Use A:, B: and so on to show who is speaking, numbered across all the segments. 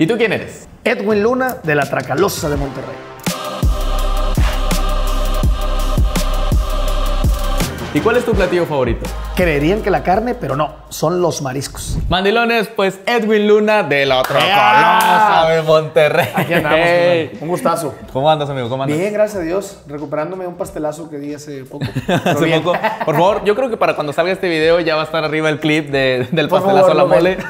A: ¿Y tú quién eres?
B: Edwin Luna de la Tracalosa de Monterrey.
A: ¿Y cuál es tu platillo favorito?
B: Creerían que la carne, pero no, son los mariscos.
A: Mandilones, pues Edwin Luna de la
B: ¡Ea!
A: de Monterrey.
B: Aquí andamos,
A: Hey.
B: un gustazo.
A: ¿Cómo andas, amigo? ¿Cómo andas?
B: Bien, gracias a Dios, recuperándome un pastelazo que di hace poco.
A: Hace
B: bien.
A: poco. Por favor, yo creo que para cuando salga este video ya va a estar arriba el clip de- del
B: Por
A: pastelazo
B: favor,
A: a la mole.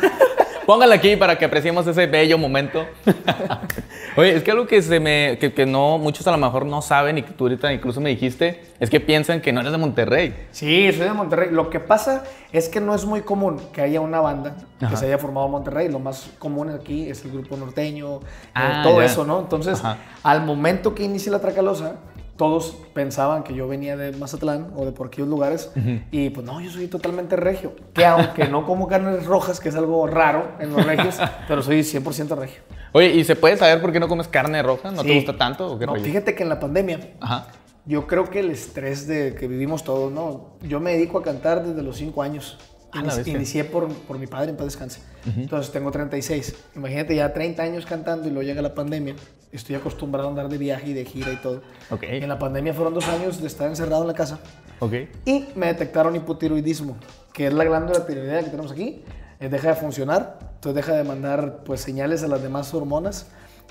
A: Póngala aquí para que apreciemos ese bello momento. Oye, es que algo que, se me, que, que no, muchos a lo mejor no saben y que tú ahorita incluso me dijiste, es que piensan que no eres de Monterrey.
B: Sí, soy de Monterrey. Lo que pasa es que no es muy común que haya una banda
A: Ajá.
B: que se haya formado en Monterrey. Lo más común aquí es el grupo norteño, eh,
A: Ah,
B: todo
A: ya.
B: eso, ¿no? Entonces,
A: Ajá.
B: al momento que inicie la Tracalosa, todos pensaban que yo venía de Mazatlán o de por aquellos lugares. Y pues no, yo soy totalmente regio. Que aunque no como carnes rojas, que es algo raro en los regios, pero soy 100% regio.
A: Oye, ¿y se puede saber por qué no comes carne roja? ¿No te
B: Sí.
A: gusta tanto o qué
B: No,
A: rollo?
B: fíjate que en la pandemia
A: Ajá.
B: Yo creo que el estrés de que vivimos todos, ¿no? Yo me dedico a cantar desde los 5 años.
A: Ah,
B: Inici-. Inicié por, por mi padre en paz descanse. Entonces tengo 36. Imagínate ya 30 años cantando y luego llega la pandemia. Estoy acostumbrado a andar de viaje y de gira y todo.
A: Ok.
B: En la pandemia fueron dos años de estar encerrado en la casa
A: Ok.
B: y me detectaron hipotiroidismo, que es la glándula tiroidea que tenemos aquí. eh, deja de funcionar, entonces deja de mandar pues señales a las demás hormonas.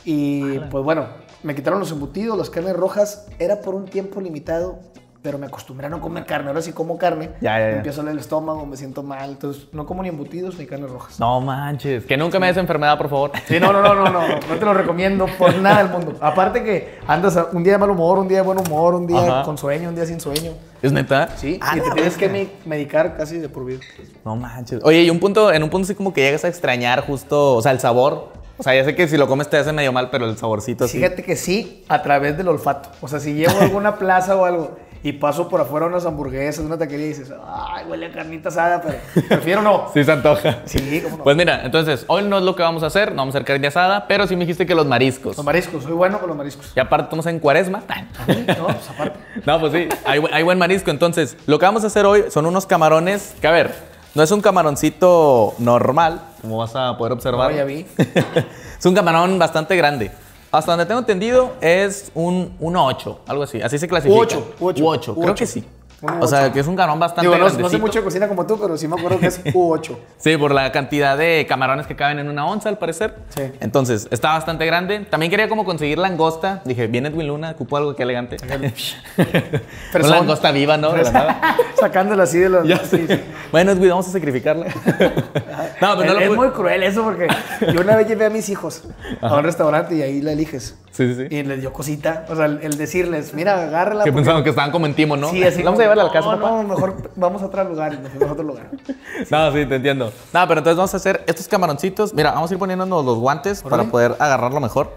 B: Y pues bueno, me quitaron los embutidos, las carnes rojas. Era por un tiempo limitado, pero me acostumbré a no comer carne. Ahora sí como carne,
A: Ya, ya, ya.
B: empieza a doler el estómago, me siento mal. Entonces no como ni embutidos ni carnes rojas.
A: No manches. Que nunca me des enfermedad, por favor.
B: Sí, no, no, no, no, no, no, te lo recomiendo por nada del mundo. Aparte que andas un día de mal humor, un día de buen humor, un día
A: Ajá.
B: con sueño, un día sin sueño.
A: ¿Es neta?
B: Sí,
A: Ah,
B: y te tienes que medicar casi de por vida.
A: No manches. Oye, y un punto, en un punto sí como que llegas a extrañar justo, o sea, el sabor. O sea, ya sé que si lo comes te hace medio mal, pero el saborcito así.
B: Fíjate que sí, a través del olfato. O sea, si llego a alguna plaza o algo y paso por afuera unas hamburguesas, una taquería y dices, ay, huele a carnita asada, pero prefiero no.
A: Sí se antoja.
B: Sí, cómo no.
A: Pues mira, entonces, hoy no es lo que vamos a hacer, no vamos a hacer carne asada, pero sí me dijiste que los mariscos.
B: Los mariscos, soy bueno con los mariscos.
A: Y aparte estamos en cuaresma.
B: No, pues aparte.
A: No, pues sí, hay, hay buen marisco. Entonces, lo que vamos a hacer hoy son unos camarones que, a ver, no es un camaroncito normal, como vas a poder observar.
B: No, ya vi.
A: es un camarón bastante grande. Hasta donde tengo entendido es un 1.8, algo así. Así se clasifica.
B: U8, U8,
A: U8, creo
B: U8.
A: que sí. O sea,
B: U8.
A: que es un camarón bastante
B: Digo, no, no sé mucho de cocina como tú, pero sí me acuerdo que es U8.
A: Sí, por la cantidad de camarones que caben en una onza, al parecer.
B: Sí.
A: Entonces, está bastante grande. También quería como conseguir langosta. Dije, viene Edwin Luna, ocupo algo que elegante. Una langosta viva, ¿no? De la nada.
B: Sacándola así de los...
A: Ya
B: sí,
A: sé.
B: sí.
A: Bueno, Edwin, vamos a sacrificarla. no, pero no
B: es,
A: lo
B: es muy cruel eso porque yo una vez llevé a mis hijos a un restaurante y ahí la eliges.
A: Sí, sí, sí.
B: Y les dio cosita. O sea, el, decirles, mira, agárrala.
A: Que
B: porque-
A: pensaban que estaban como en timo, ¿no?
B: Sí, así
A: Vamos
B: como,
A: a llevarla a la
B: no,
A: casa, papá.
B: No, mejor vamos a otro lugar y nos fuimos a otro lugar.
A: No, sí, te entiendo. No, pero entonces vamos a hacer estos camaroncitos. Mira, vamos a ir poniéndonos los guantes para poder agarrarlo mejor.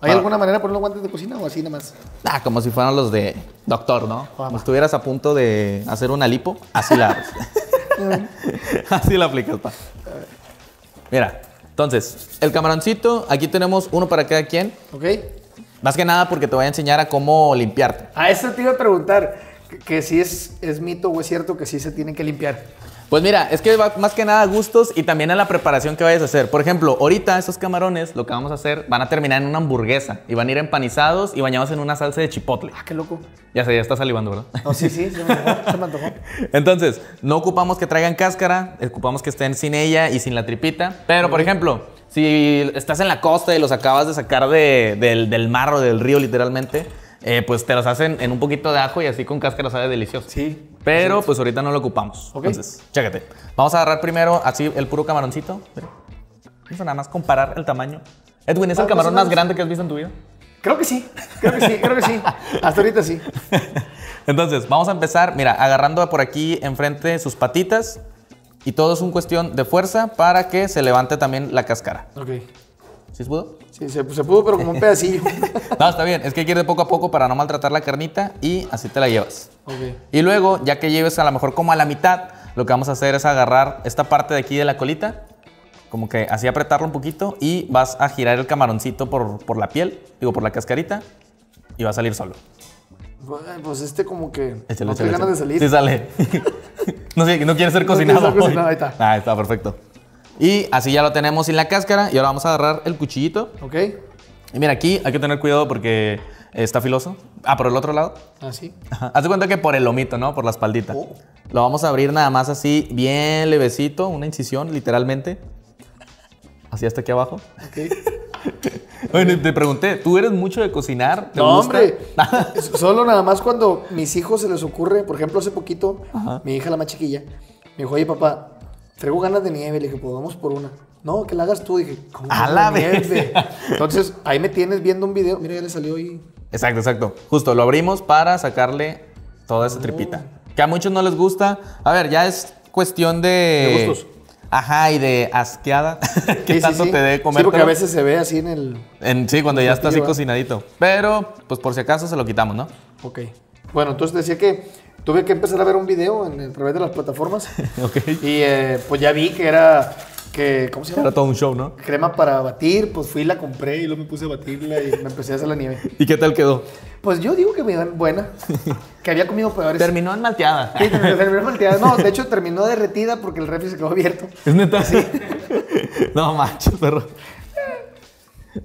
B: ¿Hay
A: Para-
B: alguna manera de poner los guantes de cocina o así nada más?
A: Ah, como si fueran los de doctor, ¿no? Como
B: Vamos.
A: si estuvieras a punto de hacer una lipo, así la así la aplicas, pa. Mira, entonces, el camaroncito, aquí tenemos uno para cada quien.
B: ¿Ok?
A: Más que nada porque te voy a enseñar a cómo limpiarte.
B: A eso te iba a preguntar, que, que si es, es mito o es cierto que sí se tienen que limpiar.
A: Pues mira, es que va más que nada a gustos y también a la preparación que vayas a hacer. Por ejemplo, ahorita estos camarones, lo que vamos a hacer, van a terminar en una hamburguesa y van a ir empanizados y bañados en una salsa de chipotle.
B: Ah, qué loco.
A: Ya sé, ya está salivando, ¿verdad?
B: No, sí, sí, se me antojó. Se me antojó.
A: Entonces, no ocupamos que traigan cáscara, ocupamos que estén sin ella y sin la tripita. Pero, por ejemplo, si estás en la costa y los acabas de sacar de- del, del mar o del río, literalmente, eh, pues te los hacen en un poquito de ajo y así con cáscara sabe delicioso.
B: Sí.
A: Pero, pues ahorita no lo ocupamos.
B: Ok.
A: Entonces, chécate. Vamos a agarrar primero así el puro camaroncito. Vamos a nada más comparar el tamaño. Edwin, ¿es
B: Ah,
A: el
B: pues,
A: camarón
B: no,
A: más grande que has visto en tu vida?
B: Creo que sí, creo que sí, creo que sí. Hasta ahorita sí.
A: Entonces, vamos a empezar, mira, agarrando por aquí enfrente sus patitas. Y todo es un cuestión de fuerza para que se levante también la cáscara.
B: Ok.
A: ¿Sí se pudo?
B: Sí, se, se pudo, pero como un pedacillo.
A: No, está bien. Es que hay que ir de poco a poco para no maltratar la carnita y así te la llevas.
B: ok.
A: Y luego, ya que lleves a lo mejor como a la mitad, lo que vamos a hacer es agarrar esta parte de aquí de la colita, como que así apretarlo un poquito y vas a girar el camaroncito por, por la piel, digo, por la cascarita y va a salir solo.
B: Bueno, Pues este como que
A: Échale,
B: no
A: échale,
B: tiene ganas de salir.
A: Sí sale. no sé, no quiere ser
B: No quiere
A: cocinado.
B: ser cocinado, ahí está.
A: Ah, está perfecto. Y así ya lo tenemos sin la cáscara. Y ahora vamos a agarrar el cuchillito.
B: ¿Ok?
A: Y mira, aquí hay que tener cuidado porque está filoso. Ah, por el otro lado.
B: Así.
A: Ajá. Haz de cuenta que por el lomito, ¿no? Por la espaldita.
B: Oh.
A: Lo vamos a abrir nada más así, bien levecito, una incisión, literalmente. Así hasta aquí abajo.
B: Ok.
A: Bueno, te pregunté, ¿tú eres mucho de cocinar? ¿Te
B: No,
A: gusta?
B: hombre. Solo nada más cuando mis hijos se les ocurre, por ejemplo, hace poquito,
A: Ajá.
B: mi hija la más chiquilla, me dijo, oye papá, traigo ganas de nieve. Le dije, pues vamos por una. No, que la hagas tú. Dije, ¿cómo
A: A la
B: nieve? Entonces, ahí me tienes viendo un video. Mira, ya le salió ahí.
A: Exacto, exacto. Justo, lo abrimos para sacarle toda esa tripita. Que a muchos no les gusta. A ver, ya es cuestión de...
B: De gustos.
A: Ajá, y de asqueada. que
B: Sí, sí,
A: tanto
B: sí.
A: te
B: Sí,
A: comer.
B: porque a veces se ve así en el...
A: En, sí, cuando ya está así cocinadito. Pero, pues por si acaso se lo quitamos, ¿no?
B: Ok. Bueno, entonces decía que tuve que empezar a ver un video en, a través de las plataformas.
A: ok.
B: y eh, pues ya vi que era... Que, ¿Cómo se llama?
A: Era todo un show, ¿no?
B: Crema para batir, pues fui y la compré y luego me puse a batirla y me empecé a hacer la nieve.
A: ¿Y qué tal quedó?
B: Pues yo digo que me dan buena. Que había comido peores.
A: Terminó en malteada.
B: Sí, terminó, terminó malteada. No, de hecho terminó derretida porque el refri se quedó abierto.
A: ¿Es neta? Sí. no manches, perro.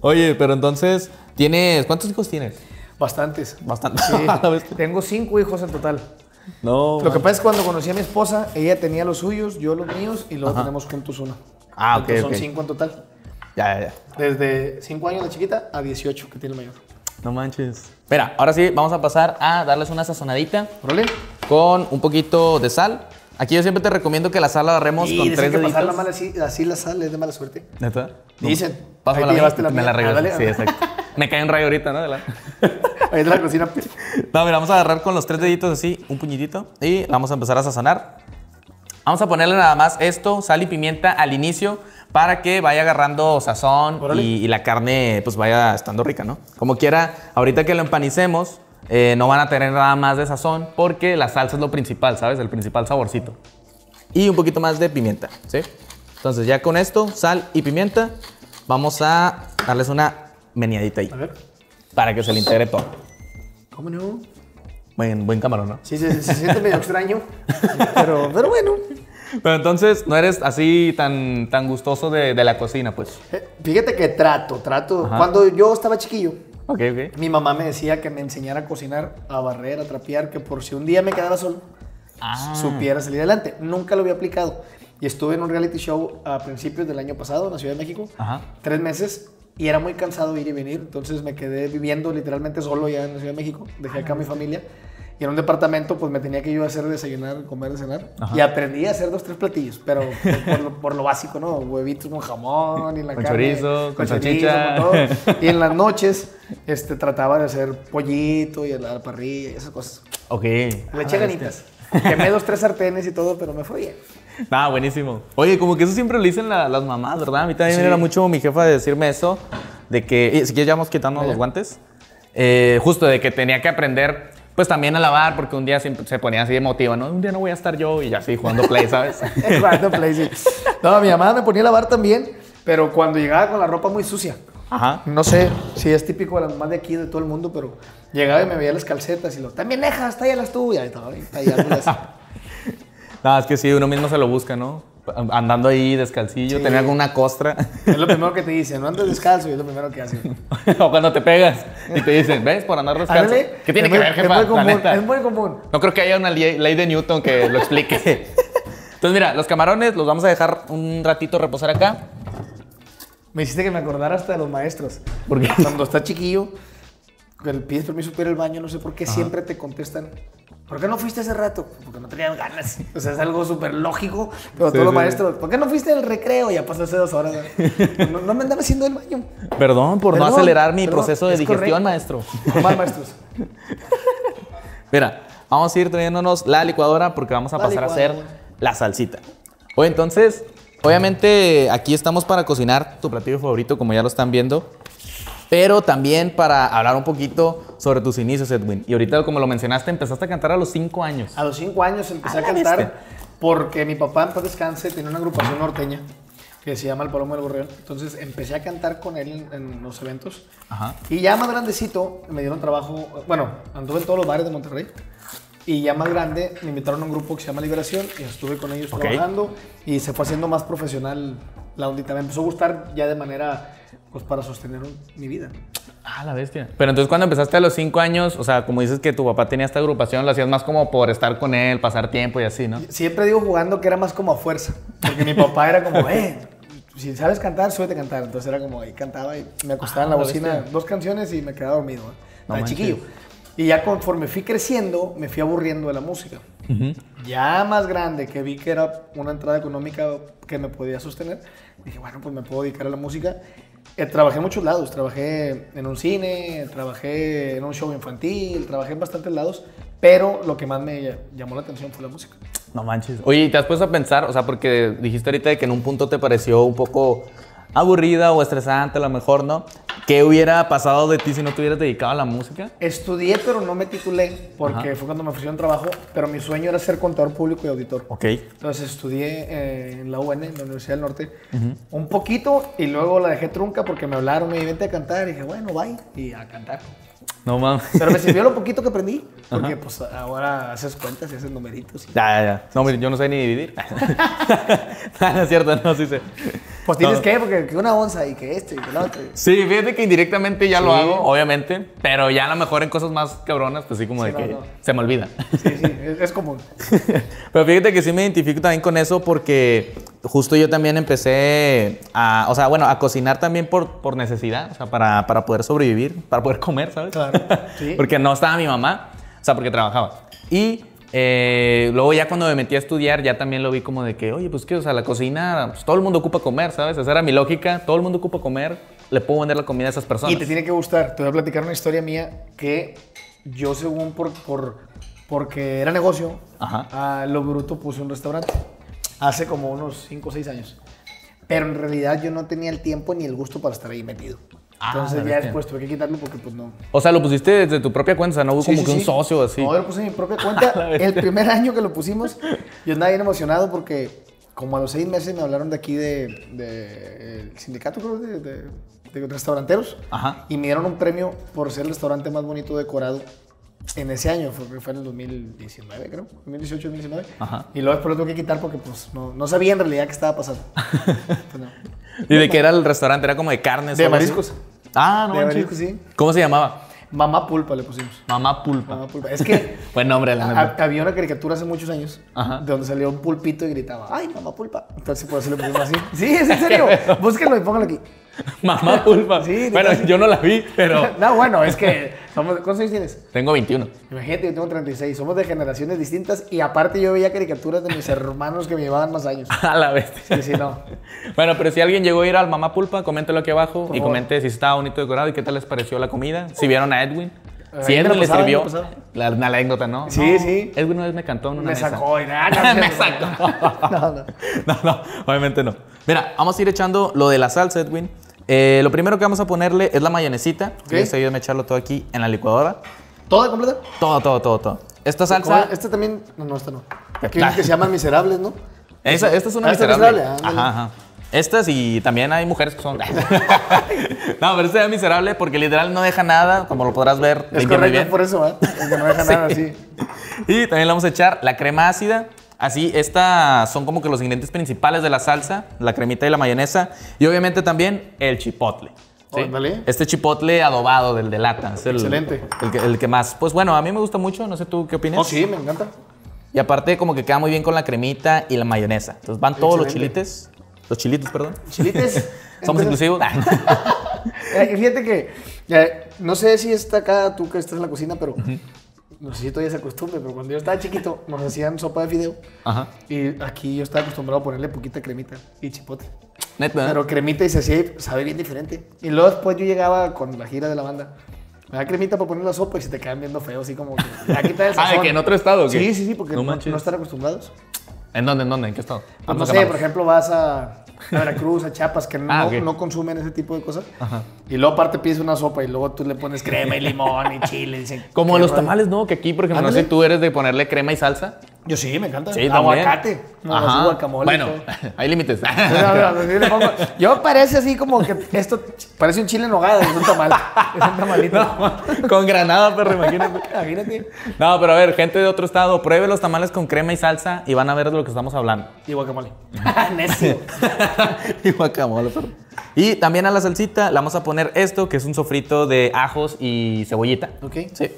A: Oye, pero entonces, ¿tienes. ¿Cuántos hijos tienes?
B: Bastantes.
A: Bastante.
B: Sí.
A: A la bestia.
B: Tengo cinco hijos en total.
A: No.
B: Lo que pasa es que cuando conocí a mi esposa, ella tenía los suyos, yo los míos, y luego tenemos juntos uno.
A: Ah, ok,
B: Entonces. Son cinco en total.
A: Ya, ya, ya.
B: Desde cinco años la chiquita a 18 que tiene el mayor.
A: No manches. Mira, ahora sí, vamos a pasar a darles una sazonadita
B: Órale.
A: con un poquito de sal. Aquí yo siempre te recomiendo que la sal la agarremos con
B: dicen
A: tres
B: que pasarla
A: deditos.
B: mal así, así la sal es de mala suerte.
A: ¿Neta?
B: Dicen.
A: Pásame la
B: la
A: me la regresas.
B: Ah.
A: Sí, exacto. Me cae un rayo ahorita, ¿no? De la-
B: Ahí de la cocina.
A: No, mira, vamos a agarrar con los tres deditos así, un puñitito, y la vamos a empezar a sazonar. Vamos a ponerle nada más esto, sal y pimienta al inicio para que vaya agarrando sazón y, y la carne pues vaya estando rica, ¿no? Como quiera, ahorita que lo empanicemos, eh, no van a tener nada más de sazón porque la salsa es lo principal, ¿sabes? El principal saborcito. Y un poquito más de pimienta, ¿sí? Entonces ya con esto, sal y pimienta, vamos a darles una meneadita ahí
B: A ver.
A: para que se le integre todo.
B: ¿Cómo no?
A: Buen, buen camarón, ¿no?
B: Sí, se, se siente medio extraño. Pero, pero bueno.
A: Pero entonces no eres así tan, tan gustoso de, de la cocina, pues.
B: Eh, Fíjate que trato, trato.
A: Ajá.
B: Cuando yo estaba chiquillo,
A: Ok, ok.
B: mi mamá me decía que me enseñara a cocinar, a barrer, a trapear, que por si un día me quedara solo,
A: Ah.
B: supiera salir adelante. Nunca lo había aplicado. Y estuve en un reality show a principios del año pasado en la Ciudad de México,
A: Ajá.
B: tres meses, y era muy cansado ir y venir. Entonces me quedé viviendo literalmente solo ya en la Ciudad de México. Dejé acá a mi familia. Y en un departamento, pues me tenía que yo hacer desayunar, comer, cenar.
A: Ajá.
B: Y aprendí a hacer dos, tres platillos, pero por, por lo, por lo básico, ¿no? Huevitos con jamón y la
A: Con
B: carne,
A: chorizo, con salchicha.
B: Y en las noches, este, trataba de hacer pollito y a la parrilla y esas cosas.
A: Ok.
B: Le eché
A: Ah,
B: ganitas. Quemé dos, tres sartenes y todo, pero me fue bien.
A: Ah, buenísimo. Oye, como que eso siempre lo dicen la- las mamás, ¿verdad? A mí también
B: Sí.
A: era mucho mi jefa de decirme eso, de que, si quieres ya vamos quitando
B: Ya.
A: los guantes, Eh, justo de que tenía que aprender, pues también a lavar, porque un día se ponía así emotiva, ¿no? Un día no voy a estar yo y ya así jugando play, ¿sabes?
B: Jugando play, sí. No, mi mamá me ponía a lavar también, pero cuando llegaba con la ropa muy sucia.
A: Ajá.
B: No sé si es típico de las mamás de aquí, de todo el mundo, pero llegaba y me veía las calcetas y lo, también dejas, tállalas tú. Y ahí.
A: No, es que sí, uno mismo se lo busca, ¿no? Andando ahí descalcillo,
B: Sí.
A: tenía alguna costra.
B: Es lo primero que te dicen, no andes descalzo, y es lo primero que hacen.
A: o cuando te pegas y te dicen, ¿ves? Por andar descalzo. ¿Qué tiene que
B: muy-
A: ver, jefa?
B: Es muy común,
A: neta.
B: es muy común.
A: No creo que haya una ley, de Newton que lo explique. Entonces, mira, los camarones los vamos a dejar un ratito reposar acá.
B: Me hiciste que me acordara hasta de los maestros.
A: ¿Por qué?
B: Cuando está chiquillo, que pides permiso para ir al baño, no sé por qué siempre te contestan. ¿Por qué no fuiste hace rato? Porque no tenían ganas. O sea, es algo súper lógico. Pero
A: Sí,
B: todos los
A: sí.
B: maestros, ¿por qué no fuiste al recreo? Ya pasó hace dos horas. ¿no? Me andaba haciendo el baño.
A: Perdón por no acelerar mi
B: perdón,
A: proceso de
B: es
A: digestión,
B: correcto.
A: maestro.
B: Normal, maestros.
A: Mira, vamos a ir trayéndonos la licuadora porque vamos a
B: La
A: pasar a hacer la salsita. Oye, entonces, obviamente aquí estamos para cocinar tu platillo favorito, como ya lo están viendo. Pero también para hablar un poquito sobre tus inicios, Edwin. Y ahorita, como lo mencionaste, empezaste a cantar a los 5 años.
B: A los cinco años empecé
A: A
B: a,
A: la
B: cantar
A: bestia.
B: porque mi papá, en paz descanse, tenía una agrupación norteña que se llama El Palomo del Gorrión. Entonces empecé a cantar con él en, en los eventos.
A: Ajá.
B: Y ya más grandecito me dieron trabajo, bueno, anduve en todos los bares de Monterrey. Y ya más grande me invitaron a un grupo que se llama Liberación y estuve con ellos
A: Ok.
B: trabajando y se fue haciendo más profesional la ondita. Me empezó a gustar ya de manera, pues para sostener un- mi vida.
A: Ah, la bestia. Pero entonces cuando empezaste a los cinco años, o sea, como dices que tu papá tenía esta agrupación, lo hacías más como por estar con él, pasar tiempo y así, ¿no?
B: Siempre digo jugando que era más como a fuerza. Porque mi papá era como, eh, si sabes cantar, a cantar. Entonces era como, ahí cantaba y me acostaba en la
A: Ah, la
B: bocina
A: bestia.
B: dos canciones y me quedaba dormido. ¿eh?
A: No manches.
B: chiquillo. Y ya conforme fui creciendo, me fui aburriendo de la música. Ya más grande, que vi que era una entrada económica que me podía sostener, dije, bueno, pues me puedo dedicar a la música. Eh, trabajé en muchos lados. Trabajé en un cine, trabajé en un show infantil, trabajé en bastantes lados. Pero lo que más me llamó la atención fue la música.
A: No manches. Oye, ¿y ¿te has puesto a pensar? O sea, porque dijiste ahorita de que en un punto te pareció un poco aburrida o estresante, a lo mejor, ¿no? ¿Qué hubiera pasado de ti si no te hubieras dedicado a la música?
B: Estudié, pero no me titulé porque
A: Ajá.
B: fue cuando me ofrecieron trabajo. Pero mi sueño era ser contador público y auditor.
A: Ok.
B: Entonces estudié eh, en la UN, en la Universidad del Norte, un poquito y luego la dejé trunca porque me hablaron, me vente a cantar. Y dije, bueno, bye. Y a cantar.
A: No mames.
B: Pero me sirvió lo poquito que aprendí, porque pues ahora haces cuentas y haces numeritos. y-
A: Ya, ya, ya. No, mire, yo no sé ni dividir. no, no es cierto, no, sí sé.
B: Pues tienes
A: No.
B: que, porque que una onza y que esto y que lo otro.
A: Sí, fíjate que indirectamente ya lo hago, obviamente, pero ya a lo mejor en cosas más cabronas, pues sí, como
B: Sí,
A: de
B: no,
A: que se me olvida.
B: Sí, sí, es, es común.
A: Pero fíjate que sí me identifico también con eso porque justo yo también empecé a, o sea, bueno, a cocinar también por, por necesidad, o sea, para, para poder sobrevivir, para poder comer, ¿sabes?
B: Claro, sí.
A: porque no estaba mi mamá, o sea, porque trabajaba. Y eh, luego ya cuando me metí a estudiar ya también lo vi como de que, oye, pues que, o sea, la cocina, pues, todo el mundo ocupa comer, ¿sabes? Esa era mi lógica, todo el mundo ocupa comer, le puedo vender la comida a esas personas.
B: Y te tiene que gustar. Te voy a platicar una historia mía que yo, según por, por, porque era negocio,
A: Ajá.
B: a lo bruto puse un restaurante. Hace como unos 5 o 6 años. Pero en realidad yo no tenía el tiempo ni el gusto para estar ahí metido.
A: Ah,
B: Entonces ya después tuve que quitarlo porque pues no.
A: O sea, lo pusiste desde tu propia cuenta, no hubo
B: Sí,
A: como
B: sí,
A: que un
B: sí.
A: socio así.
B: No, yo lo puse en mi propia cuenta. El primer año que lo pusimos, yo andaba bien emocionado porque como a los seis meses me hablaron de aquí de, de el sindicato, creo, de, de- de restauranteros.
A: Ajá.
B: Y me dieron un premio por ser el restaurante más bonito decorado en ese año. Fue, fue en el 2019, creo. 2018, 2019.
A: Ajá.
B: Y luego después lo tuve que quitar porque pues no, no sabía en realidad qué estaba pasando. Pues, no.
A: ¿Y de qué era el restaurante? ¿Era como de carnes?
B: De mariscos.
A: Ah, no
B: De sí.
A: ¿Cómo se llamaba?
B: Mamá Pulpa le pusimos.
A: Mamá Pulpa.
B: Mamá Pulpa. Es que
A: Buen nombre, la
B: había una caricatura hace muchos años
A: Ajá.
B: de donde salía un pulpito y gritaba, ¡ay, mamá pulpa! Entonces por eso le pusimos así. Sí, es en serio. Búsquenlo y pónganlo aquí.
A: Mamá Pulpa.
B: Sí,
A: bueno, yo no la vi, pero
B: No, bueno, es que somos, ¿cuántos años tienes?
A: tengo 21.
B: Imagínate, yo tengo 36. Somos de generaciones distintas y aparte yo veía caricaturas de mis hermanos que me llevaban más años.
A: A la bestia.
B: Sí, sí, no.
A: Bueno, pero si alguien llegó a ir al Mamá Pulpa, coméntelo aquí abajo
B: Por
A: y
B: favor.
A: comente si estaba bonito decorado y qué tal les pareció la comida. Si vieron a Edwin. Si Edwin le
B: pasaba.
A: la, la anécdota, ¿no?
B: Sí,
A: No,
B: sí.
A: Edwin una vez me cantó en una
B: Me
A: mesa.
B: sacó. y nada, no,
A: Me
B: no,
A: sacó.
B: No, no.
A: No, no, obviamente no. Mira, vamos a ir echando lo de la salsa, Edwin. Eh, lo primero que vamos a ponerle es la mayonesita.
B: Ok.
A: ¿ok? Ayúdame a echarlo todo aquí en la licuadora.
B: ¿Toda completa?
A: Todo, todo, todo, todo. Esta salsa.
B: Este también. No, no, esta no. Aquí hay unos que se llaman miserables, ¿no?
A: Esa, esta es una
B: Ah, esta es
A: miserable.
B: miserable, ándale.
A: ajá, ajá. Estas y también hay mujeres que son. no, pero esta es miserable porque literal no deja nada, como lo podrás ver.
B: Es correcto
A: bien.
B: por eso, ¿eh? No deja nada así.
A: Y también le vamos a echar la crema ácida. Así, estas son como que los ingredientes principales de la salsa, la cremita y la mayonesa. Y obviamente también el chipotle. ¿sí? Este chipotle adobado del de lata. Es el,
B: Excelente.
A: El que, el que más. Pues bueno, a mí me gusta mucho, no sé tú qué opinas.
B: Oh, sí, me encanta.
A: Y aparte como que queda muy bien con la cremita y la mayonesa. Entonces van todos los
B: Excelente.
A: chilites. Los chilitos, perdón.
B: Chilites.
A: Somos
B: Entonces,
A: inclusivos.
B: eh, fíjate que, eh, no sé si está acá, tú que estás en la cocina, pero no sé si todavía se acostumbre, pero cuando yo estaba chiquito nos hacían sopa de fideo
A: Ajá.
B: y aquí yo estaba acostumbrado a ponerle poquita cremita y chipotle.
A: Neta.
B: Pero cremita y se hacía, sabe bien diferente. Y luego después yo llegaba con la gira de la banda. Me da cremita para poner la sopa y se te quedan viendo feo, así como que ya quita el
A: Ah, ¿de
B: sazón.
A: que en otro estado qué?
B: Sí, sí, sí, porque
A: No
B: no, están acostumbrados.
A: ¿En dónde? ¿En dónde? ¿En qué estado?
B: Pues
A: Ah,
B: no sé, por ejemplo, vas a, a Veracruz, a Chiapas, que no,
A: Ah,
B: no consumen ese tipo de cosas.
A: Ajá.
B: Y luego aparte pides una sopa y luego tú le pones crema y limón y chile. y dicen,
A: Como
B: ¿qué
A: los tamales, ¿no? Que aquí, por ejemplo, no sé si tú eres de ponerle crema y salsa.
B: Yo sí, me encanta.
A: Sí.
B: Aguacate. No,
A: Ajá.
B: guacamole.
A: Bueno, hay límites.
B: No, no, Yo parece así como que esto parece un chile en nogada, es un tamal. Es un tamalito.
A: Con granada, perro, imagínate.
B: Imagínate.
A: No, pero a ver, gente de otro estado, pruebe los tamales con crema y salsa y van a ver de lo que estamos hablando.
B: Y guacamole. Necio.
A: y guacamole, perro. Y también a la salsita le vamos a poner esto, que es un sofrito de ajos y cebollita.
B: Ok.
A: Sí.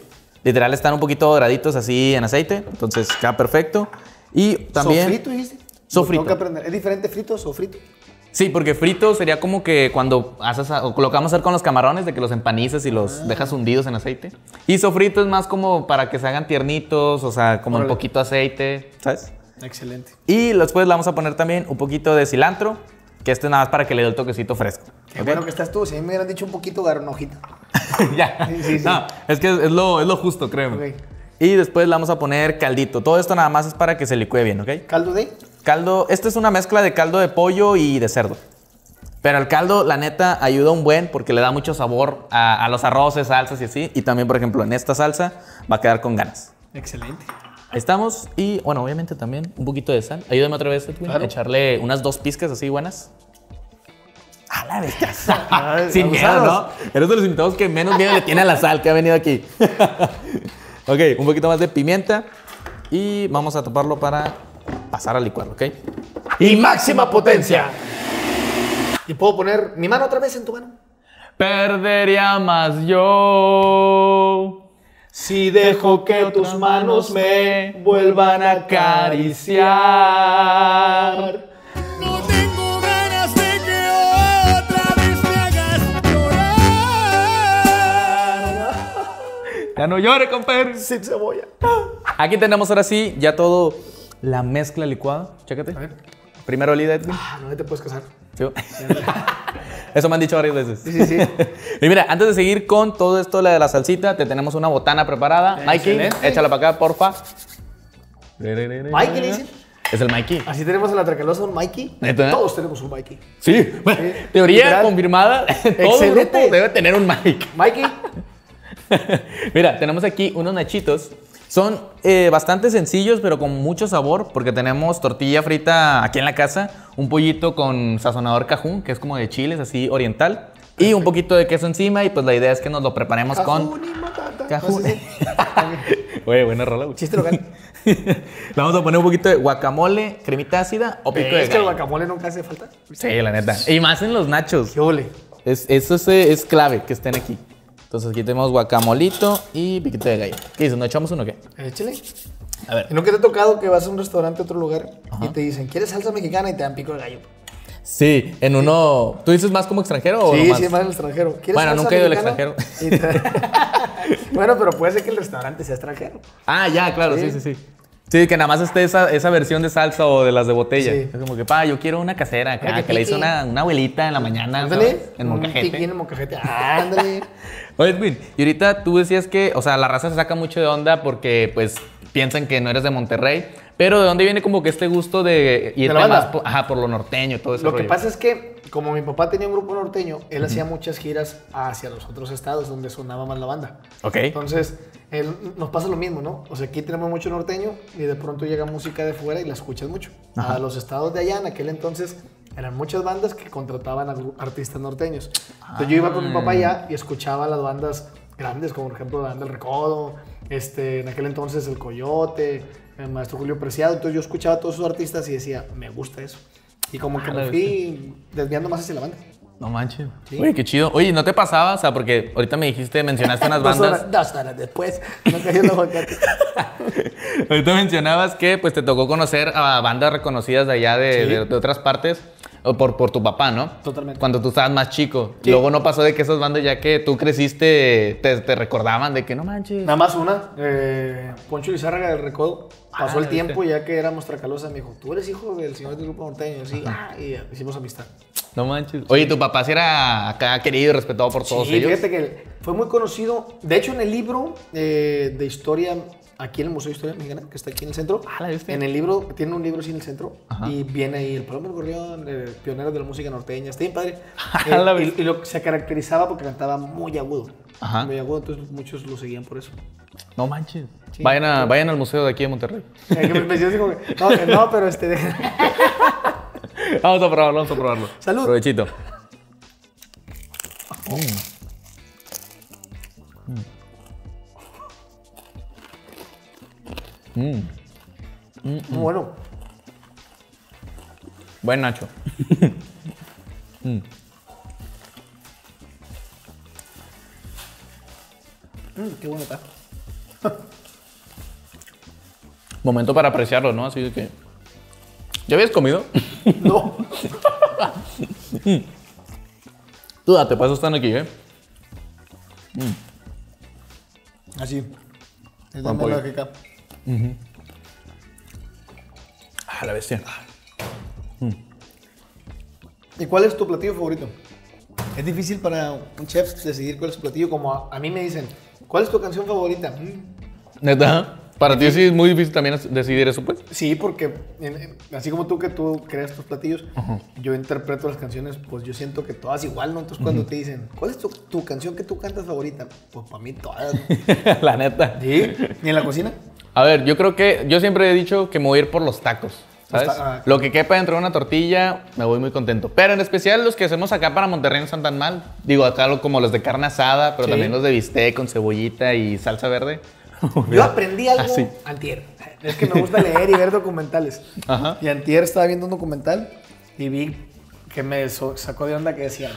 A: Literal están un poquito doraditos así en aceite, entonces queda perfecto. Y también...
B: ¿Sofrito dijiste?
A: Sofrito.
B: Tengo que aprender. ¿Es diferente frito o sofrito?
A: Sí, porque frito sería como que cuando haces, a- o lo que vamos a hacer con los camarones, de que los empanizas y los
B: Ah.
A: dejas hundidos en aceite. Y sofrito es más como para que se hagan tiernitos, o sea, como un
B: Órale.
A: poquito aceite, ¿sabes?
B: Excelente.
A: Y después le vamos a poner también un poquito de cilantro, que este nada más para que le dé el toquecito fresco.
B: Qué
A: ¿ok?
B: bueno que estás tú. Si a mí me hubieran dicho un poquito, agarra una hojita.
A: ya.
B: Sí, sí, sí.
A: No, es que es lo, es lo justo, créeme. Y después le vamos a poner caldito. Todo esto nada más es para que se licúe bien, ¿ok?
B: ¿Caldo de?
A: Caldo, esta es una mezcla de caldo de pollo y de cerdo. Pero el caldo, la neta, ayuda un buen porque le da mucho sabor a, a los arroces, salsas y así. Y también, por ejemplo, en esta salsa va a quedar con ganas.
B: Excelente.
A: Estamos. Y bueno, obviamente también un poquito de sal. Ayúdame otra vez, Edwin.
B: Claro.
A: a Echarle unas dos pizcas así buenas. A la bestia. Sin miedo, ¿no? Eres de los invitados que menos miedo le tiene a la sal que ha venido aquí. ok, un poquito más de pimienta. Y vamos a taparlo para pasar a licuar, ¿ok?
B: Y máxima potencia. ¿Y puedo poner mi mano otra vez en tu mano?
A: Perdería más yo
B: Si
A: dejo que tus manos me vuelvan a acariciar. Ya no llore, compadre.
B: Sin cebolla.
A: Aquí tenemos ahora sí ya todo la mezcla licuada. Chécate.
B: A ver.
A: Primero olida, Edwin.
B: Ah, no te puedes casar.
A: Sí. Eso me han dicho varias veces.
B: Sí, sí, sí.
A: y mira, antes de seguir con todo esto la de la salsita, te tenemos una botana preparada. Mikey,
B: Excelente.
A: échala para acá, porfa.
B: ¿Mikey le dicen?
A: Es el Mikey.
B: Así tenemos en la Tracalosa un Mikey.
A: ¿Neta?
B: Todos tenemos un Mikey.
A: Sí, bueno,
B: Sí.
A: teoría
B: Literal.
A: confirmada. Todo
B: Excelente.
A: grupo debe tener un Mike.
B: Mikey.
A: Mira, tenemos aquí unos nachitos. Son eh, bastante sencillos, pero con mucho sabor, porque tenemos tortilla frita aquí en la casa, un pollito con sazonador cajún, que es como de chiles, así oriental, y un poquito de queso encima, y pues la idea es que nos lo preparemos con...
B: Cajún y matata.
A: Cajún. Oye, buena rola.
B: Chiste local.
A: Le vamos a poner un poquito de guacamole, cremita ácida o pico de
B: Es que el guacamole nunca hace falta.
A: Sí, la neta. Y más en los nachos.
B: ¿Qué ole?
A: Es, eso es, es clave que estén aquí. Entonces aquí tenemos guacamolito y piquito de gallo. ¿Qué dices? ¿No echamos uno o qué?
B: Échale.
A: A ver.
B: ¿Y nunca te ha tocado que vas a un restaurante a otro lugar y te dicen, ¿quieres salsa mexicana? Y te dan pico de gallo.
A: Sí, en uno. ¿Tú dices más como extranjero o
B: Sí,
A: nomás?
B: sí, más en el extranjero. ¿Quieres
A: Bueno, nunca he ido al
B: te- bueno, pero puede ser que el restaurante sea extranjero.
A: Ah, ya, claro, sí,
B: Sí.
A: sí, sí. Sí, que nada más esté esa, esa versión de salsa o de las de botella.
B: Sí.
A: Es como que, pa, yo quiero una casera acá,
B: Una que
A: que le hizo una, una abuelita en la mañana.
B: Ándale.
A: En Molcajete.
B: en Molcajete. Ándale.
A: Oye, Edwin, y ahorita tú decías que, o sea, la raza se saca mucho de onda porque, pues, piensan que no eres de Monterrey. Pero ¿de dónde viene como que este gusto de irte
B: la
A: más por, ajá, por lo norteño, todo eso?
B: Lo que pasa es que, como mi papá tenía un grupo norteño, él hacía muchas giras hacia los otros estados donde sonaba más la banda.
A: Ok.
B: Entonces, él, nos pasa lo mismo, ¿no? O sea, aquí tenemos mucho norteño y de pronto llega música de fuera y la escuchas mucho. A los estados de allá, en aquel entonces, eran muchas bandas que contrataban a artistas norteños. Entonces, yo iba con mi papá allá y escuchaba las bandas grandes, como por ejemplo la banda El Recodo, este, en aquel entonces El Coyote, el maestro Julio Preciado. Entonces, yo escuchaba a todos esos artistas y decía, me gusta eso. Y como que
A: Ah,
B: me fui desviando más hacia la banda.
A: No manches.
B: Sí.
A: Oye, qué chido. Oye, ¿no te pasaba? O sea, porque ahorita me dijiste, mencionaste unas
B: Dos
A: bandas.
B: horas, dos horas después, no cayó
A: ahorita mencionabas que pues te tocó conocer a bandas reconocidas de allá de,
B: Sí.
A: de- de otras partes. O por, por tu papá, ¿no?
B: Totalmente.
A: Cuando tú estabas más chico.
B: Sí.
A: Luego no pasó de que esas bandas, ya que tú creciste, te, te recordaban de que no manches.
B: Nada más una, eh, Poncho Lizárraga del Recodo. Pasó
A: Ah,
B: el tiempo ya que éramos Tracalosa. Me dijo, tú eres hijo del señor del grupo norteño. Así, ah, y ya, hicimos amistad.
A: No manches. Oye, tu papá sí era acá querido y respetado por todos
B: Sí,
A: ellos.
B: fíjate que fue muy conocido. De hecho, en el libro eh, de historia, aquí en el Museo de Historia Mexicana, que está aquí en el centro,
A: Ah, ¿la viste?
B: en el libro, tiene un libro así en el centro,
A: Ajá.
B: y viene ahí el Palomo del Gorrión, eh, pionero de la música norteña. Está bien padre.
A: Ah,
B: Eh,
A: la
B: y,
A: viste.
B: y lo, se caracterizaba porque cantaba muy agudo.
A: Ajá.
B: Muy agudo, entonces muchos lo seguían por eso.
A: No manches.
B: Sí.
A: Vayan, a- vayan al museo de aquí de Monterrey.
B: Eh, que me- me decía así como que, no, que no, pero este.
A: Vamos a probarlo, vamos a probarlo.
B: Salud.
A: Provechito.
B: Muy bueno.
A: Buen Nacho.
B: Mm, qué bueno está.
A: Momento para apreciarlo, ¿no? Así de que. ¿Ya habías comido?
B: No.
A: Tú date, para eso están aquí, ¿eh?
B: Así. Es de
A: Buen
B: lógica.
A: Ah, la bestia.
B: ¿Y cuál es tu platillo favorito? Es difícil para un chef decidir cuál es su platillo. Como a, a mí me dicen, ¿cuál es tu canción favorita? Mm,
A: ¿Neta? Para ti sí es muy difícil también decidir eso, pues.
B: Sí, porque en- en- así como tú que tú creas tus platillos, yo interpreto las canciones, pues yo siento que todas igual, ¿no? Entonces cuando te dicen, ¿cuál es tu, tu canción que tú cantas favorita? Pues para mí todas. ¿no?
A: la neta.
B: ¿Sí? ¿Y en la cocina?
A: A ver, yo creo que. Yo siempre he dicho que me voy a ir por los tacos. ¿Sabes?
B: Ah.
A: Lo que quepa dentro de una tortilla, me voy muy contento. Pero en especial los que hacemos acá para Monterrey no están tan mal. Digo, acá como los de carne asada, pero
B: Sí.
A: también los de bistec con cebollita y salsa verde.
B: Yo aprendí algo
A: Así.
B: antier. Es que me gusta leer y ver documentales.
A: Ajá.
B: Y antier estaba viendo un documental y vi que me sacó de onda que decía,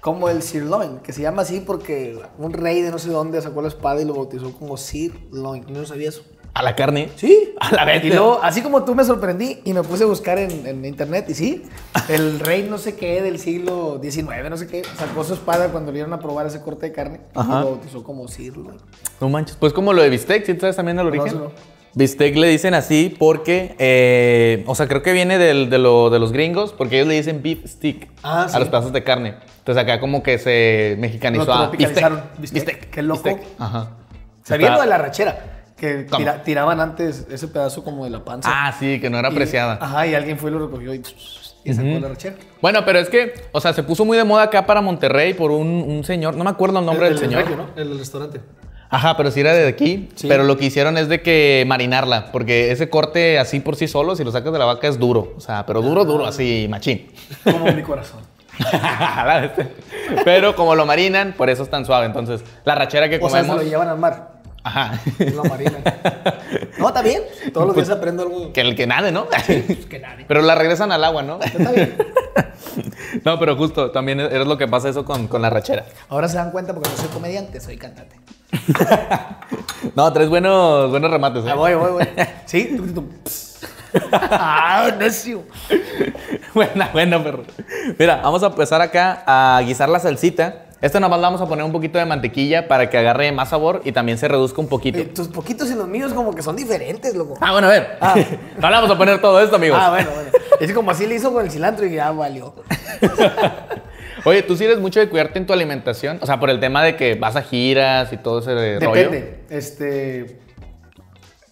B: como el sirloin, que se llama así porque un rey de no sé dónde sacó la espada y lo bautizó como sirloin. No sabía eso.
A: A la carne.
B: Sí.
A: A la vez.
B: Y luego, así como tú me sorprendí y me puse a buscar en, en internet y sí, el rey no sé qué del siglo XIX, no sé qué, sacó su espada cuando le dieron a probar ese corte de carne
A: Ajá.
B: y lo bautizó como sirloin.
A: No manches. Pues como lo de bistec, ¿sí sabes también el origen?
B: no.
A: Bistec le dicen así porque, eh, o sea, creo que viene del- de, lo- de los gringos porque ellos le dicen beef stick
B: Ah, sí.
A: a los pedazos de carne. Entonces acá como que se mexicanizó a
B: tropicalizaron.
A: bistec.
B: Bistec. Qué loco.
A: bistec. Ajá.
B: Lo de la rachera, que tira- tiraban antes ese pedazo como de la panza.
A: Ah, sí, que no era
B: Y-
A: apreciada.
B: Ajá, y alguien fue y lo recogió y, y sacó la rachera.
A: Bueno, pero es que, o sea, se puso muy de moda acá para Monterrey por un, un señor, no me acuerdo el nombre del señor.
B: regio, ¿no? El del restaurante.
A: Ajá, pero sí era de aquí.
B: Sí.
A: Pero lo que hicieron es de que marinarla, porque ese corte así por sí solo, si lo sacas de la vaca, es duro. O sea, pero duro, duro, así, machín.
B: Como mi corazón.
A: La bestia. pero como lo marinan, por eso es tan suave. Entonces, la rachera que
B: O sea, se lo llevan al mar.
A: Ajá.
B: Lo marinan. No, está bien. Todos los días aprendo algo.
A: que el que nade, ¿no?
B: Pues que nadie.
A: pero la regresan al agua, ¿no?
B: Está bien.
A: no, pero justo, también es lo que pasa eso con, con la rachera.
B: Ahora se dan cuenta porque no soy comediante, soy cantante.
A: No, tres buenos, buenos remates. ¿eh?
B: Ah, voy, voy, voy. Sí, tú, tú. Ah, necio.
A: Buena, buena, perro. Mira, vamos a empezar acá a guisar la salsita. Esta nada más vamos a poner un poquito de mantequilla para que agarre más sabor y también se reduzca un poquito.
B: Eh, Tus poquitos y los míos como que son diferentes, loco.
A: Ah, bueno, a ver.
B: Ah.
A: No le vamos a poner todo esto, amigos.
B: Ah, bueno, bueno. Es como así le hizo con el cilantro y ya valió.
A: Oye, ¿tú sí eres mucho de cuidarte en tu alimentación? O sea, por el tema de que vas a giras y todo ese rollo.
B: Depende. Este.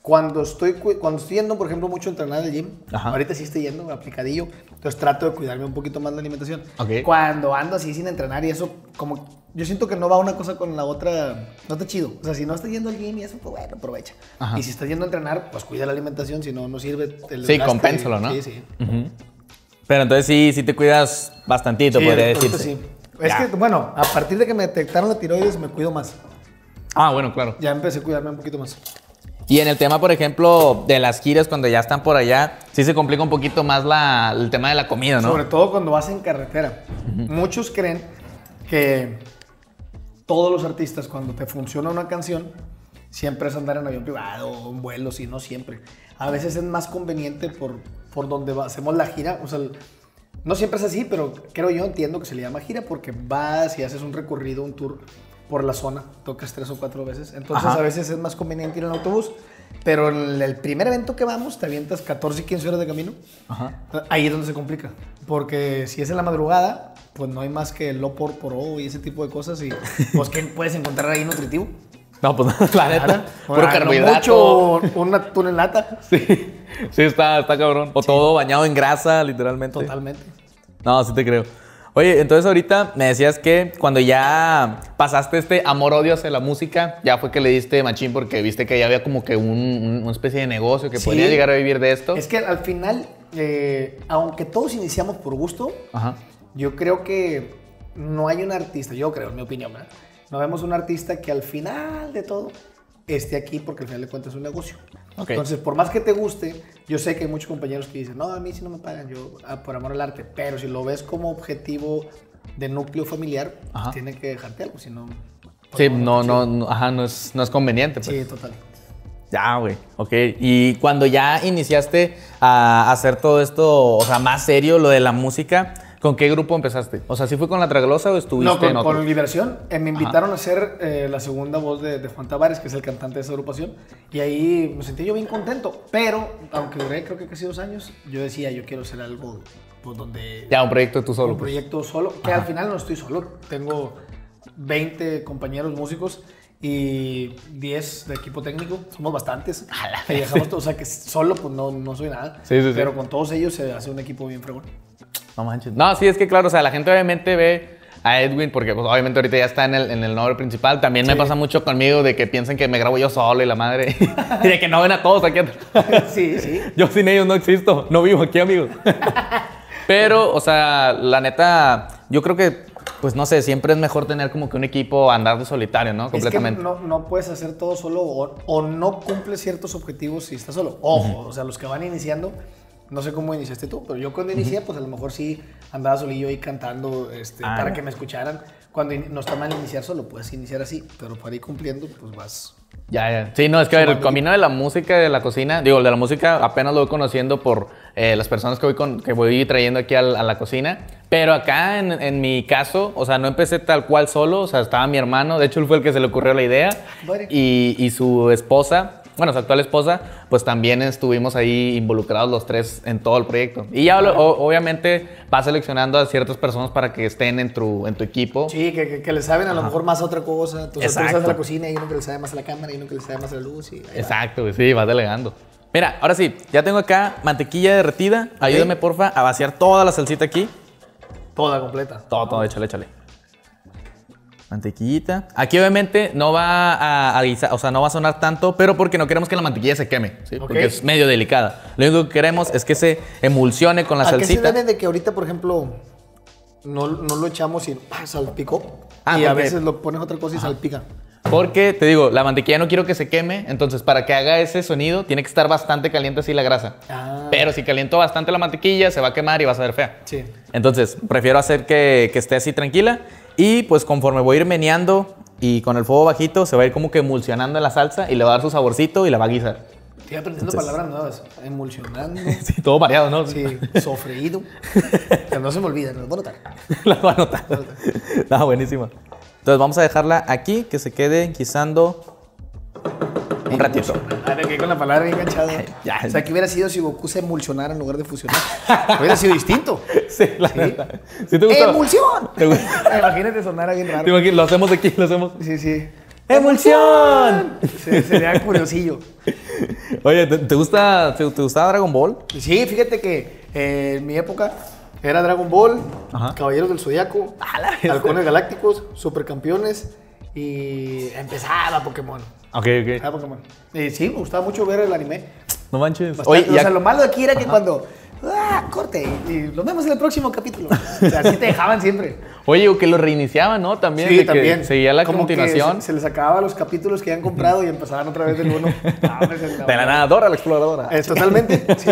B: Cuando estoy, cu- cuando estoy yendo, por ejemplo, mucho a entrenar al gym,
A: Ajá.
B: ahorita sí estoy yendo aplicadillo, entonces trato de cuidarme un poquito más la alimentación.
A: Ok.
B: Cuando ando así sin entrenar y eso, como yo siento que no va una cosa con la otra, no está chido. O sea, si no estás yendo al gym y eso, pues bueno, aprovecha.
A: Ajá.
B: Y si estás yendo a entrenar, pues cuida la alimentación, si no, no sirve. el
A: Sí, compénsalo, ¿no?
B: Sí, sí.
A: Pero entonces sí, sí te cuidas bastantito,
B: Sí,
A: podría decirse.
B: sí. Es que, bueno, a partir de que me detectaron la tiroides, me cuido más.
A: Ah, bueno, claro.
B: Ya empecé a cuidarme un poquito más.
A: Y en el tema, por ejemplo, de las giras, cuando ya están por allá, sí se complica un poquito más la, el tema de la comida, ¿no?
B: Sobre todo cuando vas en carretera. Muchos creen que todos los artistas, cuando te funciona una canción, siempre es andar en avión privado o en vuelos y no siempre. A veces es más conveniente por, por donde hacemos la gira. O sea, no siempre es así, pero creo yo entiendo que se le llama gira porque vas y haces un recorrido, un tour por la zona, tocas tres o cuatro veces. Entonces
A: Ajá.
B: a veces es más conveniente ir en autobús. Pero en el primer evento que vamos, te avientas 14 y 15 horas de camino.
A: Ajá.
B: Ahí es donde se complica. Porque si es en la madrugada, pues no hay más que lo por por o y ese tipo de cosas. Y pues, ¿qué puedes encontrar ahí nutritivo?
A: No, pues la neta. Puro
B: Ah, no
A: carbohidrato.
B: mucho, una tunelata.
A: Sí, sí está, está cabrón. O todo bañado en grasa, literalmente.
B: Totalmente.
A: No, sí te creo. Oye, entonces ahorita me decías que cuando ya pasaste este amor-odio hacia la música, ya fue que le diste machín porque viste que ya había como que un- un- una especie de negocio que
B: Sí.
A: podía llegar a vivir de esto.
B: Es que al final, eh, aunque todos iniciamos por gusto,
A: Ajá.
B: yo creo que no hay un artista, yo creo, en mi opinión, ¿verdad? no vemos un artista que al final de todo esté aquí porque al final de cuentas es un negocio. Entonces, por más que te guste, yo sé que hay muchos compañeros que dicen, no, a mí sí no me pagan, yo ah, por amor al arte, pero si lo ves como objetivo de núcleo familiar,
A: Ajá.
B: tiene que dejarte algo, si no...
A: Sí, no, no, no, ajá, no es, no es conveniente. Pues.
B: Sí, total.
A: Ya, güey. Ok. Y cuando ya iniciaste a hacer todo esto, o sea, más serio, lo de la música, ¿con qué grupo empezaste? O sea, ¿sí fue con La Traglosa o estuviste
B: No, con,
A: en otro?
B: con Liberación. eh, me invitaron a ser eh, la segunda voz de, de Juan Tavares, que es el cantante de esa agrupación. Y ahí me sentí yo bien contento. Pero, aunque duré creo que casi dos años, yo decía, yo quiero hacer algo pues, donde...
A: Ya, un proyecto tú solo.
B: un
A: pues.
B: proyecto solo. Que al final no estoy solo. Tengo 20 compañeros músicos y 10 de equipo técnico. Somos bastantes. Y dejamos todo, o sea que solo pues no, no soy nada.
A: Sí, sí, sí.
B: Pero con todos ellos se hace un equipo bien fregón.
A: No manches. No, sí, es que claro, o sea, la gente obviamente ve a Edwin porque pues, obviamente ahorita ya está en el, en el nombre principal. También me pasa mucho conmigo de que piensan que me grabo yo solo y la madre. y de que no ven a todos aquí atrás.
B: sí, sí.
A: Yo sin ellos no existo, no vivo aquí, amigos. Pero, o sea, la neta, yo creo que, pues no sé, siempre es mejor tener como que un equipo andar de solitario, ¿no? Completamente.
B: Es que no, no puedes hacer todo solo o, o no cumples ciertos objetivos si estás solo. Ojo, o sea, los que van iniciando, no sé cómo iniciaste tú, pero yo cuando inicié, pues a lo mejor sí andaba solillo ahí cantando este,
A: Ah,
B: para
A: ya.
B: que me escucharan. Cuando no está mal iniciar solo, puedes iniciar así, pero para ir cumpliendo, pues vas.
A: Ya, ya. Sí, no, es que a ver, el camino de la música y de la cocina, digo, de la música apenas lo voy conociendo por eh, las personas que voy, con, que voy trayendo aquí al- a, la cocina. Pero acá, en, en mi caso, o sea, no empecé tal cual solo, o sea, estaba mi hermano, de hecho, él fue el que se le ocurrió la idea. Y, y su esposa, bueno, su actual esposa, pues también estuvimos ahí involucrados los tres en todo el proyecto. Y ya, o- obviamente, vas seleccionando a ciertas personas para que estén en tu, en tu equipo.
B: Sí, que, que- que le saben a lo mejor más a otra cosa. Tú
A: Exacto.
B: sabes a la cocina y uno que le sabe más a la cámara y uno que le sabe más a la luz. Y va.
A: Exacto, sí, vas delegando. Mira, ahora sí, ya tengo acá mantequilla derretida. Ayúdame, porfa, a vaciar toda la salsita aquí.
B: Toda completa.
A: Todo, todo, échale, échale. Mantequillita. Aquí obviamente no va a, a guisar, o sea, no va a sonar tanto, pero porque no queremos que la mantequilla se queme. Porque es medio delicada. Lo único que queremos es que se emulsione con la
B: ¿A qué se
A: salsita.
B: debe de que ahorita, por ejemplo, no, no lo echamos y ¡pah! salpicó?
A: Ah,
B: y a veces lo pones otra cosa y salpica.
A: Porque, te digo, la mantequilla no quiero que se queme, entonces para que haga ese sonido tiene que estar bastante caliente así la grasa.
B: Ah.
A: Pero si caliento bastante la mantequilla, se va a quemar y va a ser fea.
B: Sí.
A: Entonces, prefiero hacer que, que esté así tranquila y pues conforme voy a ir meneando y con el fuego bajito, se va a ir como que emulsionando la salsa y le va a dar su saborcito y la va a guisar.
B: Estoy aprendiendo
A: Entonces-
B: palabras nuevas. Emulsionando.
A: Sí, todo variado, ¿no?
B: Sí, sofreído. Que no se me olvida, no lo voy a notar.
A: la va a notar. No, buenísimo. Entonces vamos a dejarla aquí, que se quede guisando un ratito.
B: Ah, me quedé con la palabra bien enganchada.
A: Ya.
B: O sea, que hubiera sido si Goku se emulsionara en lugar de fusionar. hubiera sido distinto.
A: Sí, la
B: Sí.
A: neta. ¿Sí te gusta?
B: ¡Emulsión!
A: ¿Te gusta?
B: Imagínate, sonara bien raro.
A: Lo hacemos aquí, lo hacemos.
B: Sí, sí.
A: ¡Emulsión!
B: Se- Sería curiosillo.
A: Oye, ¿te, te gusta, te, te gustaba Dragon Ball?
B: Sí, fíjate que eh, en mi época era Dragon Ball,
A: Ajá.
B: Caballeros del Zodiaco. Halcones Galácticos, Supercampeones y empezaba Pokémon.
A: Ok, ok.
B: Empezaba Pokémon. Y sí, me gustaba mucho ver el anime.
A: No manches. Oye,
B: o
A: ya-
B: sea, lo malo de aquí era que cuando ah, corte y, lo vemos en el próximo capítulo. O sea, así te dejaban siempre.
A: Oye, o que lo reiniciaban, ¿no? También. de
B: Sí,
A: que
B: también.
A: Seguía la
B: Como que
A: continuación.
B: Se, se les acababa los capítulos que habían comprado y empezaban otra vez del uno. Ah,
A: De la nada, Dora la exploradora.
B: Eh, totalmente, sí.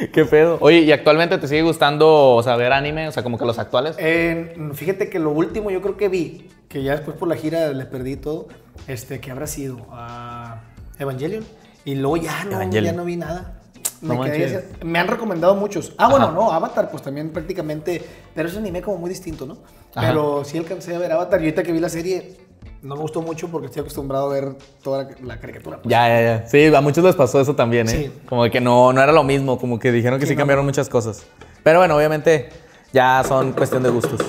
A: Qué pedo. Oye, ¿y actualmente te sigue gustando, o sea, ver anime? O sea, como que los actuales.
B: Eh, fíjate que lo último yo creo que vi, que ya después por la gira le perdí todo, este, que habrá sido Ah, Evangelion. Y luego ya no,
A: Evangelion.
B: ya no vi nada. Me,
A: No
B: quedé me han recomendado muchos. Ah, bueno, no, Avatar, pues también prácticamente. Pero es un anime como muy distinto, ¿no?
A: Ajá.
B: Pero sí alcancé a ver Avatar. Y ahorita que vi la serie, no me gustó mucho porque estoy acostumbrado a ver toda la, la caricatura. pues.
A: Ya, ya, ya. Sí, a muchos les pasó eso también, ¿eh?
B: Sí.
A: Como que no, no era lo mismo, como que dijeron que sí,
B: Sí, no.
A: cambiaron muchas cosas. Pero bueno, obviamente ya son cuestión de gustos.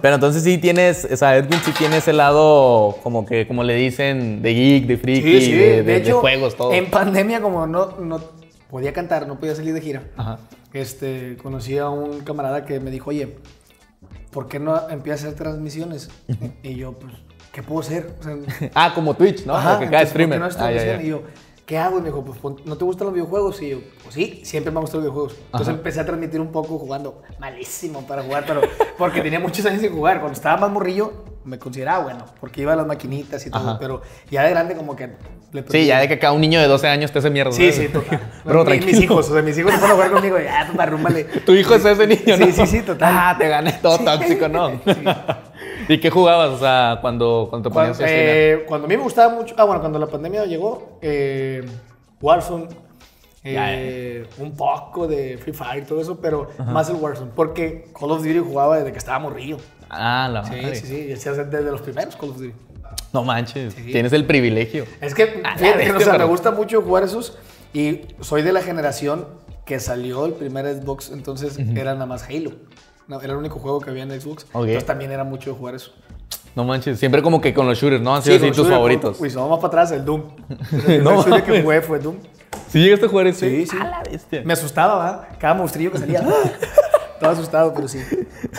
A: Pero entonces sí tienes, o sea, Edwin sí tiene ese lado como que, como le dicen, de geek, de friki,
B: Sí,
A: de, de-
B: de hecho,
A: de juegos, todo.
B: En pandemia, como no, no podía cantar, no podía salir de gira,
A: Ajá.
B: este, conocí a un camarada que me dijo, oye, ¿por qué no empiezas a hacer transmisiones? y yo, pues, ¿qué puedo hacer? O sea,
A: Ah, como Twitch, ¿no?
B: Ajá,
A: que cada
B: entonces, ¿por qué
A: streamer.
B: no
A: Ah, ya.
B: Y yo, ¿qué hago? Y me dijo, pues, ¿no te gustan los videojuegos? Y yo, pues sí, siempre me han gustado los videojuegos. Entonces
A: Ajá.
B: empecé a transmitir un poco jugando, malísimo para jugar, pero porque tenía muchos años sin jugar. Cuando estaba más morrillo, me consideraba bueno, porque iba a las maquinitas y todo,
A: Ajá.
B: pero ya de grande como que le
A: Sí, ya de que cada un niño de 12 años te hace mierda.
B: Sí,
A: ¿no?
B: sí, total.
A: Bro,
B: Mi-
A: tranquilo.
B: Mis hijos, o sea, mis hijos se ponen a jugar conmigo y, ah, pues, arrúmbale.
A: Tu hijo es ese niño, ¿no?
B: Sí, sí, sí, total.
A: Ah, te gané todo tóxico, ¿no? ¿Y qué jugabas? O sea, cuando, cuando te ponías
B: Cuando, eh, cuando a mí me gustaba mucho, ah, bueno, cuando la pandemia llegó, eh, Warzone, eh, un poco de Free Fire y todo eso, pero más el Warzone, porque Call of Duty jugaba desde que estaba morrillo.
A: Ah, la
B: Sí,
A: madre.
B: sí, sí, hacía desde los primeros Call of Duty.
A: No manches, tienes el privilegio.
B: Es que,
A: Ah,
B: fíjate,
A: la
B: o sea,
A: bestia,
B: me gusta mucho jugar esos y soy de la generación que salió el primer Xbox, entonces era nada más Halo. No, era el único juego que había en Xbox.
A: Ok.
B: Entonces también era mucho de jugar eso.
A: No manches, siempre como que con los shooters, ¿no? Han sido
B: con
A: así tus
B: shooter,
A: favoritos.
B: Uy, vamos más para atrás, el Doom. El
A: No
B: shooter que jugué fue Doom.
A: ¿Sí llegaste a jugar ese?
B: Sí, sí.
A: A la bestia.
B: Me asustaba, ¿verdad? Cada monstrillo que salía. Estaba asustado, pero sí.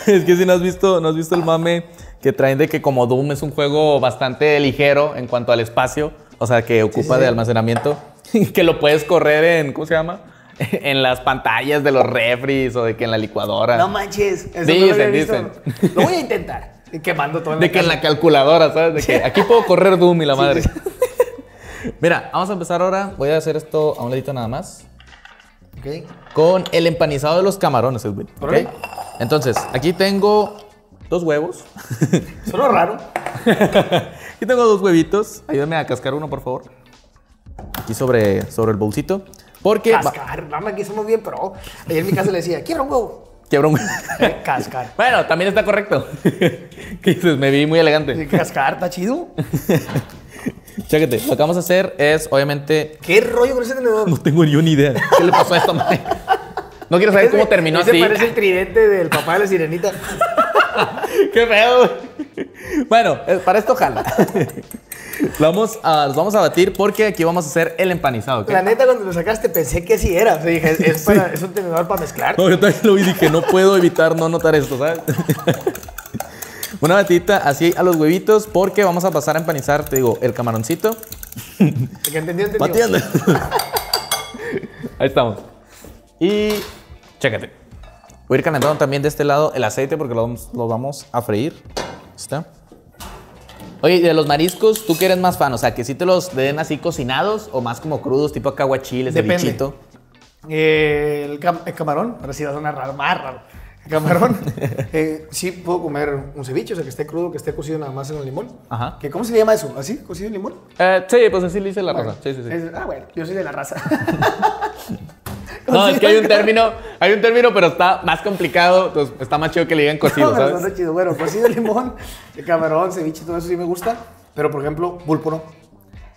A: Es que si no has visto, no has visto el mame que traen de que como Doom es un juego bastante ligero en cuanto al espacio, o sea, que ocupa
B: sí,
A: de
B: sí.
A: almacenamiento, que lo puedes correr en, ¿cómo se llama? En las pantallas de los refris o de que en la licuadora.
B: No manches. Eso
A: Dicen,
B: no lo había visto.
A: dicen.
B: Lo voy a intentar. Quemando todo en
A: de
B: la
A: que en la calculadora, ¿sabes? De que aquí puedo correr Doom y la madre.
B: sí.
A: Mira, vamos a empezar ahora. Voy a hacer esto a un ladito nada más.
B: Ok.
A: Con el empanizado de los camarones, Edwin. ¿ok?
B: Órale.
A: Entonces, aquí tengo dos huevos.
B: Solo raro.
A: Aquí tengo dos huevitos. Ayúdame a cascar uno, por favor. Aquí sobre, sobre el bolsito. Porque.
B: Cascar. Mamá, aquí somos bien pro. Ayer en mi casa le decía, quiero un huevo.
A: Quiebra un-
B: Eh, Cascar.
A: bueno, también está correcto. ¿Qué dices? Me vi muy elegante.
B: Cascar, está chido.
A: Chécate, lo que vamos a hacer es, obviamente.
B: ¿Qué rollo con ese tenedor?
A: No tengo ni una idea. ¿Qué le pasó a esta madre? No quiero saber cómo terminó
B: ese
A: así.
B: parece el tridente del papá de la sirenita.
A: ¡Qué feo! Bueno, eh, para esto jala. Vamos a, los vamos a batir porque aquí vamos a hacer el empanizado, ¿ok?
B: La neta, cuando lo sacaste, pensé que así era. O sea, dije, es, es para- es un tenedor para mezclar.
A: No, yo también lo vi y dije, no puedo evitar no notar esto, ¿sabes? Una batidita así a los huevitos porque vamos a pasar a empanizar, te digo, el camaroncito.
B: Que entendió.
A: Ahí estamos. Y chécate. Voy a ir calentando también de este lado el aceite porque lo lo vamos a freír. Está. Oye, y de los mariscos, ¿tú qué eres más fan? O sea, que si te los den así cocinados o más como crudos, tipo acahuachiles,
B: Depende.
A: cevichito.
B: Eh, el, cam- el camarón, ahora sí va a sonar raro, más raro. El camarón, eh, sí puedo comer un ceviche, o sea, que esté crudo, que esté cocido nada más en el limón.
A: Ajá.
B: ¿Que ¿Cómo se le llama eso? ¿Así? ¿Cocido en limón?
A: Eh, sí, pues así le dice la raza. Sí, sí, sí.
B: Es- ah, bueno, yo soy de la raza.
A: No, es que hay un término, hay un término, pero está más complicado, entonces está más chido que le digan cocido,
B: No,
A: ¿sabes?
B: está chido. Bueno, cocido limón, camarón, ceviche, todo eso sí me gusta. Pero, por ejemplo, pulpo no.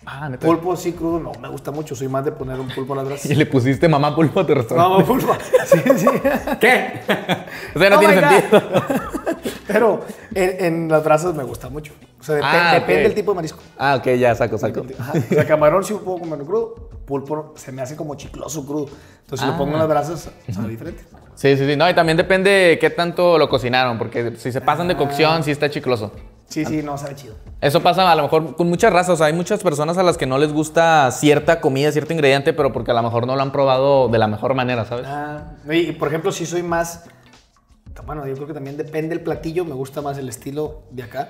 A: Ah, neta.
B: Pulpo sí crudo no me gusta mucho. Soy más de poner un pulpo a las
A: Y le pusiste mamá pulpo a tu restaurante.
B: No, pulpo. Sí, sí.
A: ¿Qué? o sea, no
B: Oh
A: tiene sentido.
B: Pero en, en las brasas me gusta mucho. O sea,
A: Ah,
B: depende del tipo de marisco.
A: Ah, ok, ya, saco, saco.
B: Ajá. O sea, camarón sí puedo comerlo crudo. Pulpo se me hace como chicloso crudo. Entonces, si
A: Ah.
B: lo pongo en las brasas, sabe diferente.
A: Sí, sí, sí. No, y también depende qué tanto lo cocinaron, porque si se pasan de
B: Ah.
A: cocción, sí está chicloso.
B: Sí, sí, no, sabe chido.
A: Eso pasa a lo mejor con muchas razas. O sea, hay muchas personas a las que no les gusta cierta comida, cierto ingrediente, pero porque a lo mejor no lo han probado de la mejor manera, ¿sabes?
B: Ah, y por ejemplo, si soy más. Bueno, yo creo que también depende del platillo. Me gusta más el estilo de acá.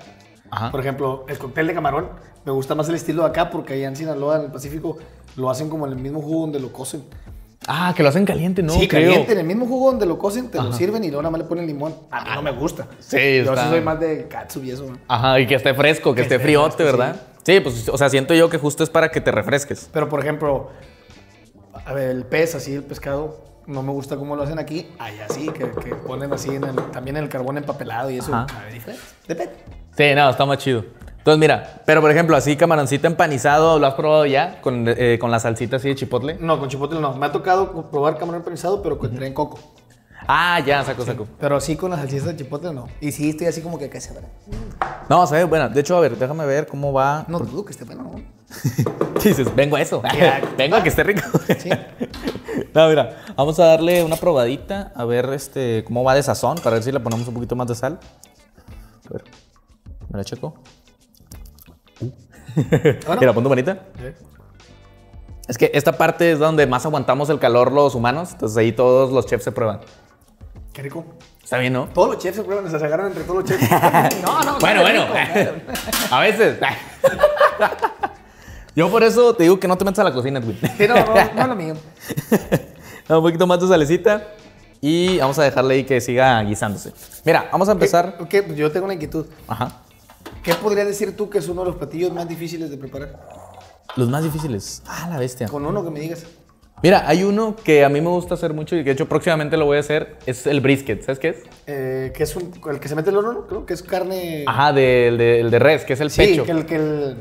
A: Ajá.
B: Por ejemplo, el cóctel de camarón. Me gusta más el estilo de acá porque allá en Sinaloa, en el Pacífico, lo hacen como en el mismo jugo donde lo cocen.
A: Ah, que lo hacen caliente, ¿no?
B: sí,
A: creo.
B: caliente, en el mismo jugo donde lo cocen, te lo sirven y luego nada más le ponen limón. A mí no me gusta.
A: Sí,
B: Yo
A: está-
B: sí soy más de katsu y eso.
A: Ajá, y que esté fresco, que,
B: Que
A: esté friote,
B: fresco,
A: ¿verdad? Sí. pues, o sea, siento yo que justo es para que te refresques.
B: Pero, por ejemplo, a ver, el pez, así, el pescado, no me gusta cómo lo hacen aquí. Allá sí, que, que ponen así en el, también en el carbón empapelado y eso.
A: Ajá.
B: sabe diferente. Depende.
A: Sí, no, está más chido. Entonces, mira, pero por ejemplo, así camaroncito empanizado, ¿lo has probado ya? Con, eh, con la salsita así de chipotle.
B: No, con chipotle no. Me ha tocado probar camarón empanizado, pero con en coco.
A: Ah, ya, saco, saco.
B: Pero sí con la salsita de chipotle no. Y sí estoy así como que, ¿qué se verá?
A: No, sabe, bueno, de hecho, a ver, déjame ver cómo va.
B: No dudo que esté bueno, ¿no?
A: Dices, vengo a eso.
B: Ya.
A: vengo a que esté rico.
B: Sí.
A: No, mira, vamos a darle una probadita a ver este cómo va de sazón para ver si le ponemos un poquito más de sal. A ver. ¿Me la checo?
B: Ahora.
A: Mira, punto bonita.
B: ¿Eh?
A: Es que esta parte es donde más aguantamos el calor los humanos. Entonces ahí todos los chefs se prueban.
B: Qué rico.
A: Está bien, ¿no?
B: Todos los chefs se prueban, se agarran entre todos los chefs. no, no.
A: Bueno, bueno. A veces. Yo por eso te digo que no te metas a la cocina, güey.
B: Sí, no, no, no lo mío.
A: Un poquito más de salecita. Y vamos a dejarle ahí que siga guisándose. Mira, vamos a empezar.
B: Ok, pues yo tengo una inquietud.
A: Ajá.
B: ¿Qué podrías decir tú que es uno de los platillos más difíciles de preparar?
A: Los más difíciles. Ah, la bestia.
B: Con uno que me digas.
A: Mira, hay uno que a mí me gusta hacer mucho y que de hecho próximamente lo voy a hacer. Es el brisket. ¿Sabes qué es?
B: Eh, que es un, el que se mete el horno, ¿no? creo que es carne.
A: Ajá, del de, el de res, que es el
B: sí,
A: pecho.
B: que el que el,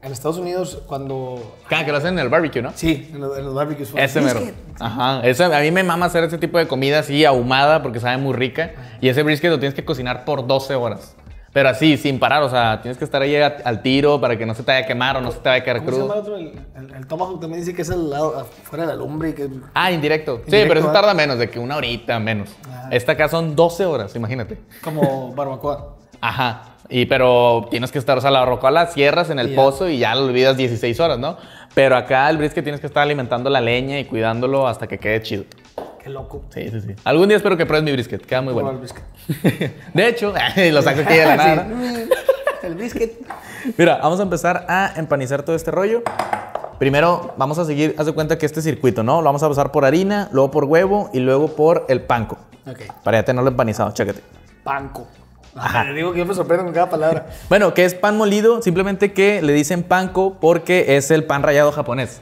B: en Estados Unidos cuando
A: Ah, que lo hacen en el barbecue, ¿no?
B: sí, en los, en los barbecues.
A: Ese mero. Ajá. Eso, a mí me mama hacer ese tipo de comida así ahumada porque sabe muy rica. Y ese brisket lo tienes que cocinar por 12 horas. Pero así, sin parar. O sea, tienes que estar ahí a- al tiro para que no se te vaya a quemar o no se te vaya a quedar
B: ¿Cómo se llama
A: crudo.
B: el otro? El, el, el tomahawk también dice que es al lado, afuera de la lumbre y que...
A: Ah, indirecto. Sí, pero eso
B: ¿eh?
A: tarda menos, de que una horita menos.
B: Ah.
A: Esta acá son 12 horas, imagínate.
B: Como barbacoa.
A: Ajá. Y pero tienes que estar, o sea, la barbacoa la cierras en el
B: Y
A: pozo y ya lo olvidas 16 horas, ¿no? Pero acá el brisket tienes que estar alimentando la leña y cuidándolo hasta que quede chido.
B: Qué loco.
A: Sí, sí, sí. Algún día espero que pruebes mi brisket, queda muy bueno.
B: el brisket.
A: de hecho, lo saco aquí de la nada.
B: El brisket.
A: Mira, vamos a empezar a empanizar todo este rollo. Primero vamos a seguir, haz de cuenta que este circuito, ¿no? Lo vamos a pasar por harina, luego por huevo y luego por el panco.
B: Ok.
A: Para ya tenerlo empanizado, chécate.
B: Panco. Ajá. Te digo que yo me sorprendo con cada palabra.
A: Bueno, que es pan molido, simplemente que le dicen panko porque es el pan rallado japonés.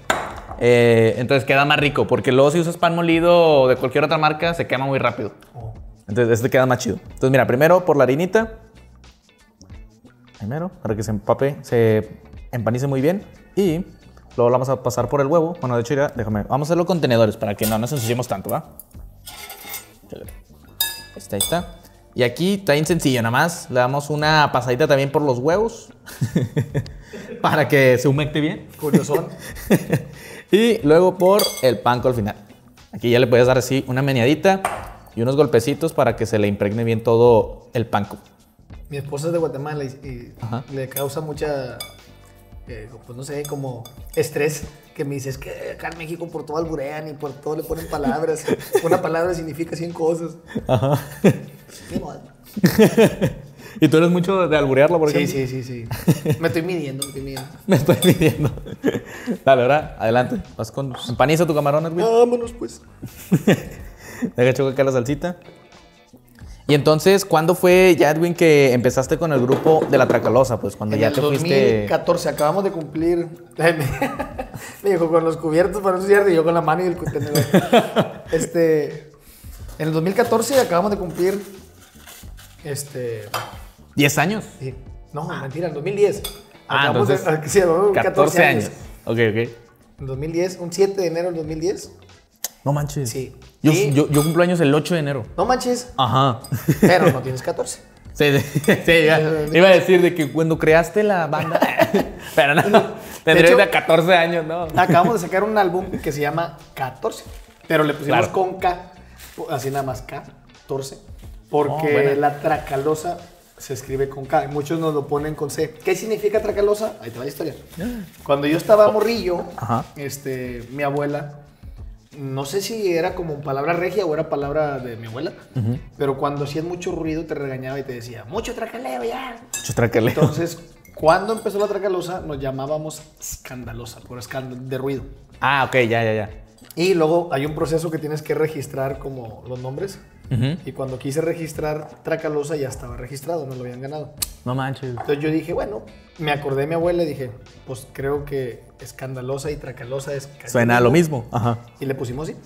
A: Eh, entonces queda más rico, porque luego si usas pan molido de cualquier otra marca se quema muy rápido. Entonces este queda más chido. Entonces mira, primero por la harinita. Primero, para que se empape, se empanice muy bien. Y luego lo vamos a pasar por el huevo. Bueno, de hecho, ya, déjame. Vamos a hacerlo con tenedores para que no nos ensuciemos tanto, ¿va? Está, ahí está. Y aquí está bien sencillo, nada más le damos una pasadita también por los huevos para que se humecte bien.
B: Curiosón.
A: y luego por el panco al final. Aquí ya le puedes dar así una meneadita y unos golpecitos para que se le impregne bien todo el panco.
B: Mi esposa es de Guatemala y,
A: Ajá.
B: le causa mucha, eh, pues no sé, como estrés. Que me dice, es que acá en México por todo alburean y por todo le ponen palabras. Una palabra significa 100 cosas.
A: Ajá. ¿Y tú eres mucho de alburearlo, por
B: Sí,
A: ejemplo?
B: sí, sí, sí. Me estoy midiendo, me estoy midiendo.
A: Me estoy midiendo. Dale, ahora, adelante. Vas con... Empaniza tu camarón, Edwin.
B: Vámonos, pues.
A: Deja chocar acá la salsita. Y entonces, ¿cuándo fue, ya, Edwin, que empezaste con el grupo de la Tracalosa? Pues cuando
B: En
A: ya
B: el
A: te fuiste...
B: 2014 acabamos de cumplir. me dijo con los cubiertos para no ensuciarte y yo con la mano y el contenedor. este. En el 2014 acabamos de cumplir. Este.
A: 10 años.
B: sí, no, mentira, en 2010.
A: Ah,
B: de-
A: entonces,
B: ah, sí, acabamos de
A: 14 años. Ok, ok.
B: En 2010, un 7 de enero del 2010.
A: No manches.
B: Sí.
A: Yo,
B: Y-
A: yo, yo cumplo años el 8 de enero.
B: No manches,
A: Ajá.
B: pero no tienes 14.
A: Sí, sí, sí, iba, iba a decir de que cuando creaste la banda. Pero no, tendría
B: hecho-
A: ahorita 14 años, ¿no?
B: Acabamos de sacar un álbum que se llama 14, pero le pusimos
A: Claro.
B: con K, así nada más K14, porque
A: Oh,
B: la tracalosa se escribe con K, muchos nos lo ponen con C. ¿Qué significa tracalosa? Ahí te va la historia. Cuando yo estaba morrillo,
A: Ajá.
B: este, mi abuela, no sé si era como palabra regia o era palabra de mi abuela, pero cuando hacías mucho ruido te regañaba y te decía, mucho tracaleo ya.
A: Mucho tracaleo.
B: Entonces, cuando empezó la tracalosa, nos llamábamos escandalosa, por escándalo de ruido.
A: Ah, ok, ya, ya, ya.
B: Y luego hay un proceso que tienes que registrar como los nombres. Y cuando quise registrar Tracalosa ya estaba registrado, no lo habían ganado.
A: No manches.
B: Entonces yo dije, bueno, me acordé de mi abuela y dije, pues creo que escandalosa y Tracalosa es
A: Suena a lo mismo. Ajá.
B: Y le pusimos sí.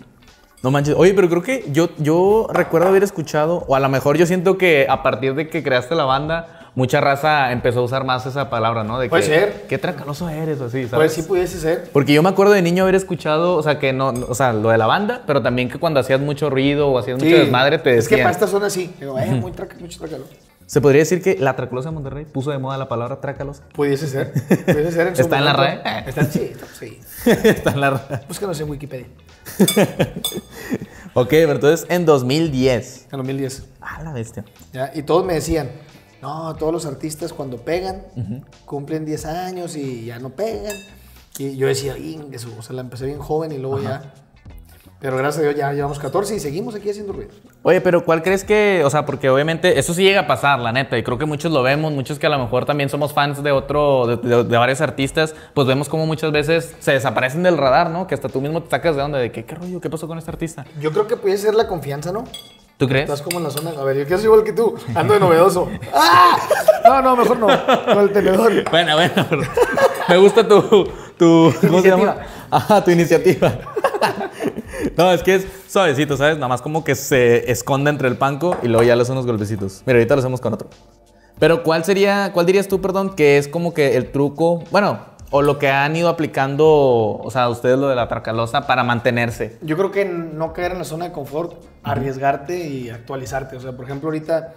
A: No manches. Oye, pero creo que yo, yo recuerdo haber escuchado, o a lo mejor yo siento que a partir de que creaste la banda, mucha raza empezó a usar más esa palabra, ¿no? De
B: Puede
A: que,
B: ser.
A: Qué tracaloso eres, o así, ¿sabes?
B: Pues sí pudiese ser.
A: Porque yo me acuerdo de niño haber escuchado, o sea, que no, o sea, lo de la banda, pero también que cuando hacías mucho ruido o hacías
B: Sí.
A: mucho desmadre te
B: Es que
A: decían.
B: para esta zona sí. Digo, eh, muy traca, mucho Tracalosa.
A: Se podría decir que la Tracalosa de Monterrey puso de moda la palabra tracalosa.
B: Pudiese ser. Pudiese ser en su
A: ¿Está en la?
B: Está, sí, está, sí.
A: Está en la...
B: Búscanos en Wikipedia.
A: Ok, pero entonces en 2010.
B: En 2010.
A: Ah, la bestia.
B: ¿ya? Y todos me decían, no, todos los artistas cuando pegan, cumplen 10 años y ya no pegan. Y yo decía, "Ingue su", o sea, la empecé bien joven y luego ya. Pero gracias a Dios ya llevamos 14 y seguimos aquí haciendo ruido.
A: Oye, pero ¿cuál crees que, o sea, porque obviamente eso sí llega a pasar, la neta, y creo que muchos lo vemos, muchos que a lo mejor también somos fans de otro, de, de- de varios artistas, pues vemos como muchas veces se desaparecen del radar, ¿no? Que hasta tú mismo te sacas de onda de que, ¿qué rollo? ¿Qué pasó con este artista?
B: Yo creo que puede ser la confianza, ¿no?
A: ¿Tú crees?
B: Estás como en la zona. A ver, yo quiero ser igual que tú. Ando de novedoso. ¡Ah! No, no, mejor no. Con el tenedor.
A: Bueno, bueno, pero me gusta tu, tu, ¿cómo se llama?
B: Iniciativa.
A: Ajá, tu iniciativa. No, es que es suavecito, ¿sabes? Nada más como que se esconde entre el panco y luego ya le hacen unos golpecitos. Mira, ahorita lo hacemos con otro. Pero ¿cuál sería, cuál dirías tú, perdón, que es como que el truco, bueno, o lo que han ido aplicando, o sea, ustedes lo de la tracalosa para mantenerse?
B: Yo creo que no caer en la zona de confort, arriesgarte y actualizarte. O sea, por ejemplo, ahorita,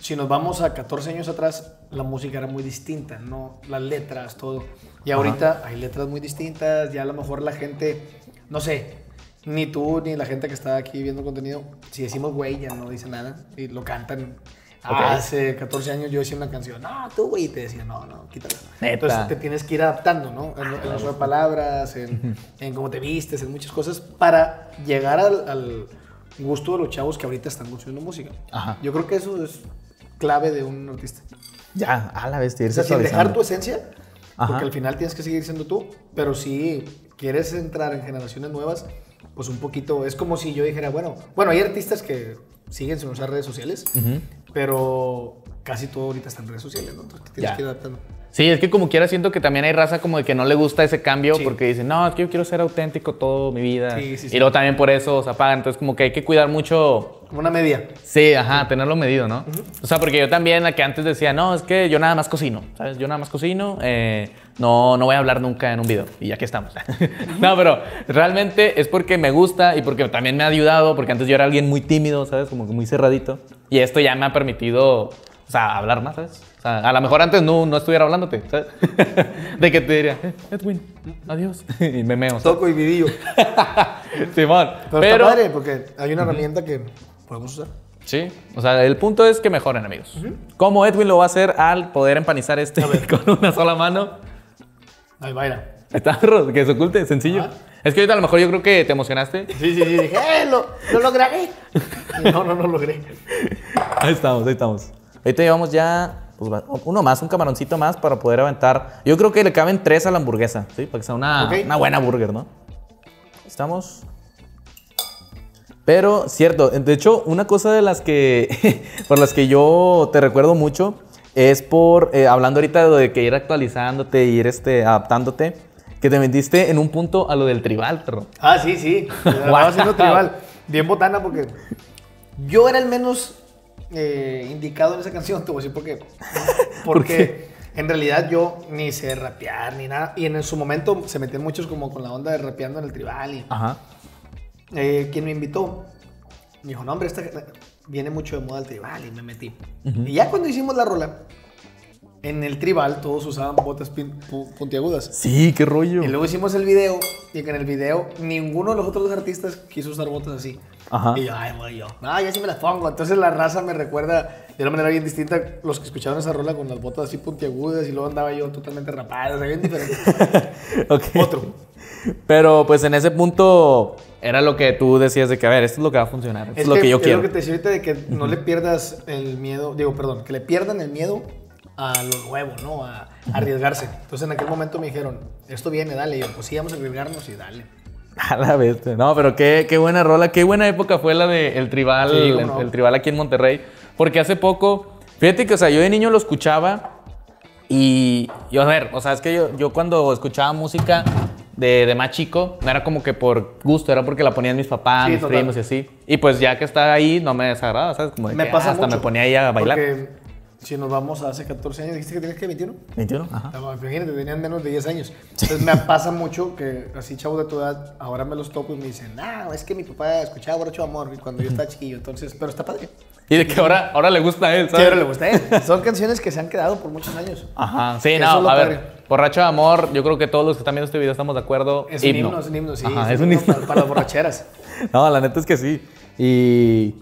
B: si nos vamos a 14 años atrás, la música era muy distinta, ¿no? Las letras, todo. Y ahorita hay letras muy distintas, ya a lo mejor la gente, no sé, ni tú ni la gente que está aquí viendo contenido, si decimos güey, ya no dice nada y lo cantan. Hace 14 años yo decía una canción, no, tú güey, y te decía, no, no, quítala.
A: Neta.
B: Entonces te tienes que ir adaptando, ¿no? En, en de palabras, en, en cómo te vistes, en muchas cosas, para llegar al, al gusto de los chavos que ahorita están consumiendo música.
A: Ajá.
B: Yo creo que eso es clave de un artista.
A: Ya, a la vez,
B: O sea, sin dejar tu esencia,
A: Ajá.
B: porque al final tienes que seguir siendo tú, pero si quieres entrar en generaciones nuevas, pues un poquito, es como si yo dijera, bueno, bueno, hay artistas que siguen sin usar redes sociales, pero casi todo ahorita está en redes sociales, ¿no? Entonces te tienes
A: Ya.
B: que ir adaptando.
A: Sí, es que como quiera siento que también hay raza como de que no le gusta ese cambio
B: Sí.
A: porque dicen, no, es que yo quiero ser auténtico toda mi vida.
B: Sí, sí,
A: y luego también por eso se apagan. Entonces como que hay que cuidar mucho,
B: Como una media.
A: sí, ajá, tenerlo medido, ¿no? O sea, porque yo también, la que antes decía, no, es que yo nada más cocino, ¿sabes? Yo nada más cocino, eh, no, no voy a hablar nunca en un video. Y aquí estamos. no, pero realmente es porque me gusta y porque también me ha ayudado, porque antes yo era alguien muy tímido, ¿sabes? Como que muy cerradito. Y esto ya me ha permitido, o sea, hablar más, ¿sabes? O sea, a lo mejor antes no, no estuviera hablándote, ¿sabes? De que te diría, "Eh, Edwin, adiós. y me meo, ¿sabes?
B: Toco y vivillo.
A: Simón.
B: Pero,
A: Pero,
B: está padre porque hay una herramienta que podemos usar.
A: sí, o sea, el punto es que mejoren, amigos. ¿Cómo Edwin lo va a hacer al poder empanizar este con una sola mano?
B: Ahí baila.
A: Está que se oculte, sencillo.
B: Ajá.
A: Es que ahorita a lo mejor yo creo que te emocionaste.
B: Sí, sí, sí. Dije, ¡eh! Lo, lo lograré. No, no, no lo logré.
A: Ahí estamos, ahí estamos. Ahorita llevamos ya pues, uno más, un camaroncito más para poder aventar. Yo creo que le caben tres a la hamburguesa, ¿sí? Para que sea una,
B: Ok.
A: una buena burger, ¿no? Estamos. Pero, cierto, de hecho, una cosa de las que, por las que yo te recuerdo mucho es por, eh, hablando ahorita de que ir actualizándote, ir este, adaptándote, que te metiste en un punto a lo del tribal, perro.
B: Ah, sí, sí. Estaba haciendo tribal. Bien botana porque yo era el menos eh, indicado en esa canción. Te voy a decir por qué. Porque en realidad yo ni sé rapear ni nada. Y en su momento se metían muchos como con la onda de rapeando en el tribal. Y
A: Ajá.
B: eh, quien me invitó me dijo, no, hombre, esta viene mucho de moda el tribal. Y me metí. Y ya cuando hicimos la rola, en el tribal todos usaban botas puntiagudas.
A: Sí, qué rollo.
B: Y luego hicimos el video y que en el video ninguno de los otros artistas quiso usar botas así.
A: Ajá.
B: Y yo, ay, voy yo. No, yo sí me las pongo. Entonces la raza me recuerda de una manera bien distinta los que escucharon esa rola con las botas así puntiagudas y luego andaba yo totalmente rapado. O sea, bien diferente.
A: Ok.
B: Otro.
A: Pero pues en ese punto era lo que tú decías de que, a ver, esto es lo que va a funcionar, esto es, lo que yo
B: es
A: quiero.
B: lo que te decía ahorita de que no le pierdas el miedo, digo, perdón, que le pierdan el miedo a lo nuevo, ¿no? A arriesgarse. Entonces en aquel momento me dijeron, esto viene, dale. Y yo, pues sí, vamos a arriesgarnos y dale.
A: A la bestia. No, pero qué, qué buena rola, qué buena época fue la de el tribal,
B: Sí,
A: el,
B: no.
A: el tribal aquí en Monterrey. Porque hace poco, fíjate que, o sea, yo de niño lo escuchaba y, y, a ver, o sea, es que yo, yo cuando escuchaba música de, de más chico, no era como que por gusto, era porque la ponían mis papás,
B: Sí,
A: mis
B: total.
A: primos y así. Y pues ya que está ahí, no me desagrada, ¿sabes? Como de
B: Me
A: que,
B: pasa
A: ah, hasta
B: mucho.
A: me ponía ahí a bailar.
B: Porque si nos vamos a hace 14 años, dijiste que tienes que 21.
A: 21, ajá.
B: No, Imagínate, tenían menos de 10 años. Entonces me pasa mucho que así chavos de tu edad, ahora me los topo y me dicen, no, es que mi papá escuchaba Borracho de Amor cuando yo estaba chiquillo. Entonces, pero está padre.
A: Y de que ahora, ahora le gusta a él,
B: Sí,
A: ¿sabes?
B: ahora le gusta a él. Son canciones que se han quedado por muchos años.
A: Ajá, sí,
B: Eso
A: no,
B: es
A: a ver, borracho de amor, yo creo que todos los que están viendo este video estamos de acuerdo.
B: Es un himno, es un himno, sí.
A: Ajá,
B: es un himno para, para las borracheras.
A: No, la neta es que sí. Y,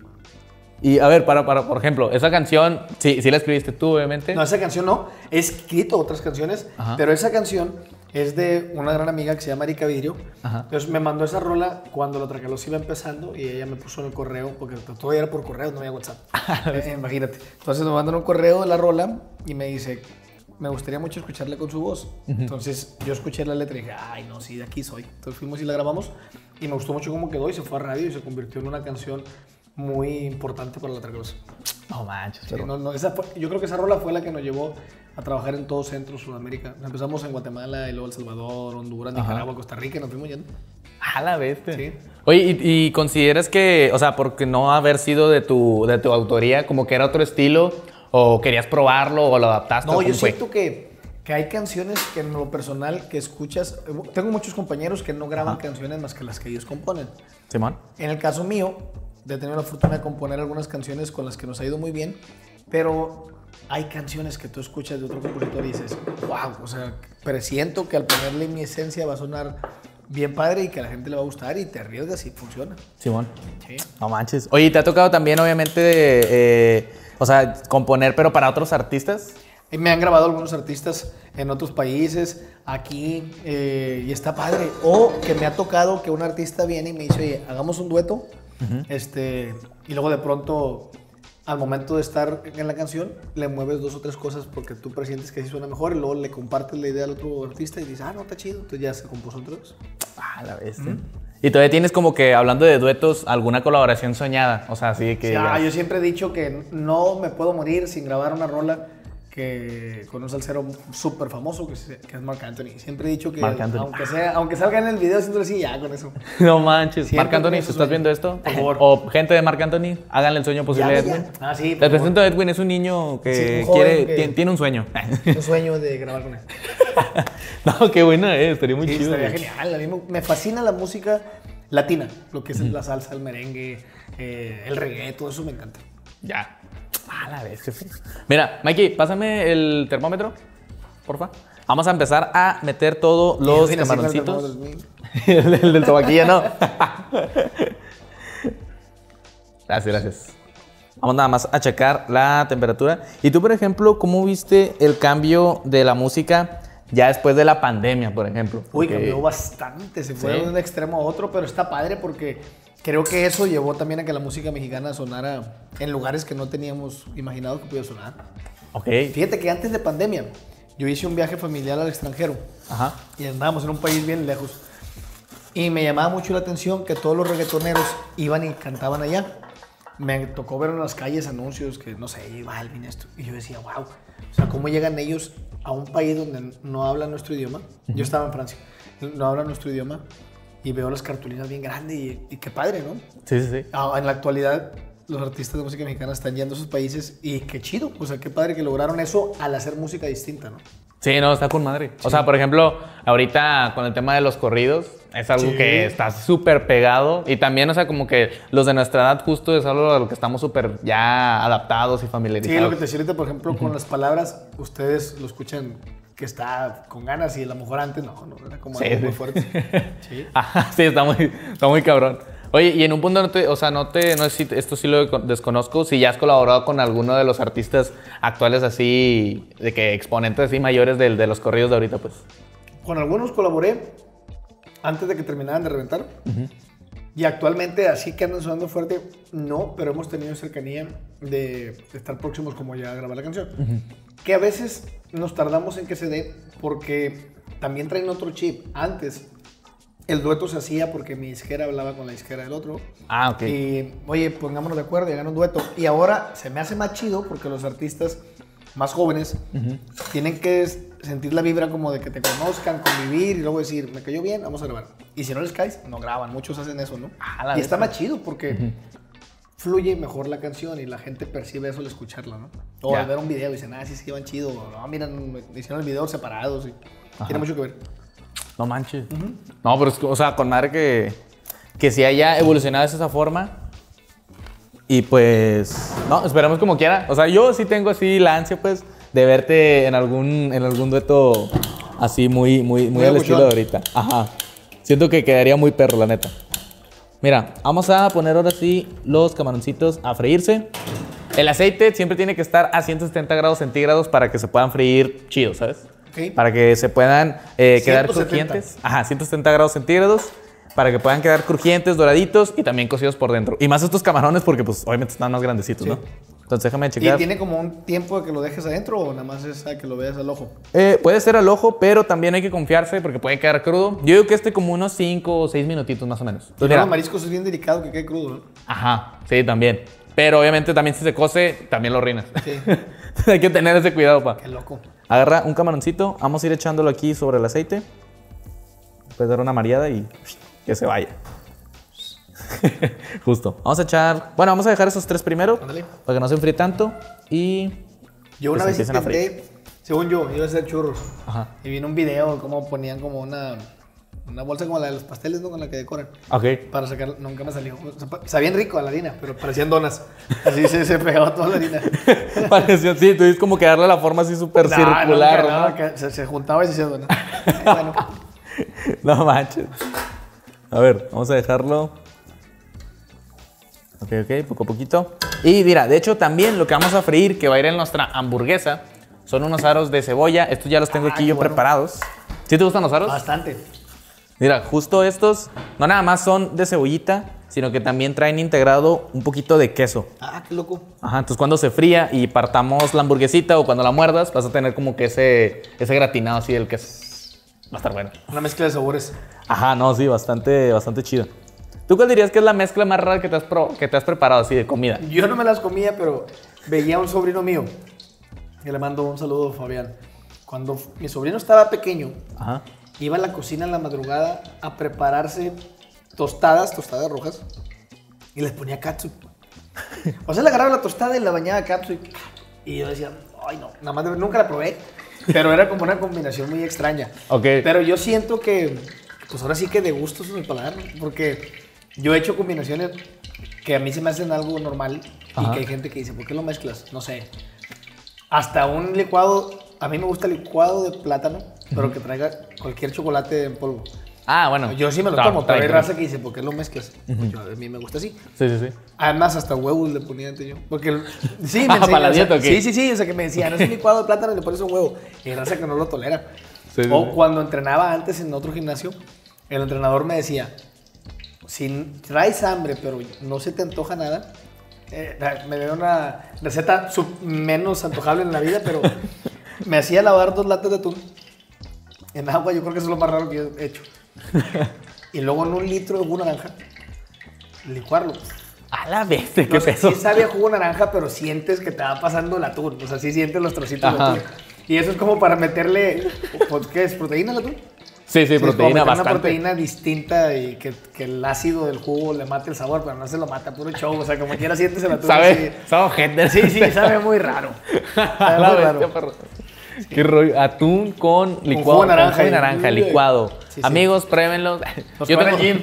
A: Y a ver, para, para, por ejemplo, esa canción, sí, sí la escribiste tú, obviamente.
B: No, esa canción no. He escrito otras canciones,
A: Ajá.
B: pero esa canción es de una gran amiga que se llama Erika Vidrio.
A: Ajá.
B: Entonces me mandó esa rola cuando la Tracalos iba empezando y ella me puso en el correo, porque todo era por correo, no había WhatsApp. Eh, imagínate. Entonces me mandan un correo de la rola y me dice, me gustaría mucho escucharla con su voz. Entonces yo escuché la letra y dije, ay, no, sí, de aquí soy. Entonces fuimos y la grabamos y me gustó mucho cómo quedó y se fue a radio y se convirtió en una canción muy importante para la Tracalos.
A: No manches,
B: Sí,
A: pero-
B: no, no, esa fue- yo creo que esa rola fue la que nos llevó a trabajar en todo Centro, Sudamérica. Empezamos en Guatemala y luego El Salvador, Honduras,
A: Ajá.
B: Nicaragua, Costa Rica y nos fuimos yendo.
A: A la bestia.
B: Sí.
A: Oye, ¿y, y consideras que, o sea, porque no haber sido de tu, de tu autoría, como que era otro estilo, o querías probarlo, o lo adaptaste?
B: No, yo
A: fue?
B: siento que, que hay canciones que en lo personal que escuchas... Tengo muchos compañeros que no graban
A: Ajá.
B: canciones más que las que ellos componen.
A: Simón.
B: En el caso mío, he tenido la fortuna de componer algunas canciones con las que nos ha ido muy bien, pero hay canciones que tú escuchas de otro compositor y dices, wow, o sea, presiento que al ponerle mi esencia va a sonar bien padre y que a la gente le va a gustar y te arriesgas y funciona.
A: Simón.
B: Sí.
A: No manches. Oye, ¿y ¿te ha tocado también, obviamente, eh, o sea, componer, pero para otros artistas?
B: Y Me han grabado algunos artistas en otros países, aquí, eh, y está padre. O que me ha tocado que un artista viene y me dice, oye, hagamos un dueto, este, y luego de pronto, al momento de estar en la canción, le mueves dos o tres cosas porque tú presientes que así suena mejor, y luego le compartes la idea al otro artista y dices, ah, no, está chido, entonces ya se compuso entre dos.
A: Ah, la bestia. Y todavía tienes como que, hablando de duetos, alguna colaboración soñada. O sea, así que.
B: Sí, ah, yo siempre he dicho que no me puedo morir sin grabar una rola que con un salsero súper famoso que es, que es Mark Anthony. Siempre he dicho que
A: Marc Anthony.
B: aunque sea, aunque salga en el video, siempre así ya con eso.
A: No manches. Marc Anthony, si estás viendo esto,
B: Por favor.
A: o gente de Marc Anthony, háganle el sueño posible a Edwin.
B: ya. Ah, sí, por
A: Les
B: favor.
A: presento a Edwin, es un niño que
B: Sí, un
A: quiere,
B: que-
A: Tiene, un sueño.
B: Un sueño de grabar con él.
A: no, qué buena es, estaría muy
B: Sí,
A: chido.
B: estaría
A: güey.
B: genial. A mí me, me fascina la música latina, lo que es la salsa, el merengue, eh, el reggae, todo eso me encanta.
A: Ya. A la vez. Mira, Mikey, pásame el termómetro, porfa. Vamos a empezar a meter todos los
B: sí,
A: camaroncitos. el del, tabaquilla, no. gracias, gracias. Vamos nada más a checar la temperatura. Y tú, por ejemplo, ¿cómo viste el cambio de la música ya después de la pandemia, por ejemplo?
B: Uy,
A: Porque-
B: cambió bastante, se fue
A: Sí.
B: de un extremo a otro, pero está padre porque creo que eso llevó también a que la música mexicana sonara en lugares que no teníamos imaginado que pudiera sonar.
A: Ok.
B: Fíjate que antes de pandemia, yo hice un viaje familiar al extranjero
A: Ajá.
B: y andábamos en un país bien lejos. Y me llamaba mucho la atención que todos los reggaetoneros iban y cantaban allá. Me tocó ver en las calles anuncios que, no sé, J Balvin, esto. Y yo decía, wow. O sea, ¿cómo llegan ellos a un país donde no hablan nuestro idioma? Yo estaba en Francia. No hablan nuestro idioma. Y veo las cartulinas bien grandes y, y qué padre, ¿no?
A: Sí, sí, sí.
B: Ah, En la actualidad, los artistas de música mexicana están yendo a esos países y qué chido. O sea, qué padre que lograron eso al hacer música distinta, ¿no?
A: Sí, no, está con madre. O sea, por ejemplo, ahorita con el tema de los corridos, es algo
B: Sí.
A: que está súper pegado. Y también, o sea, como que los de nuestra edad justo es algo a lo que estamos súper ya adaptados y
B: Sí,
A: familiarizados.
B: lo que te decía ahorita, por ejemplo, con las palabras, ustedes lo escuchan que está con ganas y a lo mejor antes no, no, era como
A: Sí,
B: algo muy fuerte. Sí.
A: Ajá, sí, está muy, está muy cabrón. Oye, y en un punto, no te, o sea, no te, no sé si esto sí lo desconozco, si ya has colaborado con alguno de los artistas actuales así, de que exponentes así mayores del- de, los corridos de ahorita, pues.
B: Con algunos colaboré antes de que terminaran de reventar. Y actualmente, así que andan sonando fuerte, no, pero hemos tenido cercanía de estar próximos como ya a grabar la canción. Que a veces nos tardamos en que se dé porque también traen otro chip. Antes, el dueto se hacía porque mi disquera hablaba con la disquera del otro.
A: Ah, ok.
B: Y, oye, pongámonos de acuerdo y hagan un dueto. Y ahora se me hace más chido porque los artistas más jóvenes tienen que sentir la vibra como de que te conozcan, convivir y luego decir, me cayó bien, vamos a grabar. Y si no les caes, no graban. Muchos hacen eso, ¿no?
A: Ah, la
B: y está más chido porque fluye mejor la canción y la gente percibe eso al escucharla, ¿no? O
A: Ya.
B: al ver un video y dicen, ah, sí, sí, van chido. O, no, miran, me- hicieron el video separados. Y
A: Ajá.
B: tiene mucho que ver.
A: No manches. No, pero es, que, o sea, con madre que, que si haya evolucionado de esa forma. Y pues, no, esperamos como quiera. O sea, yo sí tengo así la ansia, pues, de verte en algún, en algún dueto así muy, muy, muy,
B: Muy
A: al estilo de ahorita. Ajá. Siento que quedaría muy perro, la neta. Mira, vamos a poner ahora sí los camaroncitos a freírse. El aceite siempre tiene que estar a 170 grados centígrados para que se puedan freír chido, ¿sabes?
B: Ok.
A: Para que se puedan eh, quedar
B: 170.
A: crujientes. Ajá, 170 grados centígrados. Para que puedan quedar crujientes, doraditos y también cocidos por dentro. Y más estos camarones porque pues obviamente están más grandecitos,
B: Sí.
A: ¿no? Entonces déjame
B: ¿Y
A: checar.
B: tiene como un tiempo de que lo dejes adentro o nada más es a que lo veas al ojo?
A: Eh, puede ser al ojo, pero también hay que confiarse porque puede quedar crudo. Yo digo que este como unos 5 o 6 minutitos más o menos.
B: Y
A: Entonces, mira,
B: los mariscos es bien delicado que quede crudo, ¿no?
A: Ajá, sí, también. Pero obviamente también si se cose, también lo rinas.
B: Sí.
A: hay que tener ese cuidado, pa.
B: Qué loco.
A: Agarra un camaroncito, vamos a ir echándolo aquí sobre el aceite. Puedes dar una mareada y que se vaya. Justo. Vamos a echar, bueno, vamos a dejar esos tres primero
B: Ándale.
A: para que no se enfríe tanto y
B: Yo una vez intenté, según yo, iba a hacer churros.
A: Ajá.
B: Y vi en un video cómo ponían como una, una bolsa como la de los pasteles, ¿no? Con la que decoran.
A: Ok.
B: Para sacar, nunca me salió. O sea, pa- sabían rico a la harina, pero parecían donas. Así se, se pegaba toda la harina.
A: Pareció, sí, tú dices como que darle la forma así súper
B: No,
A: circular,
B: no,
A: ¿no?
B: no, que se, se juntaba y se hacía dona. Bueno,
A: No manches. A ver, vamos a dejarlo. Ok, ok, poco a poquito. Y mira, de hecho también lo que vamos a freír, que va a ir en nuestra hamburguesa, son unos aros de cebolla. Estos ya los tengo
B: Ah,
A: aquí yo
B: bueno.
A: preparados. ¿Sí te gustan los aros?
B: bastante.
A: Mira, justo estos no nada más son de cebollita, sino que también traen integrado un poquito de queso.
B: Ah, qué loco.
A: Ajá, entonces cuando se fría y partamos la hamburguesita o cuando la muerdas, vas a tener como que ese, ese gratinado así del queso. Va a estar bueno.
B: Una mezcla de sabores.
A: Ajá, no, sí, bastante, bastante chido. ¿Tú cuál dirías que es la mezcla más rara que te has, pro- que te has preparado así de comida?
B: Yo no me las comía, pero veía a un sobrino mío. Y le mando un saludo, Fabián. Cuando mi sobrino estaba pequeño,
A: Ajá.
B: iba a la cocina en la madrugada a prepararse tostadas, tostadas rojas, y les ponía catsup. O sea, le agarraba la tostada y la bañaba catsup. Y yo decía, ay no, nada más de- nunca la probé. Pero era como una combinación muy extraña.
A: Ok.
B: Pero yo siento que, pues ahora sí que de gustos en el paladar, porque yo he hecho combinaciones que a mí se me hacen algo normal y
A: Ajá.
B: que hay gente que dice, ¿por qué lo mezclas? No sé. Hasta un licuado, a mí me gusta el licuado de plátano, pero que traiga cualquier chocolate en polvo.
A: Ah, bueno.
B: Yo sí me lo tomo, pero hay raza que dice, ¿por qué lo mezclas? Pues yo, a mí me gusta así.
A: Sí, sí, sí.
B: Además, hasta huevos le ponía antes yo. Porque, sí, me enseñó,
A: ¿para la
B: sea,
A: dieta o qué?
B: Sí, sí, sí. O sea, que me decían, es un licuado de plátano y le pones un huevo. Y hay raza que no lo tolera.
A: Sí, sí,
B: o
A: sí.
B: cuando entrenaba antes en otro gimnasio, el entrenador me decía, si traes hambre, pero no se te antoja nada, eh, me dio una receta sub- menos antojable en la vida, pero me hacía lavar dos latas de atún en agua. Yo creo que eso es lo más raro que yo he hecho. Y luego en un litro de jugo naranja, licuarlo.
A: A la bestia, qué
B: No
A: peso.
B: sí sabe a jugo naranja, pero sientes que te va pasando el atún. O sea, sí sientes los trocitos
A: Ajá.
B: de atún. Y eso es como para meterle, ¿qué es? ¿Proteína al atún?
A: Sí, sí,
B: Sí, como
A: proteína
B: meter
A: bastante.
B: Una proteína distinta y que, que el ácido del jugo le mate el sabor, pero no se lo mata, puro show. O sea, como quiera sientes el atún.
A: ¿Sabe? Sabe
B: así. Sí, sí, sabe muy raro. Sabe
A: la
B: muy
A: bestia,
B: raro.
A: Qué rollo. Atún con licuado.
B: naranja.
A: con naranja,
B: Uy.
A: licuado.
B: Sí, sí.
A: Amigos, pruébenlo.
B: Nos
A: Yo tengo,
B: al gym.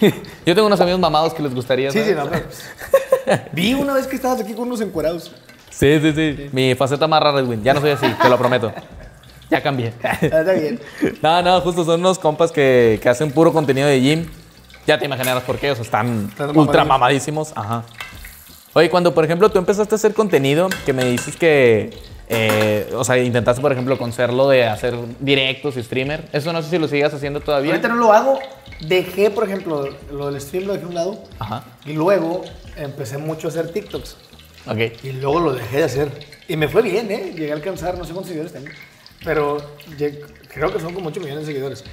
A: yo tengo unos amigos mamados que les gustaría.
B: Sí, sí,
A: ¿sabes?
B: no, pero- Vi una vez que estabas aquí con unos encuerados.
A: Sí, sí, sí. Mi faceta más rara. Ya no soy así, te lo prometo. Ya cambié.
B: Ah, Está bien.
A: No, no, justo son unos compas que, que hacen puro contenido de gym. Ya te imaginarás por qué, o sea, están
B: Están
A: ultra
B: mamadísimos.
A: Ajá. Oye, cuando por ejemplo tú empezaste a hacer contenido, que me dices que, eh, o sea, intentaste por ejemplo con lo de hacer directos y streamer, eso no sé si lo sigas haciendo todavía.
B: Ahorita no lo hago. Dejé, por ejemplo, lo del stream lo dejé a un lado.
A: Ajá,
B: Y luego empecé mucho a hacer TikToks.
A: ok.
B: Y luego lo dejé de hacer. Y me fue bien, ¿eh? Llegué a alcanzar, no sé cuántos seguidores tengo. Pero creo que son como 8 millones de seguidores.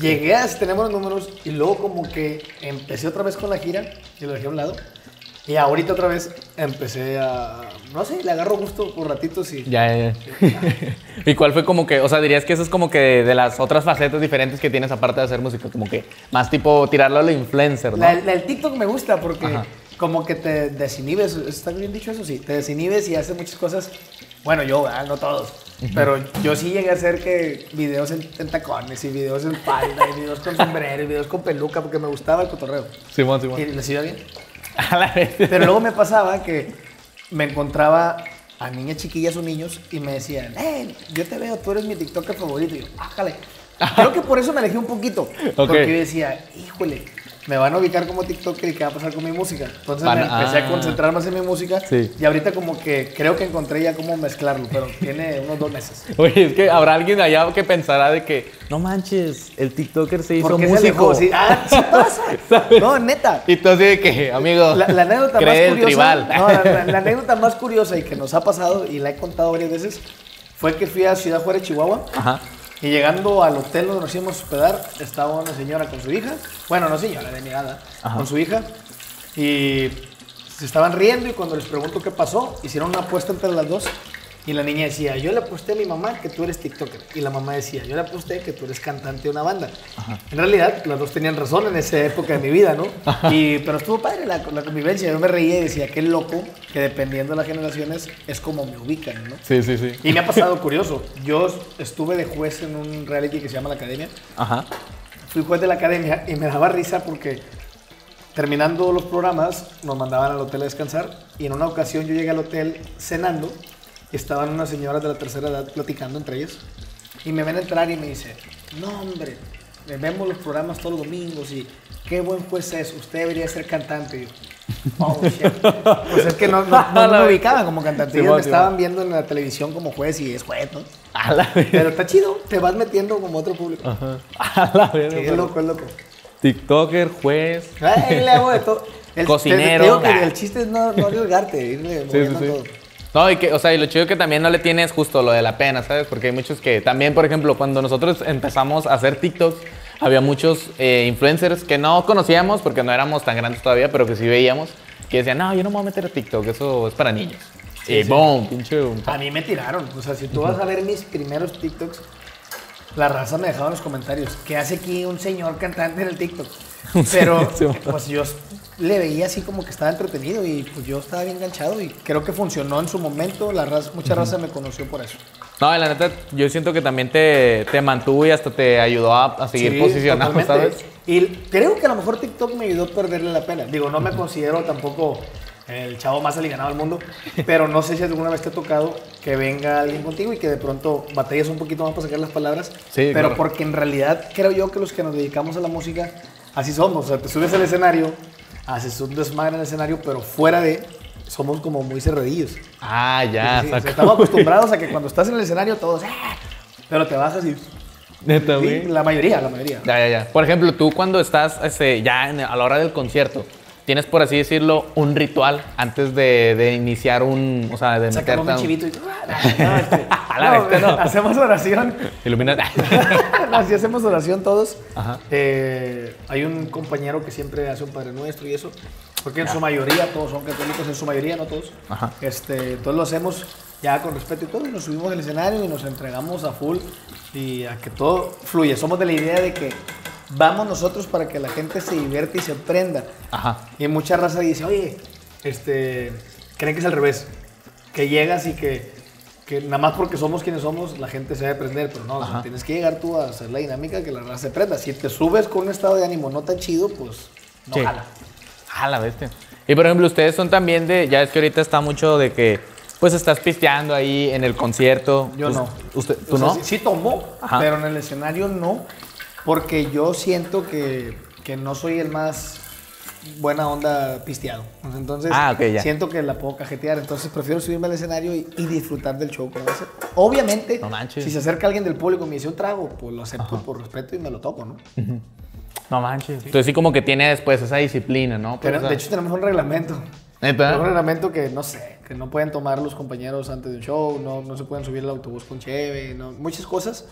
B: Llegué a tener buenos números y luego como que empecé otra vez con la gira y lo dejé a un lado. Y ahorita otra vez empecé a... No sé, le agarro gusto por ratitos y...
A: Ya, ya, ya. ¿Y cuál fue como que, o sea, dirías que eso es como que de las otras facetas diferentes que tienes aparte de hacer música, como que más tipo tirarlo a lo influencer, ¿no?
B: La, la del TikTok me gusta porque
A: Ajá.
B: como que te desinhibes, ¿está bien dicho eso? Sí, te desinhibes y haces muchas cosas. Bueno, yo, ¿verdad? no todos. Pero yo sí llegué a hacer que videos en, en tacones y videos en falda y videos con sombrero y videos con peluca porque me gustaba el cotorreo.
A: Simón, Simón.
B: Y les iba bien.
A: A la vez.
B: Pero luego me pasaba que me encontraba a niñas chiquillas o niños y me decían, hey, yo te veo, tú eres mi TikToker favorito. Y yo, ájale. Creo que por eso me alejé un poquito. Porque yo decía, híjole, me van a ubicar como TikToker y qué va a pasar con mi música. Entonces
A: Van-
B: me empecé
A: ah.
B: a concentrar más en mi música
A: Sí.
B: y ahorita como que creo que encontré ya cómo mezclarlo, pero tiene unos dos meses.
A: Oye, es que habrá alguien allá que pensará de que, no manches, el TikToker se hizo
B: Porque se
A: músico.
B: alejó, sí. Ah, sí pasa.
A: ¿Sabes?
B: No, neta.
A: Y tú así de que, amigo,
B: La, la anécdota más curiosa, no, la- la anécdota más curiosa y que nos ha pasado y la he contado varias veces fue que fui a Ciudad Juárez, Chihuahua.
A: Ajá.
B: Y llegando al hotel donde nos íbamos a hospedar, estaba una señora con su hija. Bueno, no señora, de mi edad,
A: Ajá.
B: con su hija. Y se estaban riendo y cuando les pregunto qué pasó, hicieron una apuesta entre las dos. Y la niña decía, yo le aposté a mi mamá que tú eres TikToker. Y la mamá decía, yo le aposté que tú eres cantante de una banda. En realidad, las dos tenían razón en esa época de mi vida, ¿no? Y, pero estuvo padre la, la convivencia. Yo me reía y decía, qué loco que dependiendo de las generaciones es como me ubican, ¿no?
A: Sí, sí, sí.
B: Y me ha pasado curioso. Yo estuve de juez en un reality que se llama La Academia.
A: Ajá.
B: Fui juez de la Academia y me daba risa porque terminando los programas nos mandaban al hotel a descansar y en una ocasión yo llegué al hotel cenando y estaban unas señoras de la tercera edad platicando entre ellas y me ven entrar y me dice, no hombre, vemos los programas todos los domingos y qué buen juez es, usted debería ser cantante. Y yo, "Oh, shit". Pues es que no, no, no me ubicaban como cantante, ellos me estaban viendo en la televisión como juez y es juez, ¿no?
A: A la.
B: Pero está chido, te vas metiendo como otro público.
A: Ajá. A la vez.
B: Sí, es loco, es loco.
A: TikToker, juez.
B: Ay, le hago de todo. El,
A: Cocinero.
B: te digo que
A: Ah.
B: el chiste es no, no arriesgarte, irle
A: Sí, sí, sí.
B: todo.
A: No, y que, o sea, y lo chido que también no le tienes justo lo de la pena, ¿sabes? Porque hay muchos que también, por ejemplo, cuando nosotros empezamos a hacer TikToks, había muchos eh, influencers que no conocíamos porque no éramos tan grandes todavía, pero que sí veíamos, que decían, no, yo no me voy a meter a TikTok, eso es para niños. y
B: sí.
A: boom, pinche.
B: A mí me tiraron. O sea, si tú vas a ver mis primeros TikToks, la raza me dejaba en los comentarios, ¿qué hace aquí un señor cantante en el TikTok? Pero pues yo le veía así como que estaba entretenido y pues yo estaba bien enganchado y creo que funcionó en su momento. La raza, mucha raza me conoció por eso.
A: No, la neta, yo siento que también te, te mantuvo y hasta te ayudó a, a seguir
B: Sí,
A: posicionando,
B: totalmente.
A: ¿sabes?
B: Y creo que a lo mejor TikTok me ayudó a perderle la pena. Digo, no me considero tampoco el chavo más alivianado del mundo, pero no sé si alguna vez te ha tocado que venga alguien contigo y que de pronto batallas un poquito más para sacar las palabras.
A: Sí,
B: pero
A: claro.
B: porque en realidad creo yo que los que nos dedicamos a la música, así somos. O sea, te subes al escenario, haces un desmadre en el escenario, pero fuera de, somos como muy cerradillos.
A: Ah, ya,
B: Sí, o sea,
A: saco.
B: estamos acostumbrados a que cuando estás en el escenario todos, "Ah", pero te bajas y...
A: Neta,
B: Sí, la mayoría, la mayoría.
A: Ya, ya, ya. Por ejemplo, tú cuando estás este, ya en- a la hora del concierto, tienes, por así decirlo, un ritual antes de, de iniciar un. O sea, de
B: Sacamos un chivito y... No, este,
A: A la
B: no,
A: no.
B: Hacemos oración.
A: Ilumina.
B: Así hacemos oración todos.
A: Ajá.
B: Eh, hay un compañero que siempre hace un Padre Nuestro y eso. Porque en su mayoría, todos son católicos, en su mayoría, no todos.
A: Ajá.
B: Este, todos lo hacemos ya con respeto y todo. Y nos subimos al escenario y nos entregamos a full y a que todo fluya. Somos de la idea de que vamos nosotros para que la gente se divierta y se prenda.
A: Ajá.
B: Y mucha raza dice, oye, este, creen que es al revés. Que llegas y que, que nada más porque somos quienes somos, la gente se va a prender. Pero no, o sea, tienes que llegar tú a hacer la dinámica que la raza se prenda. Si te subes con un estado de ánimo no tan chido, pues no
A: Sí.
B: jala.
A: Ah, la bestia. Y por ejemplo, ustedes son también de. Ya es que ahorita está mucho de que. Pues estás pisteando ahí en el concierto.
B: Yo
A: Pues,
B: no.
A: Usted, ¿Tú
B: O sea,
A: no?
B: Sí, sí tomo,
A: Ajá.
B: pero en el escenario no. Porque yo siento que, que no soy el más buena onda pisteado. Entonces,
A: Ah, ya.
B: siento que la puedo cajetear. Entonces, prefiero subirme al escenario y, y disfrutar del show. como ese. Obviamente,
A: No manches.
B: si se acerca alguien del público y me dice un trago, pues lo acepto por respeto y me lo toco, ¿no?
A: No manches. Entonces sí como que tiene después esa disciplina, ¿no? Pues,
B: Pero,
A: sea,
B: de hecho, tenemos un reglamento.
A: ¿Neta?
B: Un reglamento que, no sé, que no pueden tomar los compañeros antes de un show, no, no se pueden subir al autobús con cheve, no, muchas cosas.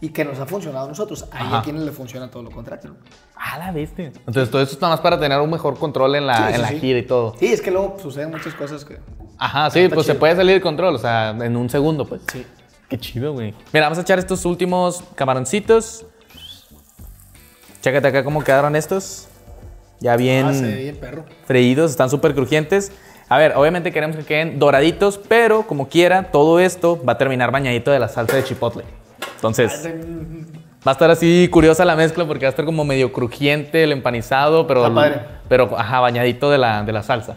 B: Y que nos ha funcionado a nosotros. Hay
A: Ajá.
B: a quienes le funciona todo lo contrario.
A: Ah, la bestia. Entonces todo eso está más para tener un mejor control en la,
B: Sí,
A: en
B: sí,
A: la
B: sí.
A: gira y todo.
B: Sí, es que luego suceden muchas cosas que...
A: Ajá, sí, pues se
B: chido.
A: puede salir de control, o sea, en un segundo, pues.
B: Sí.
A: Qué chido, güey. Mira, vamos a echar estos últimos camaroncitos. Chécate acá cómo quedaron estos. Ya bien
B: Ah, bien perro.
A: freídos, están súper crujientes. A ver, obviamente queremos que queden doraditos, pero como quiera, todo esto va a terminar bañadito de la salsa de chipotle. Entonces, va a estar así curiosa la mezcla porque va a estar como medio crujiente el empanizado, pero,
B: Está padre.
A: pero ajá, bañadito de la, de la salsa.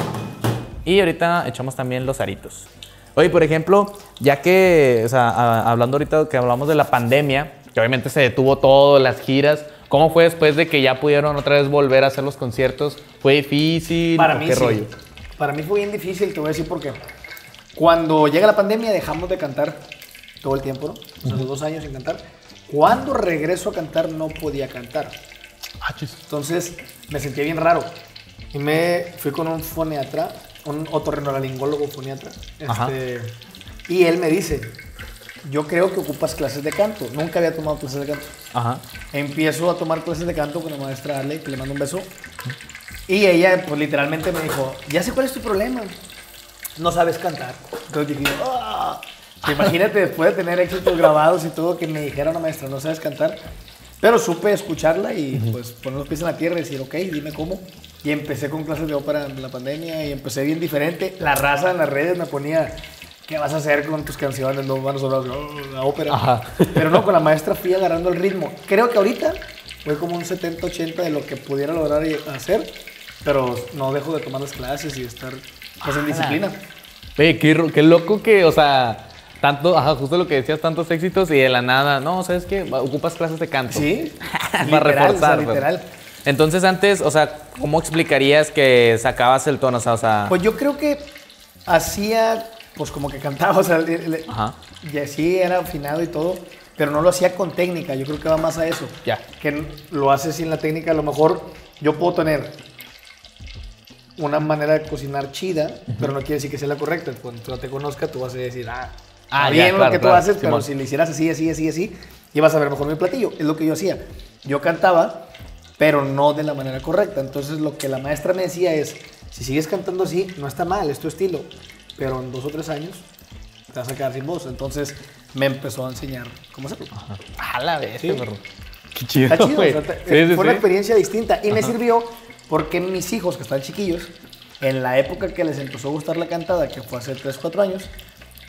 A: Y ahorita echamos también los aritos. Oye, por ejemplo, ya que, o sea, a- hablando ahorita que hablamos de la pandemia, que obviamente se detuvo todo, las giras, ¿Cómo fue después de que ya pudieron otra vez volver a hacer los conciertos? ¿Fue difícil?
B: Para
A: ¿O
B: mí
A: qué
B: sí.
A: rollo?
B: Para mí fue bien difícil, te voy a decir por qué. Cuando llega la pandemia dejamos de cantar todo el tiempo, ¿no? O sea, los dos años sin cantar. Cuando regreso a cantar no podía cantar.
A: Ah.
B: Entonces me sentía bien raro. Y me fui con un foniatra, un otorrinolaringólogo foniatra. Este, y él me dice, yo creo que ocupas clases de canto. Nunca había tomado clases de canto.
A: Ajá.
B: Empiezo a tomar clases de canto con la maestra Ale, que le mando un beso. Y ella, pues literalmente me dijo, ya sé cuál es tu problema. No sabes cantar. Entonces dije, "Ah". imagínate después de tener éxitos grabados y todo, que me dijera una maestra, no sabes cantar. Pero supe escucharla y pues poner los pies en la tierra y decir, ok, dime cómo. Y empecé con clases de ópera en la pandemia y empecé bien diferente. La raza en las redes me ponía, ¿qué vas a hacer con tus canciones? No van a sonar "Oh, la ópera.
A: Ajá.
B: Pero no, con la maestra fui agarrando el ritmo. Creo que ahorita fue como un 70-80 de lo que pudiera lograr y- hacer, pero no dejo de tomar las clases y estar pues, en disciplina.
A: Oye, qué, qué loco que, o sea, tanto, ajá, justo lo que decías, tantos éxitos y de la nada, no, ¿sabes qué? Ocupas clases de canto.
B: Sí,
A: Para
B: literal,
A: reforzar.
B: o sea,
A: pues.
B: literal.
A: Entonces antes, o sea, ¿cómo explicarías que sacabas el tono? O sea, o sea,
B: Pues yo creo que hacía, pues como que cantaba, o sea, le- le- y sí era afinado y todo, pero no lo hacía con técnica, yo creo que va más a eso.
A: Ya.
B: Que lo hace sin la técnica, a lo mejor yo puedo tener una manera de cocinar chida, pero no quiere decir que sea la correcta. Cuando tú te conozca, tú vas a decir, ah,
A: Ah, ya,
B: bien
A: claro,
B: lo que tú
A: claro,
B: haces, pero
A: Simón.
B: si le hicieras así, así, así, así, ibas a ver mejor mi platillo. Es lo que yo hacía. Yo cantaba, pero no de la manera correcta. Entonces lo que la maestra me decía es, si sigues cantando así, no está mal, es tu estilo, pero en dos o tres años te vas a quedar sin voz. Entonces me empezó a enseñar cómo hacerlo.
A: a la vez,
B: Sí.
A: perro. Qué chido,
B: Está chido,
A: güey.
B: o sea, te-
A: Sí, sí,
B: fue una
A: sí.
B: experiencia distinta y me sirvió porque mis hijos, que están chiquillos, en la época que les empezó a gustar la cantada, que fue hace 3, 4 años,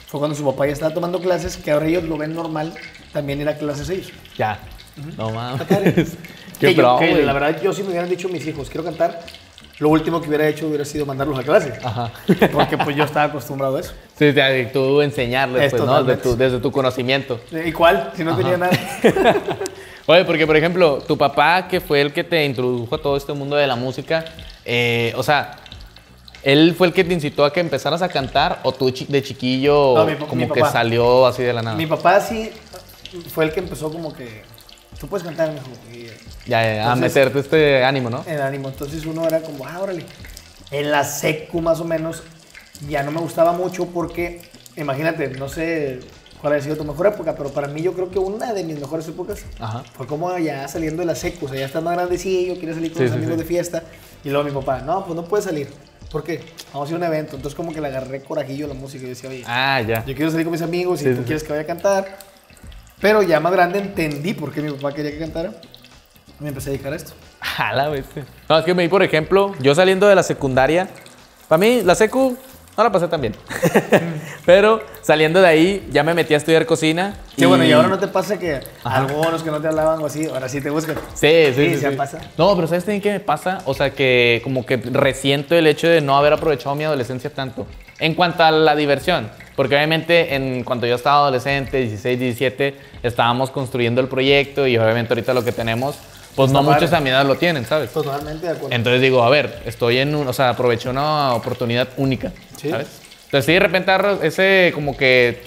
B: fue cuando su papá ya estaba tomando clases, que ahora ellos lo ven normal también ir a clases ellos.
A: Ya. No mames.
B: Que
A: Qué
B: yo-
A: pro,
B: que la verdad, yo si me hubieran dicho mis hijos, quiero cantar, lo último que hubiera hecho hubiera sido mandarlos a clase.
A: Ajá.
B: Porque pues yo estaba acostumbrado a eso.
A: Sí, tú enseñarles,
B: Es
A: pues, ¿no? Desde tu, desde tu conocimiento.
B: ¿Y cuál? Si no tenía nada.
A: Oye, porque por ejemplo, tu papá, que fue el que te introdujo a todo este mundo de la música, eh, o sea, ¿él fue el que te incitó a que empezaras a cantar o tú de chiquillo
B: No, mi pa-
A: como
B: mi
A: que salió así de la nada?
B: Mi papá sí fue el que empezó como que, tú puedes cantar, mijo.
A: Ya, a meterte este ánimo, ¿no?
B: el ánimo. Entonces uno era como, ah, órale. En la secu más o menos ya no me gustaba mucho porque, imagínate, no sé cuál ha sido tu mejor época, pero para mí yo creo que una de mis mejores épocas
A: Ajá.
B: fue como ya saliendo de la secu, o sea, ya más grandecillo, quieres salir con
A: Sí, sí,
B: amigos
A: sí.
B: de fiesta. Y luego mi papá, no, pues no puedes salir. ¿Por qué? Vamos a ir a un evento. Entonces como que le agarré corajillo a la música y decía, oye,
A: Ah, ya.
B: yo quiero salir con mis amigos y tú quieres que vaya a cantar. Pero ya más grande entendí por qué mi papá quería que cantara. Me empecé a dedicar a esto.
A: A la bestia. No, es que me di, por ejemplo, yo saliendo de la secundaria, para mí la secu no la pasé tan bien. Pero saliendo de ahí ya me metí a estudiar cocina.
B: Sí, bueno, y ahora no te pasa que algunos que no te hablaban o así, ahora sí te buscan.
A: Sí, sí, sí.
B: Sí, se
A: sí.
B: pasa.
A: No, pero ¿sabes también qué me pasa? O sea, que como que resiento el hecho de no haber aprovechado mi adolescencia tanto. En cuanto a la diversión. Porque obviamente en cuando yo estaba adolescente, 16, 17, estábamos construyendo el proyecto y obviamente ahorita lo que tenemos, pues no muchos a mi edad lo tienen, ¿sabes?
B: Totalmente de acuerdo.
A: Entonces digo, a ver, estoy en un, o sea, aproveché una oportunidad única,
B: Sí.
A: ¿sabes? Entonces sí, de repente ese como que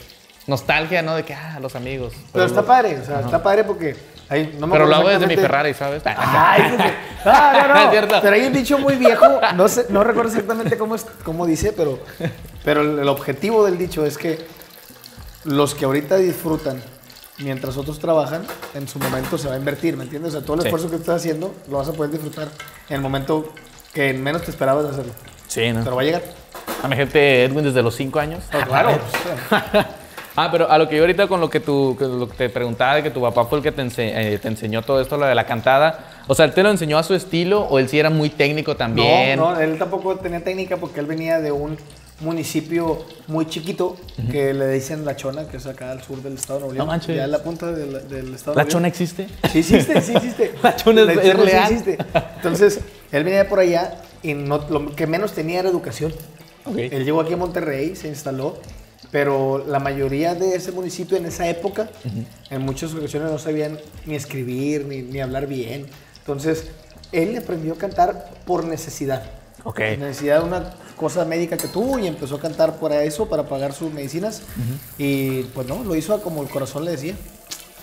A: nostalgia, ¿no? De que, ah, los amigos.
B: Pero está padre, o sea, está padre porque ahí no me
A: Pero lo hago desde mi Ferrari, ¿sabes?
B: Ay, sí, sí. Ah, no, no.
A: Es cierto.
B: Pero hay un dicho muy viejo, no, sé, no recuerdo exactamente cómo, es, cómo dice, pero, pero el, el objetivo del dicho es que los que ahorita disfrutan mientras otros trabajan, en su momento se va a invertir, ¿me entiendes? O sea, todo el
A: Sí.
B: esfuerzo que estás haciendo lo vas a poder disfrutar en el momento que menos te esperabas de hacerlo.
A: Sí, ¿no?
B: Pero va a llegar.
A: A mi gente Edwin desde los 5 años.
B: Oh, claro.
A: Ah, pero a lo que yo ahorita con lo que, tú, lo que te preguntaba de que tu papá fue el que te, ense- eh, te enseñó todo esto, lo de la cantada. O sea, ¿él te lo enseñó a su estilo o él sí era muy técnico también?
B: No, no, él tampoco tenía técnica porque él venía de un municipio muy chiquito que le dicen La Chona, que es acá al sur del estado de Nuevo León.
A: No manches.
B: Ya en la punta del, del estado de
A: ¿La
B: Nuevo
A: chona existe?
B: Sí existe, sí existe.
A: La Chona es- es
B: sí
A: real.
B: existe. Entonces, él venía de por allá y no, lo que menos tenía era educación. Él llegó aquí a Monterrey, se instaló Pero la mayoría de ese municipio en esa época, en muchas ocasiones no sabían ni escribir, ni, ni hablar bien. Entonces, él aprendió a cantar por necesidad.
A: Ok.
B: Necesidad de una cosa médica que tuvo y empezó a cantar por eso, para pagar sus medicinas. Y pues no, lo hizo como el corazón le decía.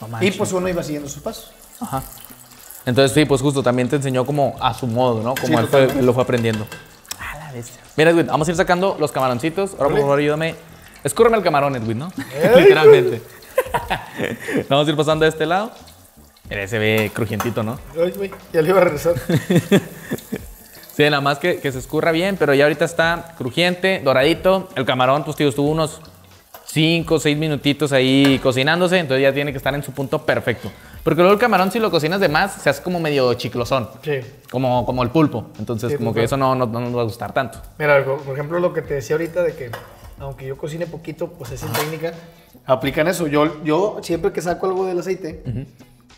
A: No
B: y pues uno iba siguiendo sus pasos.
A: Ajá. Entonces, sí, pues justo también te enseñó como a su modo, ¿no? Como
B: Sí,
A: él, fue- él lo fue aprendiendo. A la bestia. Mira, Edwin, vamos a ir sacando los camaroncitos. Ahora, por favor, ayúdame. Escúrreme el camarón, Edwin, ¿no? Literalmente. vamos a ir pasando de este lado. Mira, se ve crujientito, ¿no?
B: Ay, güey, ya le iba a regresar.
A: Sí, nada más que, que se escurra bien, pero ya ahorita está crujiente, doradito. El camarón, pues, tío, estuvo unos 5 o 6 minutitos ahí cocinándose, entonces ya tiene que estar en su punto perfecto. Porque luego el camarón, si lo cocinas de más, se hace como medio chiclosón.
B: Sí.
A: Como, como el pulpo. Entonces,
B: Sí,
A: como que eso no, no, no nos va a gustar tanto.
B: Mira, por por ejemplo, lo que te decía ahorita de que aunque yo cocine poquito, pues es sin técnica. Aplican eso. Yo, yo siempre que saco algo del aceite,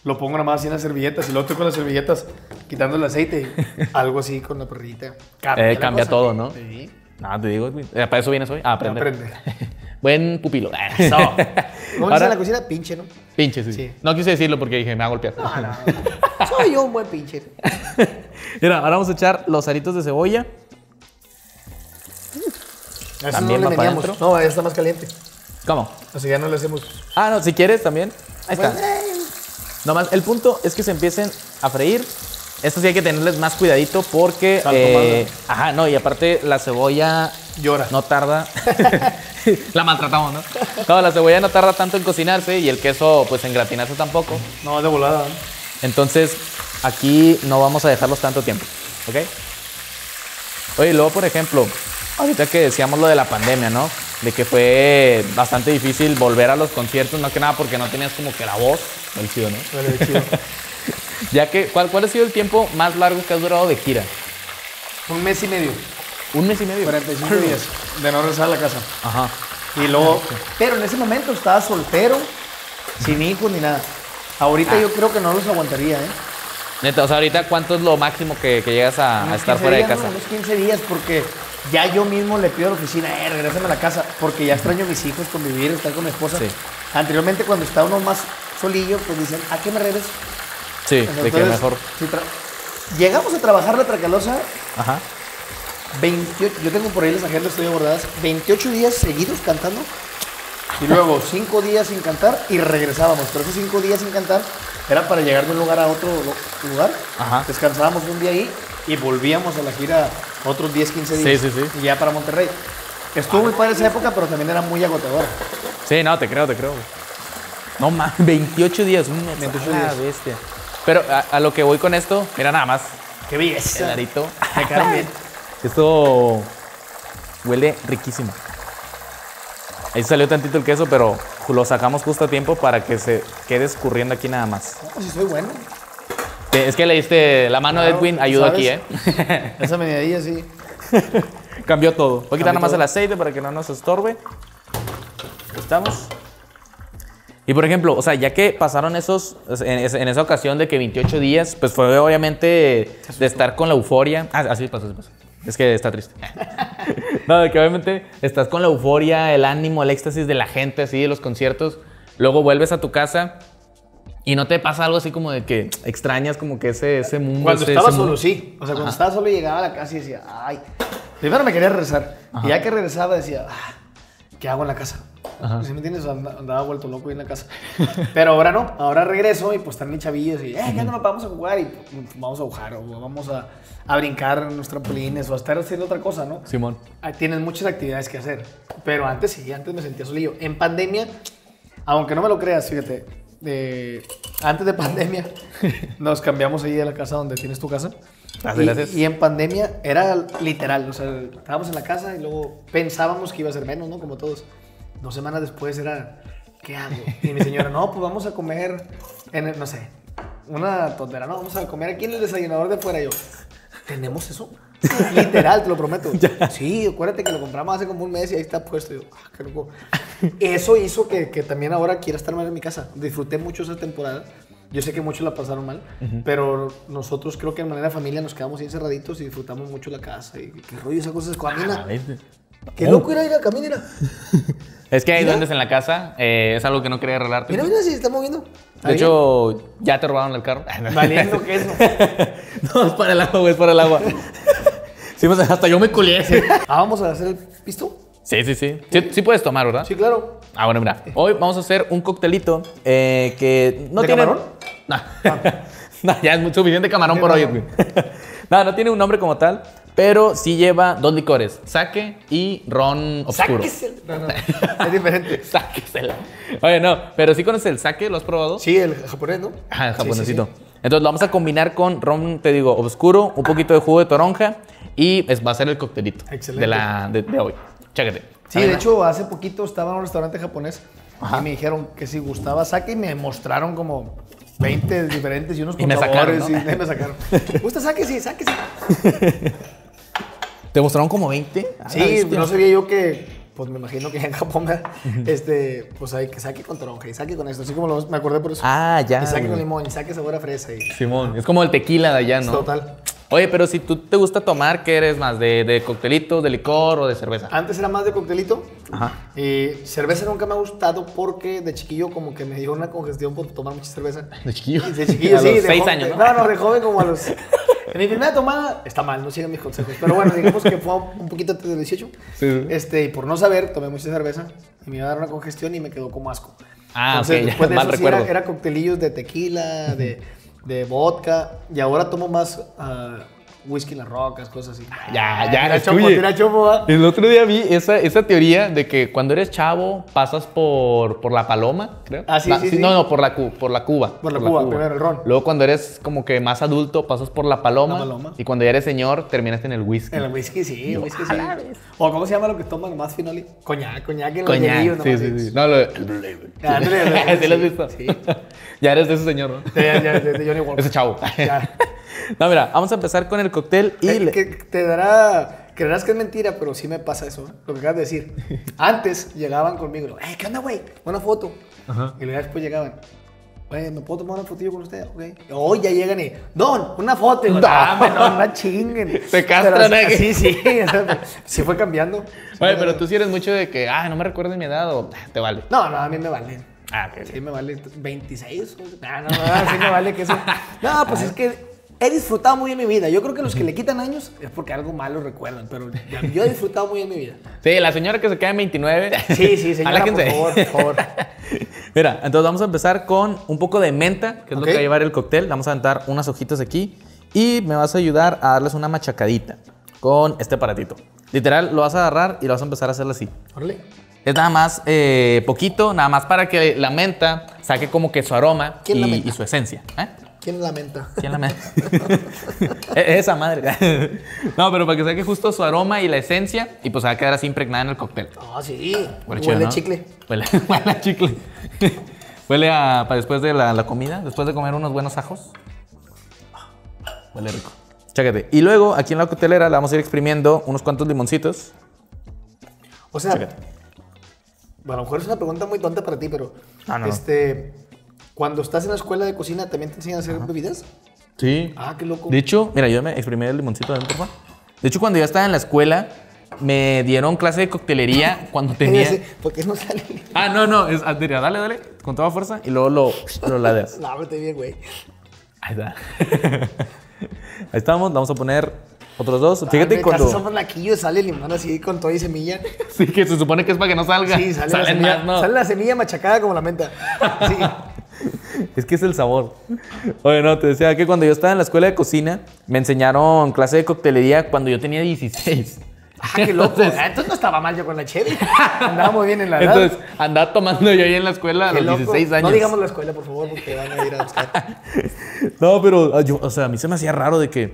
B: lo pongo nada más así en las servilletas y luego estoy con las servilletas quitando el aceite. algo así con la perrita.
A: Eh,
B: la
A: cambia
B: cosa.
A: todo, ¿no?
B: Sí.
A: No, te digo. Eh, para eso vienes hoy, a aprender.
B: Aprender.
A: Buen pupilo.
B: Eso. ¿Cómo dice
A: Ahora-
B: en la cocina? Pinche, ¿no?
A: Pinche, sí.
B: Sí.
A: No quise decirlo porque dije, me va a golpear.
B: Ah, no. Soy yo un buen pinche.
A: Mira, ahora vamos a echar los aritos de cebolla.
B: A eso
A: ¿También
B: no
A: va
B: le
A: para?
B: No, ya está más caliente.
A: ¿Cómo?
B: Así ya no le hacemos.
A: Ah, no, si quieres también. Ahí está.
B: Pues, eh,
A: Nomás, el punto es que se empiecen a freír. Esto sí hay que tenerles más cuidadito porque. Eh, ajá, no, y aparte la cebolla
B: Llora.
A: no tarda. la maltratamos, ¿no? No, la cebolla no tarda tanto en cocinarse y el queso, pues en gratinarse tampoco.
B: No, de volada.
A: Entonces, aquí no vamos a dejarlos tanto tiempo, ¿ok? Oye, luego, por ejemplo, ahorita que decíamos lo de la pandemia, ¿no? De que fue bastante difícil volver a los conciertos, más que nada porque no tenías como que la voz, el chido, ¿no?
B: Vale, chido.
A: Ya que, ¿cuál, ¿cuál ha sido el tiempo más largo que has durado de gira?
B: Un mes y medio.
A: Un mes y medio.
B: 45 días de no regresar a la casa.
A: Ajá.
B: Y luego, pero en ese momento estaba soltero, sin hijos ni nada. Ahorita
A: Ah.
B: yo creo que no los aguantaría, ¿eh?
A: Neta, o sea, ahorita, ¿cuánto es lo máximo que, que llegas a, estar
B: 15
A: fuera de casa?
B: ¿no? Unos 15 días, porque ya yo mismo le pido a la oficina, eh, regrésame a la casa, porque ya extraño a mis hijos, convivir, estar con mi esposa.
A: Sí.
B: Anteriormente, cuando estaba uno más solillo, pues dicen, ¿a qué me regreso?
A: Sí, de que mejor.
B: Llegamos a trabajar la Tracalosa
A: Ajá.
B: 28, yo tengo por ahí las agendas, estoy guardadas, 28 días seguidos cantando. Y luego 5 días sin cantar y regresábamos. Pero esos 5 días sin cantar era para llegar de un lugar a otro lugar.
A: Ajá.
B: Descansábamos un día ahí y volvíamos a la gira otros 10, 15 días.
A: Sí, sí, sí.
B: Y ya para Monterrey. Estuvo muy padre esa época, pero también era muy agotadora.
A: Sí, no, te creo, te creo. No más, 28 días, un mes.
B: 28
A: a la
B: días.
A: bestia. Pero a, a lo que voy con esto, mira nada más,
B: ¡Qué
A: el
B: belleza!
A: arito.
B: Me quedaron bien.
A: Esto huele riquísimo. Ahí salió tantito el queso, pero lo sacamos justo a tiempo para que se quede escurriendo aquí nada más.
B: No, si soy bueno.
A: Es que le diste la mano de
B: Claro,
A: Edwin, ayuda
B: ¿sabes?
A: aquí, ¿eh?
B: Esa medidilla sí.
A: Cambió todo. Voy a quitar nada más el aceite para que no nos estorbe. Estamos. Y por ejemplo, o sea, ya que pasaron esos, en, esa- en esa ocasión de que 28 días, pues fue obviamente de estar con la euforia. Ah, así pasó, así pasó. Es que está triste. no, de que obviamente estás con la euforia, el ánimo, el éxtasis de la gente, así, de los conciertos. Luego vuelves a tu casa y no te pasa algo así como de que extrañas como que ese, ese mundo.
B: Cuando
A: ese-
B: estaba
A: ese
B: solo,
A: mundo.
B: sí. O sea, cuando estaba solo llegaba a la casa y decía, ay. Primero me quería regresar. Y ya que regresaba decía, ah, ¿qué hago en la casa? ¿Sí me entiendes? Anda- Andaba vuelto loco ahí en la casa. Pero ahora no. Ahora regreso y pues están mis chavillos y, eh, ¿qué no vamos a jugar? Y pues, vamos a jugar o vamos a, a brincar en los trampolines o a estar haciendo otra cosa, ¿no?
A: Simón.
B: Tienes muchas actividades que hacer. Pero antes sí, antes me sentía solillo. En pandemia, aunque no me lo creas, fíjate, eh, antes de pandemia nos cambiamos ahí a la casa donde tienes tu casa.
A: Así
B: y, y en pandemia era literal, o sea, estábamos en la casa y luego pensábamos que iba a ser menos, ¿no? Como todos. Dos semanas después era, ¿qué hago? Y mi señora, no, pues vamos a comer, en el- no sé, una tontera, no, vamos a comer aquí en el desayunador de fuera. Y yo, ¿tenemos eso? Literal, te lo prometo. Sí, acuérdate que lo compramos hace como un mes y ahí está puesto. Yo, ah, qué loco. Eso hizo que, que también ahora quiera estar más en mi casa. Disfruté mucho esa temporada. Yo sé que muchos la pasaron mal, pero nosotros creo que en manera de familia nos quedamos encerraditos y disfrutamos mucho la casa. Y qué rollo, esas cosas. Mí,
A: Ah.
B: Qué
A: Oh.
B: loco era ir a caminar.
A: Es que hay
B: Mira.
A: duendes en la casa. eh, es algo que no quería arreglarte.
B: Mira, mira, si se está moviendo.
A: De hecho, ya te robaron el carro.
B: Valiendo queso.
A: no, es para el agua, es para el agua. Sí, pues, hasta yo me culié.
B: Ah, vamos a hacer el pisto.
A: Sí, sí, sí. Sí, sí puedes tomar, ¿verdad?
B: Sí, claro.
A: Ah, bueno, mira. Hoy vamos a hacer un coctelito eh, que no
B: ¿De
A: tiene.
B: camarón?
A: No. No, ya es suficiente camarón por hoy, güey. No, no tiene un nombre como tal, pero sí lleva dos licores: sake y ron oscuro.
B: Sáquese. No, no. Es diferente.
A: Sáquesela. Oye, no, pero sí conoces el sake, ¿lo has probado?
B: Sí, el japonés, ¿no?
A: Ajá, el
B: Sí, sí,
A: japonesito.
B: sí.
A: Entonces lo vamos a combinar con ron, te digo, oscuro, un poquito de jugo de toronja y es, va a ser el coctelito
B: Excelente.
A: de, la, de, de hoy. Chécate.
B: Sí, de hecho, hace poquito estaba en un restaurante japonés y me dijeron que si gustaba sake y me mostraron como 20 diferentes y unos
A: Y me sacaron, ¿no?
B: y me sacaron. ¿Gusta sake? Sí, sake, sí.
A: ¿Te mostraron como 20? Ah,
B: Sí, no sabía yo que, pues me imagino que en Japón, este, pues hay que saque con toronja y saque con esto. Así como lo- me acordé por eso.
A: Ah, ya.
B: Y saque con limón y saque sabor a fresa y
A: Simón, es como el tequila de allá, ¿no?
B: total.
A: Oye, pero si tú te gusta tomar, ¿qué eres más? ¿De, de coctelito, de licor o de cerveza?
B: Antes era más de coctelito.
A: Ajá.
B: Y cerveza nunca me ha gustado porque de chiquillo como que me dio una congestión por tomar mucha cerveza.
A: De chiquillo.
B: De chiquillo,
A: a
B: sí.
A: Los
B: de
A: seis
B: joven-
A: años, ¿no?
B: No, no, de joven como a los... En mi primera tomada, está mal, no sigan mis consejos, pero bueno, digamos que fue un poquito antes de 18.
A: Sí.
B: Este, y por no saber, tomé mucha cerveza y me iba a dar una congestión y me quedó como asco.
A: Ah, ok, ya,
B: después de
A: mal
B: eso sí era,
A: recuerdo.
B: era coctelillos de tequila, de, de vodka, y ahora tomo más ah, whisky en las rocas, cosas así.
A: Ya, ya,
B: Tira chopo, tira chopo.
A: El otro día vi esa, esa teoría de que cuando eres chavo pasas por, por la paloma, creo.
B: Ah, sí,
A: La-
B: sí, sí.
A: No, no, por la, cu- por la cuba.
B: Por la cuba, primero el ron.
A: Luego cuando eres como que más adulto pasas por la paloma.
B: La paloma.
A: Y cuando ya eres señor terminaste en el whisky.
B: En el whisky sí, el whisky sí. O ¿cómo se llama lo que toman más finoli? Coñac, coñac en los
A: Coñac.
B: hielillos
A: Sí, sí, sí. No, lo el Blue Label.
B: Ah,
A: ¿Sí lo has
B: sí,
A: visto?
B: sí.
A: ya eres de ese señor, ¿no?
B: De, de- de- de Johnny Walker.
A: Ese chavo.
B: Ya.
A: no, mira, vamos a empezar con el cóctel y...
B: Eh,
A: le-
B: que te dará, creerás que es mentira, pero sí me pasa eso, ¿eh? lo que acabas de decir. Antes llegaban conmigo, y luego, "Ey, ¿qué onda, güey? Una foto. Y luego después llegaban, güey, ¿me puedo tomar una fotillo con usted? Ok. Hoy ya llegan y, Don, una foto. Y
A: No.
B: "No, hombre, no, no chinguen.
A: Te castran,
B: Pero,
A: ¿eh?
B: Sí, sí. sí fue cambiando.
A: Oye, pero tú sí eres mucho de que, ah, no me recuerdes mi edad o "Ah, te vale.
B: No, no, a mí me vale.
A: Ah, ok.
B: Sí, me vale 26. o- No, no, no, sí me vale que eso. No, pues es que he disfrutado muy bien mi vida. Yo creo que los que le quitan años es porque algo malo recuerdan, pero ya- yo he disfrutado muy bien mi vida.
A: Sí, la señora que se queda en 29.
B: Sí, sí, señora, por favor, por favor.
A: Mira, entonces vamos a empezar con un poco de menta, que es lo que va a llevar el cóctel. Vamos a aventar unas hojitas aquí y me vas a ayudar a darles una machacadita con este aparatito. Literal, lo vas a agarrar y lo vas a empezar a hacerlo así.
B: Órale.
A: Es nada más eh, poquito, nada más para que la menta saque como que su aroma y su esencia. ¿eh?
B: ¿Quién lamenta?
A: ¿Quién la menta? E- Esa madre. no, pero para que saque justo su aroma y la esencia y pues se va a quedar así impregnada en el cóctel.
B: Ah, sí.
A: Huele
B: Huele,
A: ¿no?
B: chicle.
A: Huele, huele a chicle. Huele a para después de la, la comida, después de comer unos buenos ajos. Huele rico. Chécate. Y luego aquí en la coctelera le vamos a ir exprimiendo unos cuantos limoncitos.
B: O sea,
A: Chécate.
B: bueno, a lo mejor es una pregunta muy tonta para ti, pero
A: Ah, no.
B: este, cuando estás en la escuela de cocina, ¿también te enseñan a hacer bebidas?
A: Sí.
B: Ah, qué loco.
A: De hecho, mira, yo me exprimí el limoncito de por favor. De hecho, cuando yo estaba en la escuela, me dieron clase de coctelería cuando tenía.
B: ¿Por qué no sale?
A: Ah, no, no, es, ah, mira, dale, dale, con toda fuerza y luego lo, lo ladeas.
B: No, bien, güey.
A: Ahí está. Ahí estamos, vamos a poner otros dos. Fíjate
B: Fíjate
A: cuando.
B: somos laquillo y sale limón así con todo y semilla.
A: Sí, que se supone que es para que no salga.
B: Sí, sale, la
A: Salen
B: semilla,
A: más, no.
B: sale la semilla machacada como la menta. Sí.
A: Es que es el sabor. Oye, no, te decía que cuando yo estaba en la escuela de cocina, me enseñaron clase de coctelería cuando yo tenía 16.
B: Ah, qué loco.
A: Entonces-
B: Ah, Entonces no estaba mal yo con la cheve. Andaba muy bien en la edad.
A: Entonces, andaba tomando yo ahí en la escuela a los
B: loco.
A: 16 años.
B: No digamos la escuela, por favor, porque van a ir a buscar.
A: No, pero ah, yo, o sea, a mí se me hacía raro de que,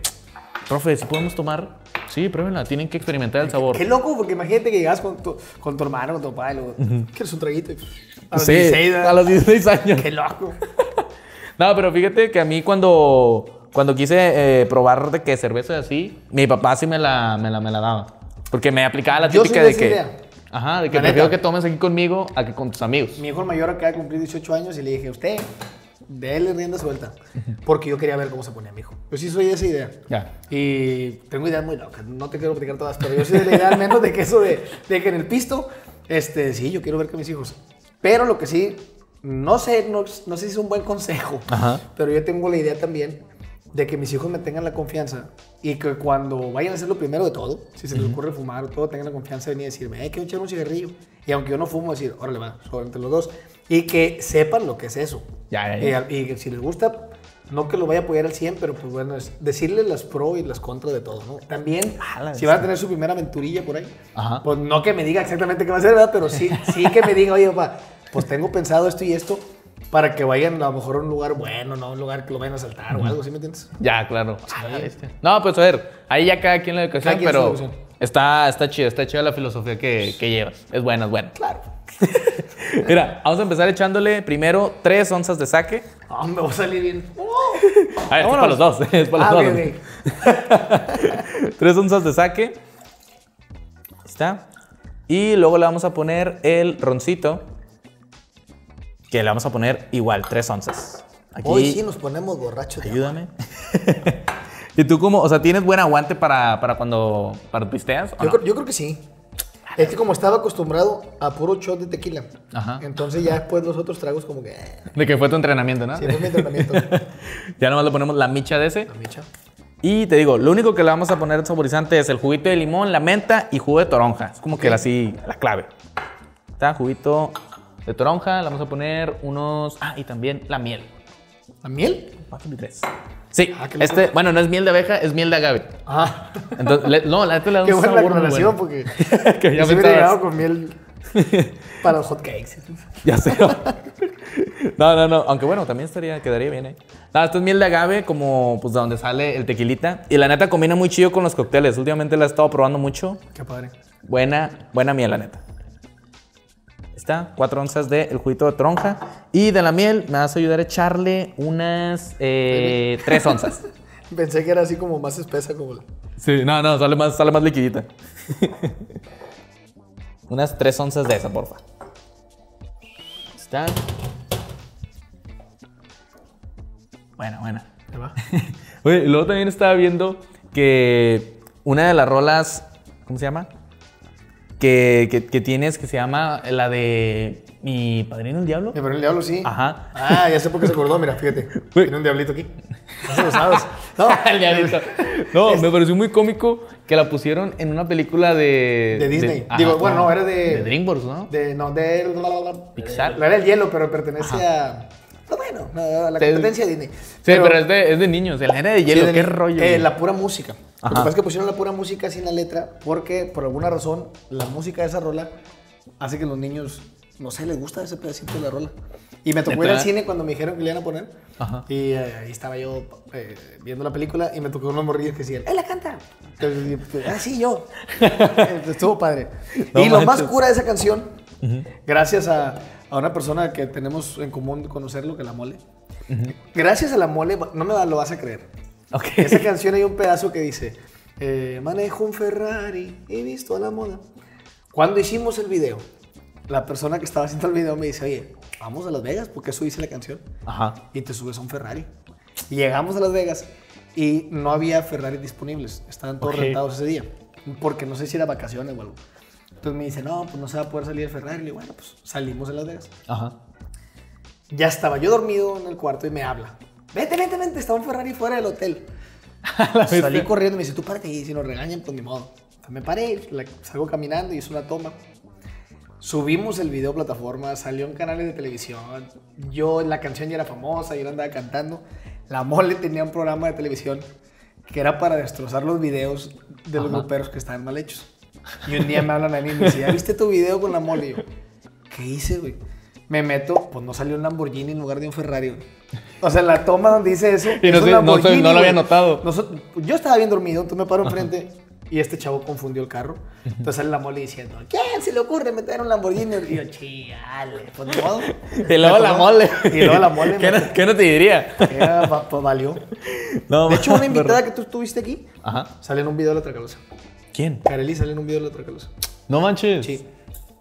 A: profe, si podemos tomar, sí, pruébenla, tienen que experimentar el sabor.
B: Qué loco, porque imagínate que llegas con tu, con tu hermano, con tu papá, y luego, ¿quieres un traguito? A los
A: Sí,
B: 16, ¿verdad?
A: a los 16 años.
B: Qué loco.
A: No, pero fíjate que a mí cuando, cuando quise eh, probar de que cerveza y así, mi papá sí me la, me la, me la daba. Porque me aplicaba la típica
B: de
A: que...
B: idea.
A: Ajá, de que
B: La
A: prefiero
B: neta.
A: que tomes aquí conmigo a que con tus amigos.
B: Mi hijo mayor acaba de cumplir 18 años y le dije, usted, Dele rienda suelta. Porque yo quería ver cómo se ponía mi hijo. Yo sí soy de esa idea.
A: Ya.
B: Y tengo ideas muy locas. No te quiero platicar todas, pero yo soy de la idea al menos de que eso de, de que en el pisto, este, sí, yo quiero ver con mis hijos. Pero lo que sí, no sé, no, no sé si es un buen consejo,
A: Ajá.
B: pero yo tengo la idea también de que mis hijos me tengan la confianza y que cuando vayan a hacer lo primero de todo, si se les ocurre fumar o todo, tengan la confianza de venir y decirme, eh, quiero echar un cigarrillo. Y aunque yo no fumo, decir, órale, va, sobre entre los dos. Y que sepan lo que es eso.
A: Ya, ya, ya.
B: Y, y que si les gusta, no que lo vaya a apoyar al 100, pero pues bueno, es decirles las pros y las contras de todo, ¿no? También, si van a tener su primera aventurilla por ahí,
A: Ajá.
B: pues no que me diga exactamente qué va a hacer, ¿verdad? Pero sí, sí que me diga, oye, papá, pues tengo pensado esto y esto para que vayan a lo mejor a un lugar bueno, no a un lugar que lo vayan a saltar o algo, ¿sí me entiendes?
A: Ya, claro. Ah, bestia. No, pues a ver, ahí ya cada quien la educación,
B: Cada quien su
A: pero
B: educación.
A: está, está chida, está chida la filosofía que, que llevas. Es buena, es buena.
B: Claro.
A: Mira, vamos a empezar echándole primero tres onzas de saque.
B: Ah, me va a salir bien.
A: A ver, es para los dos. Es para
B: Ah,
A: los
B: ok,
A: dos. Tres onzas de saque. Ahí está. Y luego le vamos a poner el roncito. Que le vamos a poner igual, tres onzas. Aquí,
B: Hoy sí nos ponemos borrachos.
A: ayúdame. ¿Y tú cómo? O sea, ¿tienes buen aguante para, para cuando para pisteas?
B: Yo,
A: no?
B: creo, yo creo que sí. Es que como estaba acostumbrado a puro shot de tequila,
A: Ajá.
B: entonces ya después los otros tragos como que...
A: De que fue tu entrenamiento, ¿no?
B: Sí, fue mi entrenamiento.
A: ya nomás le ponemos la micha de ese.
B: La micha.
A: Y te digo, lo único que le vamos a poner saborizante es el juguito de limón, la menta y jugo de toronja. Es como que así la clave. Está juguito de toronja, le vamos a poner unos... Ah, y también la miel.
B: ¿La miel?
A: Cuatro y tres. Sí,
B: Ah, loco.
A: este, bueno, no es miel de abeja, es miel de agave.
B: Ah,
A: Entonces, le- no, la neta le da un
B: qué buena la
A: sabor muy bueno.
B: porque...
A: Que ya
B: yo
A: pensabas.
B: llegado con miel para los hot cakes.
A: Ya sé. No, no, no. Aunque bueno, también estaría, quedaría bien, ¿eh? No, esto es miel de agave, como pues de donde sale el tequilita. Y la neta combina muy chido con los cócteles. Últimamente la he estado probando mucho.
B: Qué padre.
A: Buena, buena miel, la neta. Está, cuatro onzas de el juguito de tronja. Y de la miel me vas a ayudar a echarle unas eh, tres onzas.
B: Pensé que era así como más espesa como... la-
A: Sí, no, no, sale más, sale más liquidita. unas tres onzas de esa, porfa. Está.
B: Va.
A: Oye, y luego también estaba viendo que una de las rolas, ¿cómo se llama? Que, que, que tienes, que se llama la de Mi Padrino el Diablo.
B: Me ponía el diablo, sí.
A: Ajá.
B: Ah, ya sé por qué se acordó, mira, fíjate. Tiene un diablito aquí. No lo sabes. No,
A: El diablito. No, me pareció muy cómico que la pusieron en una película de...
B: De Disney.
A: ajá,
B: Digo, bueno, no, era de-
A: De DreamWorks, ¿no?
B: De, no, de...
A: Pixar.
B: La era el hielo, pero pertenece a... No, bueno, no, a la
A: Sí.
B: competencia de Disney.
A: Sí, pero, es, de, es de niños. El era de hielo,
B: Sí, de-
A: qué rollo.
B: eh, la pura música. Lo
A: Ajá.
B: que pasa es que pusieron la pura música sin la letra porque, por alguna razón, la música de esa rola hace que los niños, no sé, les gusta ese pedacito de la rola. Y me tocó ir al cine cuando me dijeron que le iban a poner.
A: Ajá.
B: Y eh, ahí estaba yo eh, viendo la película y me tocó unos morrillos que decían, ¡él la canta! Entonces, pues, ah, sí, yo. Estuvo padre.
A: No
B: y lo más
A: manches.
B: cura de esa canción, gracias a, a una persona que tenemos en común conocerlo, que la mole. Gracias a la mole, no me lo vas a creer.
A: Ok.
B: Esa canción hay un pedazo que dice, eh, manejo un Ferrari y visto a la moda. Cuando hicimos el video, la persona que estaba haciendo el video me dice, oye, vamos a Las Vegas, porque eso dice la canción,
A: Ajá.
B: y te subes a un Ferrari. Y llegamos a Las Vegas y no había Ferrari disponibles, estaban todos rentados ese día, porque no sé si era vacaciones o algo. Entonces me dice, no, pues no se va a poder salir el Ferrari. Y le digo, bueno, pues salimos de Las Vegas.
A: Ajá.
B: Ya estaba yo dormido en el cuarto y me habla. Vete, vete, vete, está un Ferrari fuera del hotel. Salí corriendo y me dice, tú párate y si nos regañan, pues ni modo. Entonces me paré, la- salgo caminando y hice una toma. Subimos el video a plataforma, salió en canales de televisión. Yo, la canción ya era famosa, yo la andaba cantando. La Mole tenía un programa de televisión que era para destrozar los videos de los
A: Ajá.
B: gruperos que estaban mal hechos. Y un día me hablan a mí y me dicen, ¿ya viste tu video con la Mole? Y yo, ¿qué hice, güey? Me meto, pues no salió un Lamborghini en lugar de un Ferrari, güey. O sea, la toma donde dice eso.
A: Y no
B: es un
A: sé- no
B: Lamborghini,
A: no lo había notado.
B: Nosotros- yo estaba bien dormido, entonces me paro enfrente y este chavo confundió el carro. Entonces sale la mole diciendo, ¿quién se le ocurre meter un Lamborghini? Y yo, chale, pues ni modo.
A: Y luego la mole.
B: Y luego la mole.
A: ¿Qué no, qué no te diría?
B: Va- pues valió.
A: No,
B: De hecho, una invitada que tú tuviste aquí
A: Ajá.
B: sale en un video de la Tracalosa.
A: ¿Quién?
B: Kareli sale en un video de la Tracalosa.
A: No manches.
B: Sí.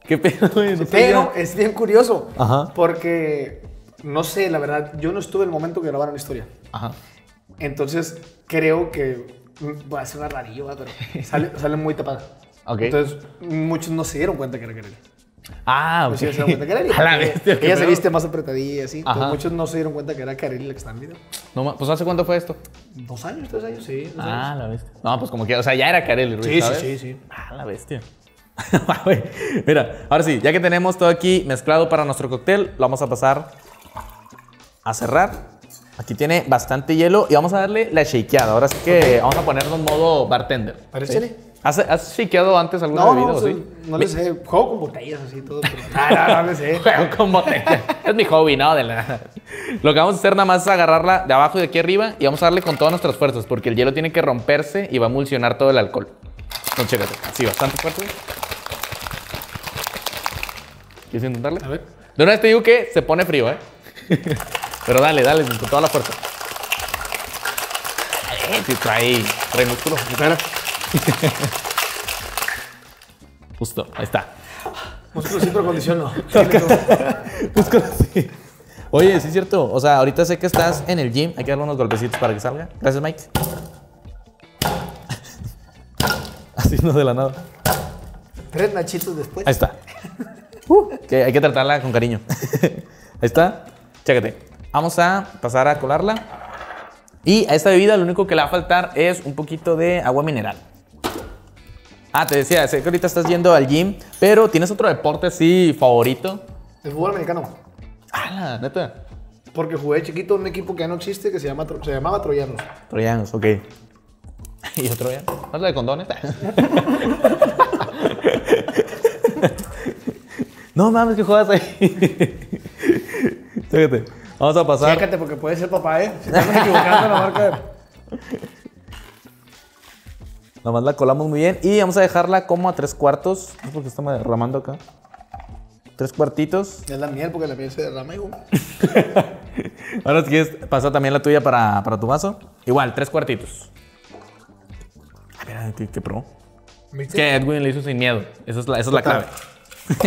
A: ¿Qué pedo, güey? No
B: Pero
A: sabía.
B: es bien curioso.
A: Ajá.
B: Porque no sé, la verdad, yo no estuve en el momento que grabaron la historia.
A: Ajá.
B: Entonces, creo que mm, va a ser una rarillo, pero sale, sale muy tapada.
A: Ok.
B: Entonces, muchos no se dieron cuenta que era Kareli.
A: Ah, ok.
B: Se que Kareli.
A: A la bestia,
B: Ella se viste más apretadilla y así. Entonces, muchos no se dieron cuenta que era Kareli la que está en el video.
A: No pues ¿hace cuánto fue esto?
B: ¿Dos años? ¿Tres años? Sí, dos
A: Ah,
B: años.
A: la bestia. No, pues como que, o sea, ya era Kareli Ruiz,
B: Sí, sí,
A: ¿sabes?
B: sí, sí.
A: Ah, la bestia. Güey, Mira, ahora sí, ya que tenemos todo aquí mezclado para nuestro cóctel, lo vamos a pasar a cerrar. Aquí tiene bastante hielo y vamos a darle la shakeada. Ahora sí que vamos a ponernos en modo bartender.
B: Paréchale.
A: ¿Has, ¿Has shakeado antes alguna
B: No,
A: bebida
B: no,
A: o
B: sí,
A: sí?
B: no le sé. Juego con botellas así todo. pero- Ah, no, no le sé.
A: Juego con botella. Es mi hobby, ¿no? De la... Lo que vamos a hacer nada más es agarrarla de abajo y de aquí arriba y vamos a darle con todas nuestras fuerzas porque el hielo tiene que romperse y va a emulsionar todo el alcohol. Entonces, chécate. Así, bastante fuerte. ¿Quieres intentarle?
B: A ver.
A: De una vez te digo que se pone frío, ¿eh? Pero dale, dale, con toda la fuerza. Sí, trae, trae músculo.
B: Espera.
A: Justo, ahí está.
B: Músculo sin condición no.
A: Músculo, sí. Oye, sí es cierto. O sea, ahorita sé que estás en el gym. Hay que darle unos golpecitos para que salga. Gracias, Mike. Así no de la nada.
B: Tres nachitos después.
A: Ahí está. Que hay que tratarla con cariño. Ahí está. Chécate. Vamos a pasar a colarla. Y a esta bebida lo único que le va a faltar es un poquito de agua mineral. Ah, te decía, sé que ahorita estás yendo al gym, pero ¿tienes otro deporte así favorito?
B: El fútbol americano.
A: Ah, la neta.
B: Porque jugué chiquito en un equipo que ya no existe que se, llama, se llamaba Troyanos.
A: Troyanos, ok. ¿Y otro ya? ¿No es la de condones? no mames, que juegas ahí. Fíjate. Vamos a pasar.
B: Chécate porque puede ser papá, ¿eh? Si estamos equivocando la marca.
A: Nomás la colamos muy bien. Y vamos a dejarla como a tres cuartos. No porque está derramando acá. Tres cuartitos.
B: Es la miel porque la miel se derrama, hijo.
A: Ahora si quieres, pasa también la tuya para, para tu vaso. Igual, tres cuartitos. A ver, qué, qué pro. Que Edwin le hizo sin miedo. Esa es la, esa es la clave.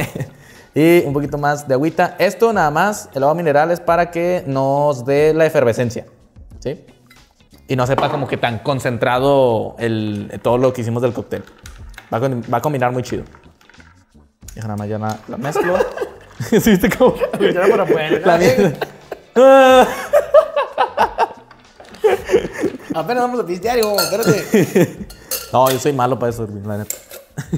A: y un poquito más de agüita. Esto nada más, el agua mineral es para que nos dé la efervescencia. ¿Sí? Y no sepa como que tan concentrado el, todo lo que hicimos del cóctel. Va a, va a combinar muy chido. Deja nada más ya la, la mezclo. ¿Sí viste cómo?
B: Ya para afuera.
A: La mierda.
B: Apenas vamos a pistear, hijo. Espérate.
A: No, yo soy malo para eso, la neta.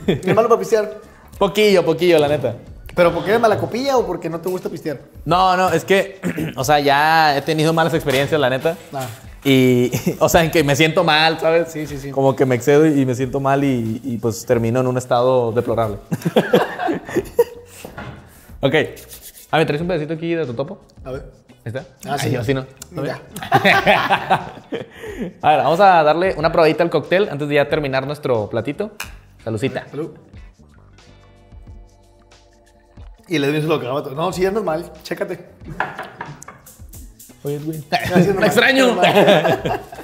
B: Es malo para pistear.
A: Poquillo, poquillo, la neta.
B: ¿Pero porque eres mala copilla o porque no te gusta pistear?
A: No, no, es que, o sea, ya he tenido malas experiencias, la neta.
B: Ah.
A: Y, o sea, en que me siento mal, ¿sabes?
B: Sí, sí, sí.
A: Como que me excedo y me siento mal y, y, pues termino en un estado deplorable. ok. A ver, ¿traes un pedacito aquí de tu topo?
B: A ver.
A: ¿Ahí ¿Está?
B: Ah, sí.
A: Ay, así no. ¿No
B: Ya.
A: A ver, vamos a darle una probadita al cóctel antes de ya terminar nuestro platito. Saludcita.
B: Salud. Y el Edwin se lo acaba todo. No, sí, es normal. Chécate.
A: Oye, Edwin.
B: es normal,
A: ¡Me extraño!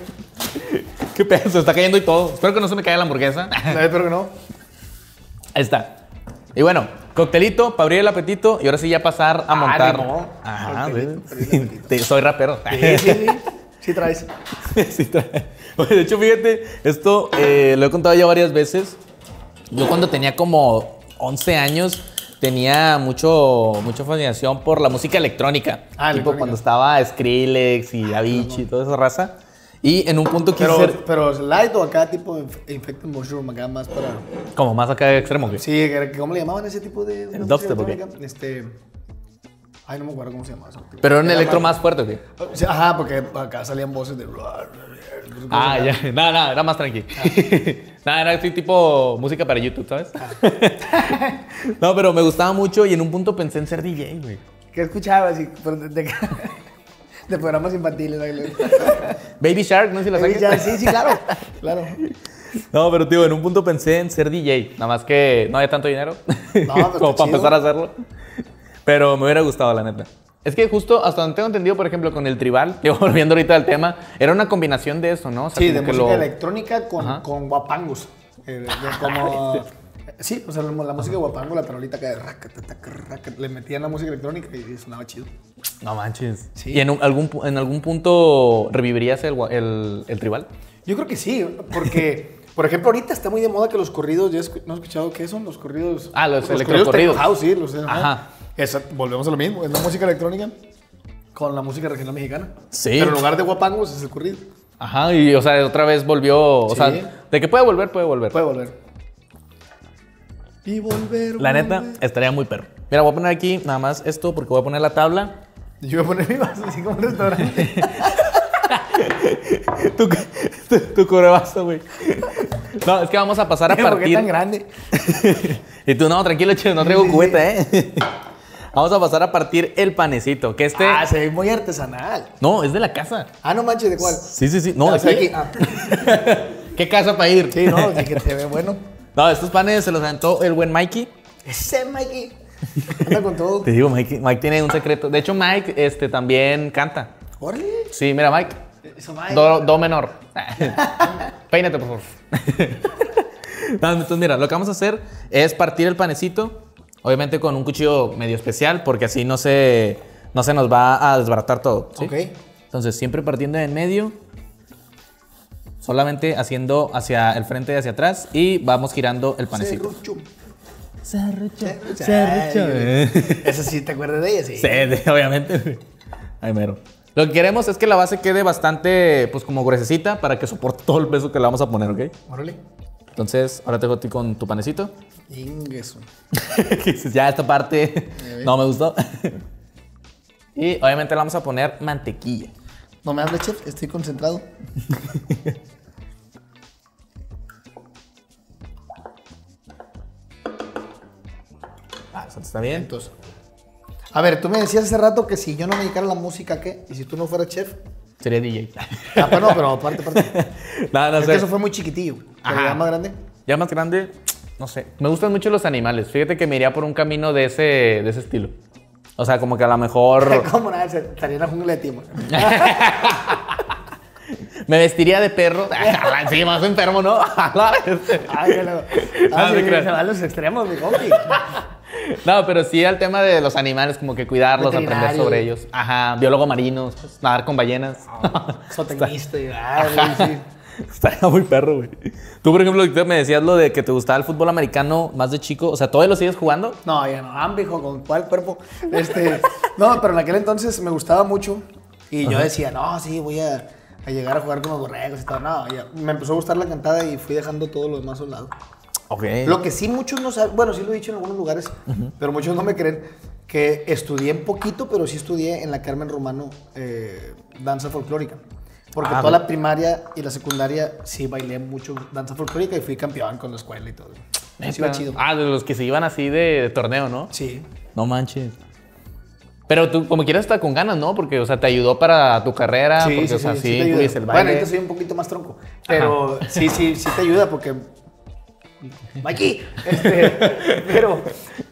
A: ¿Qué pedo? Se está cayendo y todo. Espero que no se me caiga la hamburguesa.
B: No, espero que no.
A: Ahí está. Y bueno, coctelito para abrir el apetito y ahora sí ya pasar a
B: Ah,
A: montar.
B: ni modo.
A: Ajá. Te- Soy rapero.
B: Sí, sí, sí. Sí traes.
A: Sí, trae. Oye, de hecho, fíjate, esto eh, lo he contado ya varias veces. Yo cuando tenía como 11 años tenía mucho, mucha fascinación por la música electrónica.
B: Ah,
A: tipo
B: electrónica.
A: cuando estaba Skrillex y Avicii y toda esa raza. Y en un punto quise
B: Pero,
A: ser
B: pero light o acá tipo inf- infected mushroom acá más para...
A: como más acá de extremo. que
B: Sí, ¿cómo le llamaban ese tipo de...
A: El dubstep, ¿o qué?
B: Este... Ay, no me acuerdo cómo se llamaba eso.
A: Pero en electro más fuerte, güey.
B: Sí, Ajá, porque acá salían voces de...
A: Ah, ya. No, no, era más tranqui. Nada, era así tipo música para YouTube, ¿sabes? no, pero me gustaba mucho y en un punto pensé en ser DJ, güey.
B: ¿Qué escuchabas? Y- pero de, programas infantiles. ¿no?
A: Baby Shark, no sé si la saques.
B: Ya, sí, sí, claro. Claro.
A: No, pero tío, en un punto pensé en ser DJ. Nada más que no había tanto dinero
B: pues,
A: como para
B: chido.
A: empezar a hacerlo. Pero me hubiera gustado, la neta. Es que justo hasta donde tengo entendido, por ejemplo, con el tribal, digo, volviendo ahorita al tema, era una combinación de eso, ¿no? O sea,
B: Sí, de
A: que
B: música
A: lo-
B: electrónica con, con guapangos. Eh, como sí, o sea, la, la música de Guapango, la tarolita que le metían la música electrónica y sonaba chido.
A: No manches.
B: Sí.
A: ¿Y en un- algún, en algún punto revivirías el, el, el tribal?
B: Yo creo que sí, porque, por ejemplo, ahorita está muy de moda que los corridos, ¿ya escu- no has escuchado qué son los corridos?
A: Ah, los
B: corridos
A: electrocorridos.
B: techno house, sí, los ajá. Esa- volvemos a lo mismo, es la música electrónica con la música regional mexicana.
A: Sí.
B: Pero en lugar de guapangos es el corrido.
A: Ajá, y o sea, otra vez volvió. O
B: Sí.
A: sea, de que puede volver, puede volver.
B: Puede volver. Y volver.
A: La neta,
B: volver.
A: estaría muy perro. Mira, voy a poner aquí nada más esto porque voy a poner la tabla.
B: Yo voy a poner mi vaso así como un restaurante.
A: tu, tu, tu cubrevaso, güey. No, es que vamos a pasar a
B: ¿Por qué
A: partir.
B: tan grande?
A: y tú, no, tranquilo, chido, no traigo cubeta, ¿eh? Vamos a pasar a partir el panecito. Que este.
B: Ah, se ve muy artesanal.
A: No, es de la casa.
B: Ah, no manches, ¿de cuál?
A: Sí, sí, sí. No,
B: Ah,
A: de aquí.
B: Ah.
A: ¿Qué casa para ir?
B: Sí, no, que se ve bueno.
A: No, estos panes se los aventó el buen Mikey.
B: Ese Mikey. Anda con todo.
A: Te digo, Mike, Mike tiene un secreto. De hecho, Mike este, también canta.
B: Órale.
A: Sí, mira, Mike.
B: Eso, Mike.
A: Do, do menor. Peínate, por favor. No, entonces, mira, lo que vamos a hacer es partir el panecito. Obviamente con un cuchillo medio especial, porque así no se, no se nos va a desbaratar todo. ¿sí?
B: Ok.
A: Entonces, siempre partiendo en medio. Solamente haciendo hacia el frente y hacia atrás. Y vamos girando el panecito.
B: Serrucho.
A: Serrucho.
B: Serrucho. Esa sí, ¿te acuerdas de ella? Sí.
A: Sí, de- obviamente. Ay, mero. Lo que queremos es que la base quede bastante, pues como gruesecita para que soporte todo el peso que le vamos a poner, ¿ok?
B: Órale.
A: Entonces, ahora te dejo a ti con tu panecito. Dices, ya esta parte no me gustó. y obviamente le vamos a poner mantequilla.
B: No me hables, chef. Estoy concentrado.
A: Ah, está bien.
B: Entonces. A ver, tú me decías hace rato que si yo no me dedicara a la música, ¿qué? Y si tú no fueras chef.
A: Sería DJ.
B: Ah, pues no, pero aparte, aparte.
A: Nada, no
B: Es
A: sé.
B: que eso fue muy chiquitillo. Pero
A: Ajá.
B: ya más grande.
A: Ya más grande, no sé. Me gustan mucho los animales. Fíjate que me iría por un camino de ese, de ese estilo. O sea, como que a lo mejor
B: ¿Cómo nada? Estaría en la jungla de Timo.
A: me vestiría de perro. sí, más enfermo, ¿no?
B: Ay, que luego.
A: No,
B: Ah,
A: te
B: sí, se van a los extremos, mi compi.
A: No, pero sí al tema de los animales, como que cuidarlos, aprender sobre ellos. Ajá, biólogo marino, nadar con ballenas.
B: Zootecnista. güey, sí.
A: Estaría muy perro, güey. Tú, por ejemplo, me decías lo de que te gustaba el fútbol americano más de chico. O sea, ¿todavía lo sigues jugando?
B: No, ya no. Hambre, hijo, con cuál cuerpo. Este, no, pero en aquel entonces me gustaba mucho. Y yo decía, no, sí, voy a, a llegar a jugar con los borregos y todo. No, ya. Me empezó a gustar la cantada y fui dejando todo lo demás a un lado.
A: Ok.
B: Lo que sí muchos no saben, bueno, sí lo he dicho en algunos lugares, pero muchos no me creen, que estudié un poquito, pero sí estudié en la Carmen Romano eh, danza folclórica. Porque
A: Ah,
B: toda la primaria y la secundaria sí bailé mucho danza folclórica y fui campeón con la escuela y todo. Sí, va chido.
A: Ah, de los que se iban así de, de torneo, ¿no?
B: Sí.
A: No manches. Pero tú, como quieras, está con ganas, ¿no? Porque, o sea, te ayudó para tu carrera.
B: Sí,
A: porque,
B: sí,
A: o sea,
B: sí,
A: sí,
B: te
A: el
B: Bueno,
A: baile.
B: ahorita soy un poquito más tronco, pero sí, sí, sí te ayuda porque... Mikey, este, pero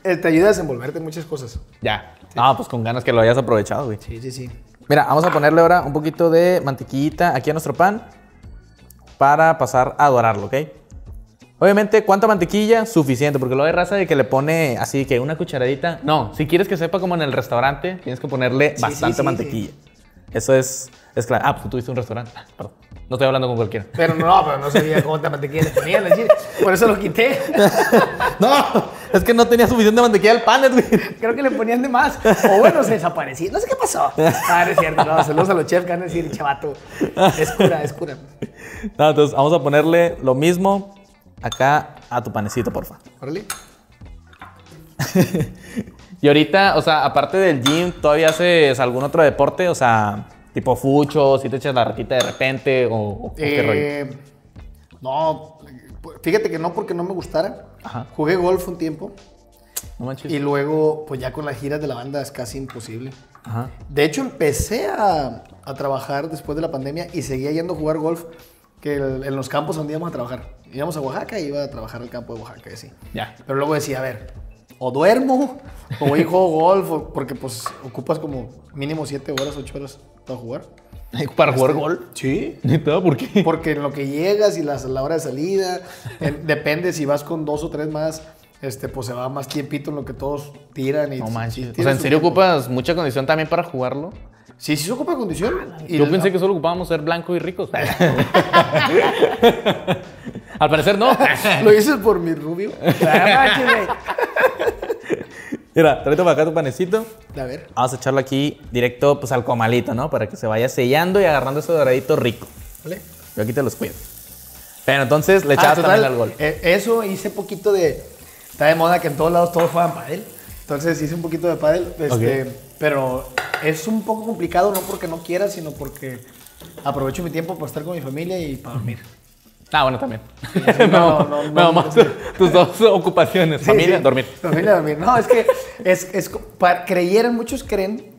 B: eh, te ayuda a desenvolverte en muchas cosas.
A: Ya. No, pues con ganas que lo hayas aprovechado, güey.
B: Sí, sí, sí.
A: Mira, vamos a ponerle ahora un poquito de mantequillita aquí a nuestro pan para pasar a dorarlo, ¿ok? Obviamente, ¿cuánta mantequilla? Suficiente, porque luego hay raza de que le pone así que una cucharadita. No, si quieres que sepa como en el restaurante, tienes que ponerle
B: Sí,
A: bastante
B: sí, sí,
A: mantequilla. Eso es, es claro. Ah, pues tú tuviste un restaurante. Ah, Perdón. No estoy hablando con cualquiera.
B: Pero no, pero no sabía cuánta mantequilla le ponían. Por eso lo quité.
A: No, es que no tenía suficiente mantequilla el pan, Edwin.
B: Creo que le ponían de más. O bueno, se desaparecía. No sé qué pasó. Ah, no es cierto. No, saludos a los chefs que van a decir, chavato. Es cura, es cura.
A: No, entonces vamos a ponerle lo mismo acá a tu panecito, porfa.
B: Órale.
A: Y ahorita, o sea, aparte del gym, ¿todavía haces algún otro deporte? O sea, tipo fucho, si te echas la ratita de repente o, o qué rollo.
B: Eh, no, fíjate que no porque no me gustara.
A: Ajá.
B: Jugué golf un tiempo.
A: No manches.
B: Y luego, pues ya con las giras de la banda es casi imposible.
A: Ajá.
B: De hecho, empecé a, a trabajar después de la pandemia y seguía yendo a jugar golf que el- en los campos donde íbamos a trabajar. Íbamos a Oaxaca y iba a trabajar al campo de Oaxaca, y así.
A: Ya.
B: Pero luego decía, a ver, o duermo, o voy y juego golf, porque pues ocupas como mínimo 7 horas, 8 horas para jugar.
A: ¿Para jugar gol?
B: Sí.
A: ¿Neta? ¿Por qué?
B: Porque en lo que llegas y las- la hora de salida, en- depende si vas con dos o tres más, este, pues se va más tiempito en lo que todos tiran y
A: No
B: sí
A: manches. o
B: tiene
A: sea, ¿en serio
B: tiempo.
A: ocupas mucha condición también para jugarlo?
B: Sí, sí se ocupa condición. Y
A: Yo pensé que solo ocupábamos ser blancos y ricos. Al parecer no.
B: ¿Lo dices por mi rubio? Ah.
A: Mira, tráete para acá tu panecito.
B: A ver.
A: Vamos a echarlo aquí directo pues al comalito, ¿no? Para que se vaya sellando y agarrando ese doradito rico.
B: ¿Vale?
A: Yo aquí te los cuido. Pero entonces le
B: Ah,
A: echabas
B: total,
A: también al gol.
B: eh, eso hice poquito de. Está de moda que en todos lados todos juegan pádel. Entonces hice un poquito de pádel. Este. Pero es un poco complicado, no porque no quiera, sino porque aprovecho mi tiempo para estar con mi familia y para dormir.
A: Ah, bueno, también.
B: no,
A: no,
B: no,
A: no,
B: no,
A: tus dos ocupaciones.
B: Sí,
A: Familia,
B: sí.
A: dormir.
B: Familia, dormir. No, es que es, es co- pa- creyeran, muchos creen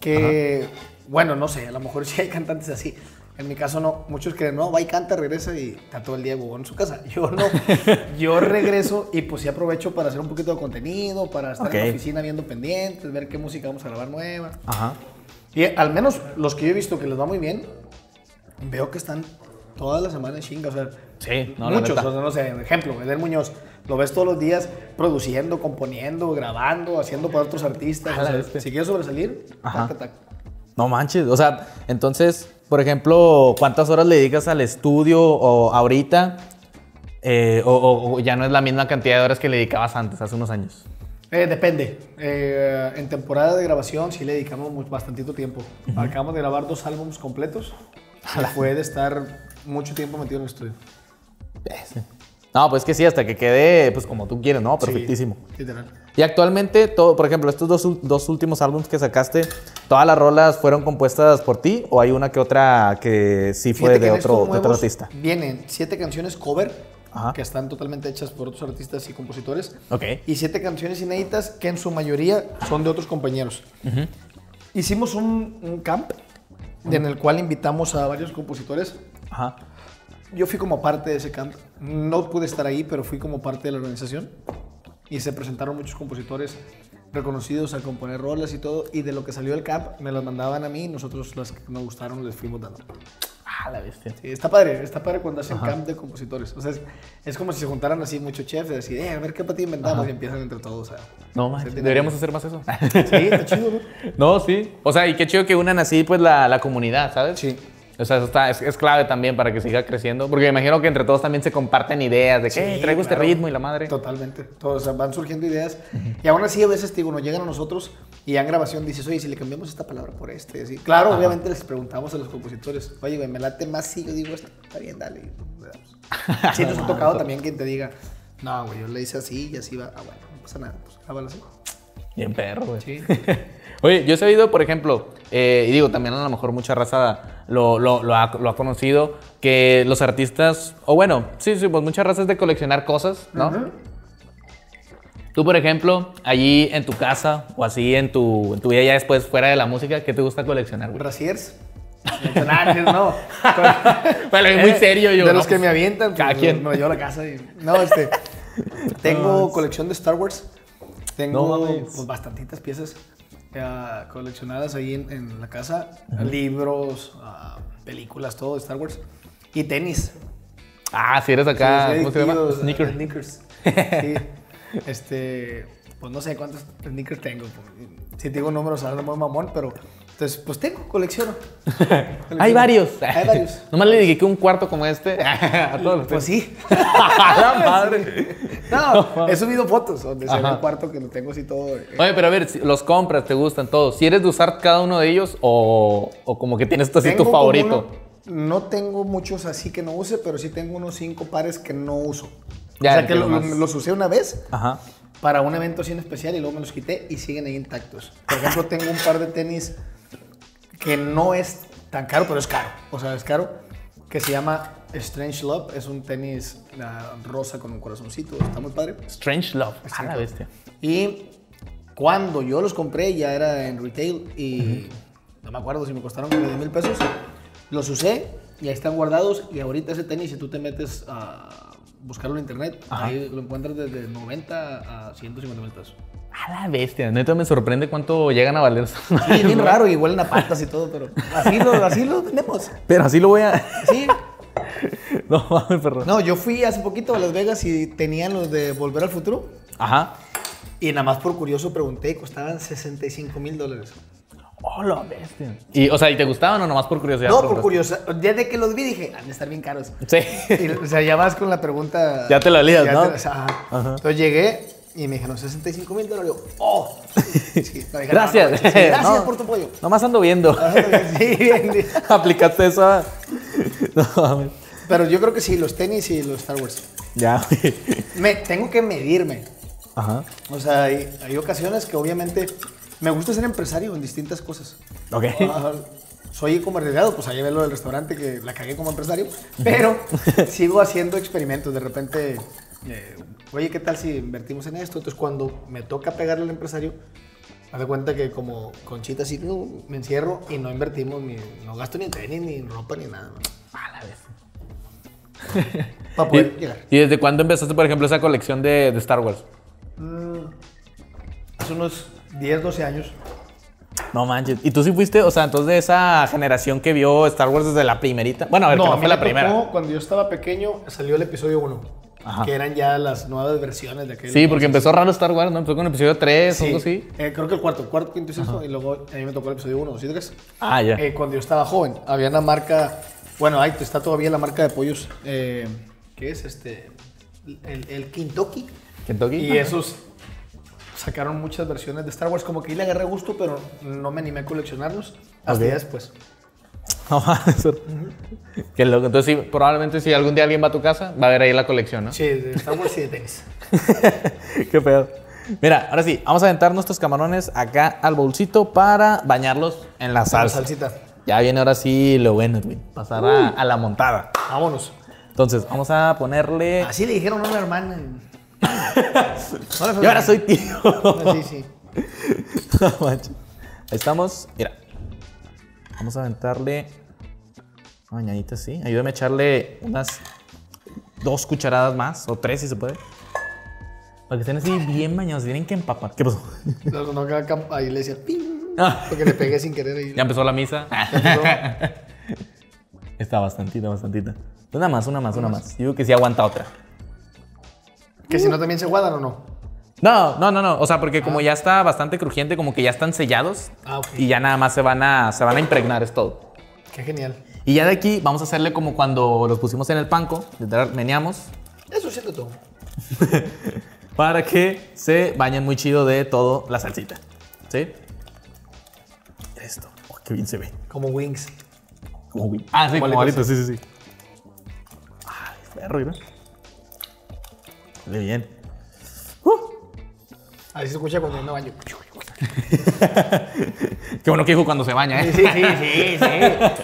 B: que, bueno, no sé, a lo mejor sí hay cantantes así. En mi caso no, muchos creen, no, va y canta, regresa y está todo el día huevón en su casa. Yo no, yo regreso y pues sí aprovecho para hacer un poquito de contenido, para estar en la oficina viendo pendientes, ver qué música vamos a grabar nueva.
A: Ajá.
B: Y al menos los que yo he visto que les va muy bien, veo que están toda la semana en chinga, o sea,
A: Sí, no,
B: muchos, o sea, no sé, ejemplo, Eder Muñoz, lo ves todos los días produciendo, componiendo, grabando, haciendo para otros artistas, o sea,
A: bestia.
B: si quieres sobresalir,
A: Ajá.
B: tac, tac.
A: No manches. O sea, entonces, por ejemplo, ¿cuántas horas le dedicas al estudio o ahorita? Eh, o, o- o ya no es la misma cantidad de horas que le dedicabas antes, hace unos años.
B: Eh, depende. Eh, en temporada de grabación sí le dedicamos mu- bastantito tiempo. Acabamos de grabar dos álbumes completos. y fue de estar mucho tiempo metido en el estudio.
A: No, pues que sí, hasta que quede, pues como tú quieres, ¿no? Perfectísimo.
B: Sí, literal.
A: Y actualmente, todo, por ejemplo, estos dos, dos últimos álbumes que sacaste, ¿todas las rolas fueron compuestas por ti o hay una que otra que sí fue
B: que
A: de otro, de otro artista?
B: Vienen siete canciones cover
A: Ajá.
B: que están totalmente hechas por otros artistas y compositores.
A: Ok.
B: Y siete canciones inéditas que en su mayoría son de otros compañeros. Hicimos un, un camp en el cual invitamos a varios compositores.
A: Ajá.
B: Yo fui como parte de ese camp. No pude estar ahí, pero fui como parte de la organización. Y se presentaron muchos compositores reconocidos a componer rolas y todo. Y de lo que salió del camp, me las mandaban a mí. y Nosotros las que nos gustaron les fuimos dando.
A: Ah, la bestia.
B: Sí, está padre, está padre cuando hacen camp de compositores. O sea, es, es como si se juntaran así muchos chefs y decir, eh, a ver qué ti inventamos y empiezan entre todos. O sea,
A: No
B: tiene-
A: deberíamos hacer más eso.
B: Sí, está chido, ¿no?
A: no, sí. O sea, y qué chido que unan así, pues, la, la comunidad, ¿sabes?
B: Sí.
A: O sea, eso está, es, es clave también para que siga creciendo. Porque me imagino que entre todos también se comparten ideas de que
B: Sí,
A: "Eh, traigo este
B: claro.
A: ritmo y la madre.
B: Totalmente. Todos, o sea, van surgiendo ideas. Y aún así, a veces, digo, nos llegan a nosotros y en grabación dices, oye, si le cambiamos esta palabra por este. y así. Claro, obviamente les preguntamos a los compositores, oye, güey, me late más si yo digo esto. Está bien, dale. Sí, nos ha tocado también quien te diga, no, güey, yo le hice así y así va. Ah, bueno, no pasa nada, pues grábalo así.
A: Bien perro, güey.
B: Sí.
A: Oye, yo he sabido, por ejemplo, eh, y digo, también a lo mejor mucha raza lo, lo- lo ha, lo ha conocido, que los artistas, o bueno, sí, sí, pues muchas razas de coleccionar cosas, ¿no? Tú, por ejemplo, allí en tu casa o así en tu, en tu vida ya después fuera de la música, ¿qué te gusta coleccionar, güey?
B: Brasiers. No.
A: Bueno, es muy serio yo,
B: De los que me avientan, pues,
A: quien.
B: me lo llevo a la casa. Y, no, este. Tengo colección de Star Wars. Tengo
A: No
B: pues, bastantitas piezas ya coleccionadas ahí en, en la casa. Libros, ah, películas, todo de Star Wars. Y tenis.
A: Ah, si eres acá,
B: Sí,
A: ¿cómo se llama?
B: ah, Sneakers. Sí. Este, pues no sé cuántos sneakers tengo. Si te digo números, ahora muy mamón, pero entonces, pues tengo, colecciono.
A: Hay varios.
B: Hay varios.
A: Nomás le dediqué un cuarto como este a todos los
B: Pues sí.
A: La madre.
B: No, he subido fotos donde se ve el cuarto que lo tengo así todo. eh,
A: Oye, pero a ver, los compras, te gustan todos. ¿Si eres de usar cada uno de ellos o, o como que tienes así tu favorito?
B: uno- no tengo muchos así que no use, pero sí tengo unos cinco pares que no uso.
A: Ya,
B: o sea, que lo- los usé una vez
A: Ajá.
B: para un evento así en especial y luego me los quité y siguen ahí intactos. Por ejemplo, tengo un par de tenis que no es tan caro, pero es caro. O sea, es caro. Que se llama Strange Love. Es un tenis ah, rosa con un corazoncito. Está muy padre.
A: Strange Love. A
B: Strange
A: la bestia.
B: Y cuando yo los compré ya era en retail y no me acuerdo si me costaron como 10 mil pesos. Los usé y ahí están guardados y ahorita ese tenis si tú te metes a buscarlo en internet,
A: Ajá.
B: ahí lo encuentras desde 90 a 150 mil pesos.
A: A la bestia. Neta me sorprende cuánto llegan a valer.
B: Sí,
A: madres,
B: bien raro y huelen a patas y todo, pero así lo, así lo vendemos.
A: Pero así lo voy a.
B: Sí.
A: no mames, perro.
B: No, yo fui hace poquito a Las Vegas y tenían los de Volver al Futuro.
A: Ajá.
B: Y nada más por curioso pregunté y costaban 65 mil dólares.
A: Oh, la bestia. Y, o sea, ¿y te gustaban o nomás por curiosidad?
B: No, por curiosidad. Desde que los vi dije, han de estar bien caros.
A: Sí.
B: Y, o sea, ya vas con la pregunta.
A: Ya te la lías, ¿no?
B: te- ajá.
A: Ajá.
B: Entonces llegué y me dijeron 65 mil dólares. Yo, ¡oh! Sí, no, dije,
A: Gracias.
B: no, no, sí, gracias
A: No.
B: por tu apoyo.
A: Nomás ando viendo.
B: Sí, bien, bien.
A: Aplicaste eso. ah. No, mames.
B: Pero yo creo que sí, los tenis y los Star Wars.
A: ya, güey.
B: Me, tengo que medirme.
A: Ajá.
B: O sea, hay, hay ocasiones que obviamente me gusta ser empresario en distintas cosas.
A: Ok.
B: Ah, soy como arriesgado, pues ahí ve lo del restaurante que la cagué como empresario, pero sigo haciendo experimentos. De repente, eh, oye, ¿qué tal si invertimos en esto? Entonces, cuando me toca pegarle al empresario, haz de cuenta que como conchita así, no, me encierro y no invertimos, ni, no gasto ni en tenis, ni en ropa, ni nada.
A: A la vez.
B: Para poder llegar.
A: ¿Y desde cuándo empezaste, por ejemplo, esa colección de, de Star Wars?
B: Hace unos 10, 12 años.
A: No manches. ¿Y tú sí fuiste, o sea, entonces de esa generación que vio Star Wars desde la primerita? Bueno, a ver, que
B: a
A: no
B: mí
A: fue la
B: me
A: primera.
B: tocó, cuando yo estaba pequeño, salió el episodio 1.
A: Ajá.
B: Que eran ya las nuevas versiones de aquel.
A: Sí, porque
B: entonces.
A: empezó raro Star Wars, ¿no? Empezó con el episodio 3 o
B: Sí,
A: algo así.
B: eh, creo que el cuarto, cuarto, quinto y sexto, y luego a mí me tocó el episodio 1, ¿sí te crees?
A: Ah, ya.
B: Eh, cuando yo estaba joven, había una marca, bueno, ahí está todavía la marca de pollos, eh, ¿qué es este? El, el Kentucky.
A: Kentucky.
B: Y esos sacaron muchas versiones de Star Wars, como que ahí le agarré gusto, pero no me animé a coleccionarlos hasta
A: Ok.
B: ya después.
A: No mames. Qué loco. Entonces, sí, probablemente si algún día alguien va a tu casa, va a ver ahí la colección, ¿no?
B: Sí, de Star Wars y de tenis.
A: Qué pedo. Mira, ahora sí, vamos a aventar nuestros camarones acá al bolsito para bañarlos en la
B: La
A: salsa.
B: salsita.
A: Ya viene ahora sí lo bueno, güey. Pasar a, a la montada.
B: Vámonos.
A: Entonces, vamos a ponerle.
B: Así le dijeron a una hermana.
A: Yo ahora soy tío.
B: Sí, sí.
A: No. Ahí estamos. Mira. Vamos a aventarle. Una bañadita así. Ayúdame a echarle unas dos cucharadas más. O tres si se puede. Para que estén así bien bañados. Tienen que empapar. ¿Qué pasó?
B: No, no, ahí le decía ping.
A: Ah.
B: Porque le pegué sin querer.
A: Ya empezó la misa. Está bastantita, bastantita. Una más, una más, una más. Yo digo que sí aguanta otra.
B: Que si no también se guardan o no.
A: No, no, no, no. O sea, porque como ya está bastante crujiente, como que ya están sellados.
B: Ah, ok.
A: Y ya nada más se van a, se van a impregnar, es todo.
B: Qué genial.
A: Y ya de aquí vamos a hacerle como cuando los pusimos en el panco, literal, meneamos,
B: Eso siento todo.
A: para que se bañen muy chido de todo la salsita. ¿Sí? Esto. Oh, qué bien se ve.
B: Como wings.
A: Como güey. Ah, sí, como ahorita, sí, sí, sí. Ay, perro, mira. Huele bien.
B: Así se escucha cuando yo me baño.
A: Qué bueno que dijo cuando se baña, ¿eh?
B: sí, sí, sí, sí.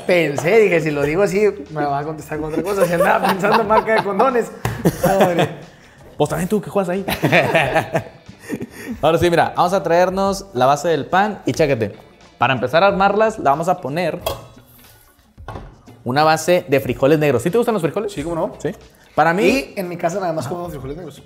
B: Pensé, dije, si lo digo así, me va a contestar con otra cosa. Si andaba pensando en marca de condones.
A: Pues también tú que juegas ahí. Ahora sí, mira, vamos a traernos la base del pan y chécate. Para empezar a armarlas, la vamos a poner una base de frijoles negros. ¿Sí te gustan los frijoles?
B: Sí, ¿cómo no?
A: Sí. Para mí.
B: Y en mi casa nada más comemos frijoles negros.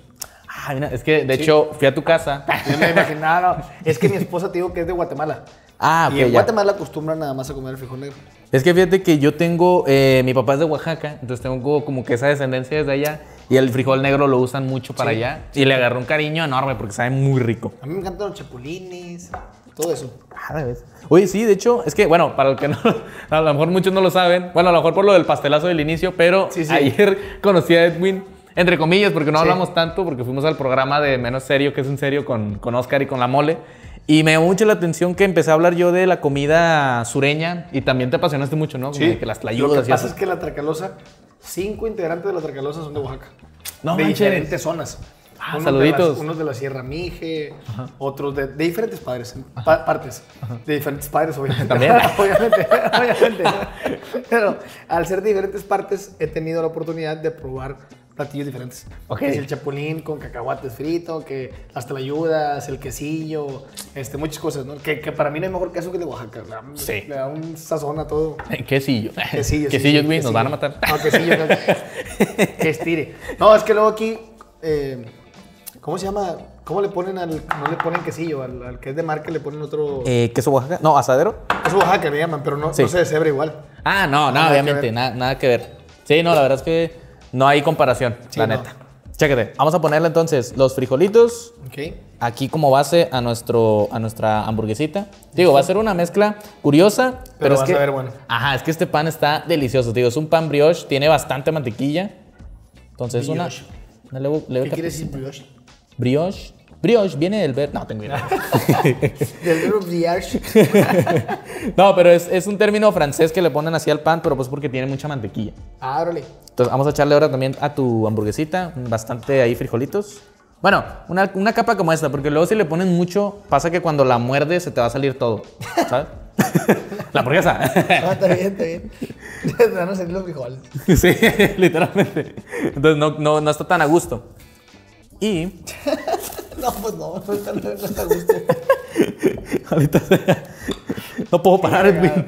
A: Ah, mira, es que de hecho fui a tu casa.
B: Yo me imaginaba, no, es que mi esposa te digo que es de Guatemala.
A: Ah, ok,
B: y en
A: ya.
B: Guatemala acostumbran nada más a comer el frijol negro.
A: Es que fíjate que yo tengo, eh, mi papá es de Oaxaca, entonces tengo como que esa descendencia desde allá y el frijol negro lo usan mucho para
B: Sí.
A: allá y le agarró un cariño enorme porque sabe muy rico.
B: A mí me encantan los chapulines, todo eso.
A: Ah. Oye, sí, de hecho, es que, bueno, para el que no, a lo mejor muchos no lo saben, bueno, a lo mejor por lo del pastelazo del inicio, pero
B: Sí, sí.
A: ayer conocí a Edwin, entre comillas, porque no
B: Sí.
A: hablamos tanto, porque fuimos al programa de Menos Serio, que es en serio, con, con Oscar y con la mole. Y me llamó mucho la atención que empecé a hablar yo de la comida sureña y también te apasionaste mucho, ¿no? De que las
B: Lo
A: tlayudas
B: que
A: y
B: pasa es que la Tracalosa, cinco integrantes de la Tracalosa son de Oaxaca.
A: No
B: de
A: manches.
B: diferentes zonas.
A: Ah,
B: Unos
A: saluditos.
B: De las- unos de la Sierra Mije, otros de, de diferentes padres, pa- partes. De diferentes padres, obviamente.
A: También.
B: obviamente, obviamente. Pero al ser de diferentes partes, he tenido la oportunidad de probar platillos diferentes.
A: Ok.
B: Que es el chapulín con cacahuates frito, que las tlayudas, el quesillo, este, muchas cosas, ¿no? Que, que para mí no hay mejor queso que el de Oaxaca. Le
A: Sí.
B: le da un sazón a todo.
A: Quesillo.
B: Quesillo,
A: Quesillo, nos van a matar.
B: No, quesillo, que estire. No, es que luego aquí, eh, ¿cómo se llama? ¿Cómo le ponen al, no le ponen quesillo, al, al que es de marca le ponen otro...
A: Eh, ¿Queso Oaxaca? No, asadero.
B: es Oaxaca le llaman, pero no,
A: Sí.
B: no se igual.
A: Ah, no, no,
B: Nada
A: obviamente, nada, nada que ver. Sí, no, la verdad es que no hay comparación,
B: Sí,
A: la
B: no.
A: neta. Chécate, vamos a ponerle entonces los frijolitos
B: Ok.
A: aquí como base a, nuestro, a nuestra hamburguesita. Digo, va a ser una mezcla curiosa, pero,
B: Pero
A: es
B: vas
A: que...
B: a ver bueno.
A: Ajá, es que este pan está delicioso, digo, es un pan brioche, tiene bastante mantequilla. Entonces una...
B: Brioche.
A: una leve- leve
B: ¿Qué quiere decir brioche?
A: Brioche. Brioche viene del ver... No, tengo idea.
B: Del verbo brioche.
A: no, pero es, es un término francés que le ponen así al pan, pero pues porque tiene mucha mantequilla.
B: Ah, órale.
A: Entonces vamos a echarle ahora también a tu hamburguesita, bastante ahí frijolitos. Bueno, una, una capa como esta, porque luego si le ponen mucho, pasa que cuando la muerdes se te va a salir todo, ¿sabes? la hamburguesa.
B: Ah, está bien, está bien. Te van a salir los frijoles.
A: sí, literalmente. Entonces no, no, no está tan a gusto. Y
B: No, pues no, no está, no está gusto.
A: ahorita no puedo parar, Edwin.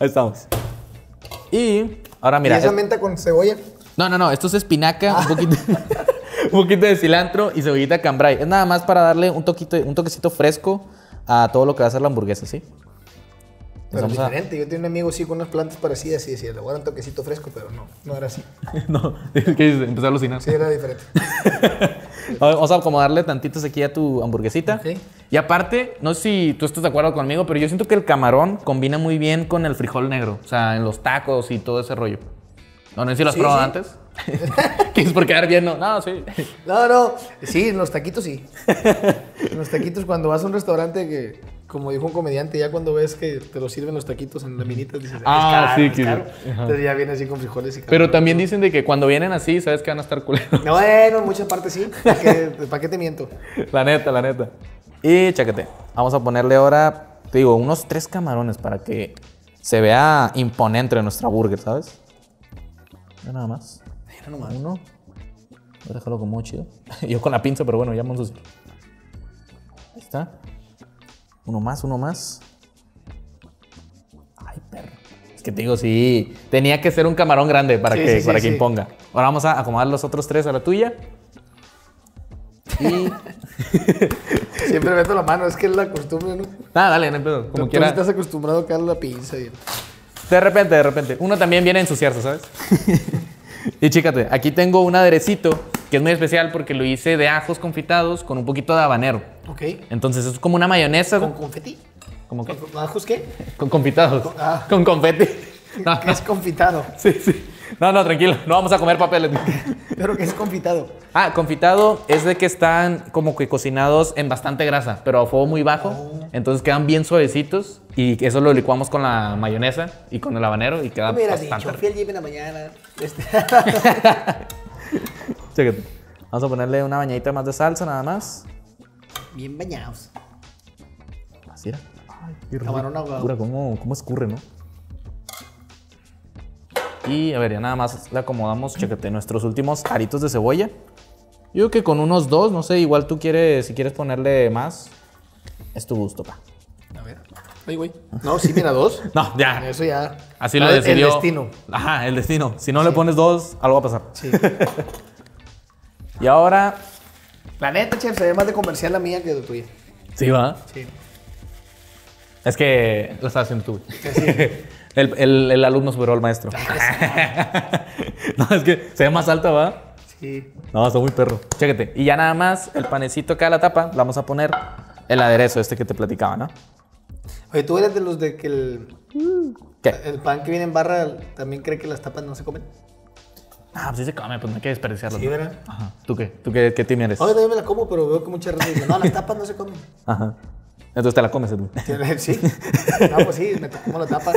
A: Ahí estamos. Y ahora mira.
B: ¿Y esa
A: es-
B: menta con cebolla?
A: No, no, no, esto es espinaca, un poquito, un poquito de cilantro y cebollita cambray. Es nada más para darle un, toquito, un toquecito fresco a todo lo que va a ser la hamburguesa, ¿sí?
B: Pero
A: a-
B: diferente. Yo tenía un amigo así con unas plantas parecidas y decía, le voy a dar un toquecito fresco, pero no, no era así.
A: no, ¿qué dices? Empecé a alucinar.
B: Sí, era diferente.
A: Vamos a acomodarle tantitos aquí a tu hamburguesita.
B: Ok.
A: Y aparte, no sé si tú estás de acuerdo conmigo, pero yo siento que el camarón combina muy bien con el frijol negro. O sea, en los tacos y todo ese rollo. No, no sé si lo has
B: Sí,
A: probado
B: sí.
A: antes. ¿Quieres por quedar bien? No, no, sí.
B: No, no. Sí, en los taquitos sí. En los taquitos cuando vas a un restaurante que, como dijo un comediante, ya cuando ves que te lo sirven los taquitos en laminitas, dices,
A: Ah,
B: es caro,
A: sí,
B: es caro. Entonces ya viene así con frijoles y
A: Pero también dicen de que cuando vienen así, sabes que van a estar culeros.
B: No, bueno, en muchas partes sí. ¿Para qué, ¿para qué te miento?
A: La neta, la neta. Y chécate, vamos a ponerle ahora, te digo, unos tres camarones para que se vea imponente nuestra burger, ¿sabes? Ya nada más.
B: Mira nomás.
A: Uno. Voy a dejarlo como chido. Yo con la pinza, pero bueno, ya vamos a usar. Ahí está. Uno más, uno más. Ay, perro. Es que te digo, sí. Tenía que ser un camarón grande para
B: Sí,
A: que,
B: sí, sí,
A: para que
B: sí.
A: imponga. Ahora vamos a acomodar los otros tres a la tuya. Y.
B: Siempre meto la mano, es que es la costumbre, ¿no?
A: Nada, dale, no pedo. Como
B: Tú
A: quiera.
B: estás acostumbrado a darle la pinza y...
A: De repente, de repente. Uno también viene a ensuciarse, ¿sabes? y chícate, aquí tengo un aderecito que es muy especial porque lo hice de ajos confitados con un poquito de habanero.
B: Ok.
A: Entonces es como una mayonesa.
B: ¿Con confeti?
A: ¿Cómo qué?
B: ¿Con ajos qué?
A: Con confitados.
B: ah.
A: Con confeti. No,
B: ¿Qué
A: no,
B: es confitado?
A: sí, sí. No, no, tranquilo. No vamos a comer papeles.
B: Pero que es confitado.
A: Ah, confitado es de que están como que cocinados en bastante grasa, pero a fuego muy bajo.
B: Oh.
A: Entonces quedan bien suavecitos y eso lo licuamos con la mayonesa y con el habanero y queda
B: ¿Qué me
A: bastante
B: dicho? Fui al en la mañana. Este...
A: Vamos a ponerle una bañadita más de salsa nada más.
B: Bien bañados.
A: Así era. Ay, qué
B: Camarón ahogado.
A: Pura, ¿Cómo, cómo escurre, no? Y a ver, ya nada más le acomodamos, chécate, nuestros últimos aritos de cebolla. Yo creo que con unos dos, no sé, igual tú quieres, si quieres ponerle más, es tu gusto, pa.
B: A ver. Ay, güey. No, sí, mira, dos.
A: No, ya.
B: Eso ya.
A: Así
B: Ah,
A: lo decidió.
B: El destino.
A: Ajá, el destino. Si no le pones dos, algo va a pasar.
B: Sí.
A: Y ahora,
B: La neta, chef, se ve más de comercial la mía que la tuya.
A: sí va.
B: Sí.
A: Es que lo estás haciendo tú. güey. El, el, el alumno superó al maestro. no, es que se ve más alta, ¿va?
B: Sí.
A: No, está muy perro. Chéquete. Y ya nada más, el panecito acá a la tapa, vamos a poner el aderezo este que te platicaba, ¿no?
B: Oye, tú eres de los de que el,
A: ¿Qué?
B: el pan que viene en barra también cree que las tapas no se comen.
A: Ah, pues sí se come, pues no hay que desperdiciarlo.
B: Sí. ¿verdad?
A: Ajá. ¿Tú qué? ¿Tú qué, qué team eres?
B: Oye, también me la como, pero veo que muchas veces dicen, no, las tapas no se comen.
A: Ajá. Entonces te la comes, Edwin.
B: Sí. No, pues sí, me como la tapa.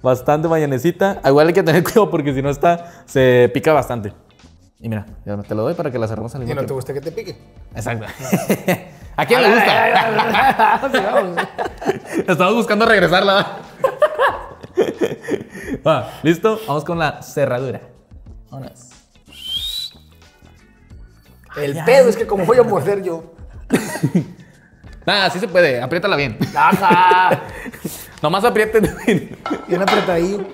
A: Bastante mayonesita. Ah, Igual hay que tener cuidado porque si no está, se pica bastante. Y mira, ya te lo doy para que la cerremos al
B: Y
A: mismo
B: no te gusta que te pique.
A: Exacto. ¿A quién le gusta? Estamos buscando regresarla. Va, ¿listo? Vamos con la cerradura. Vámonos.
B: El pedo es que como voy a morder yo.
A: Nada, sí se puede. Apriétala bien.
B: ¡Ajá!
A: Nomás apriete.
B: Bien apretadillo.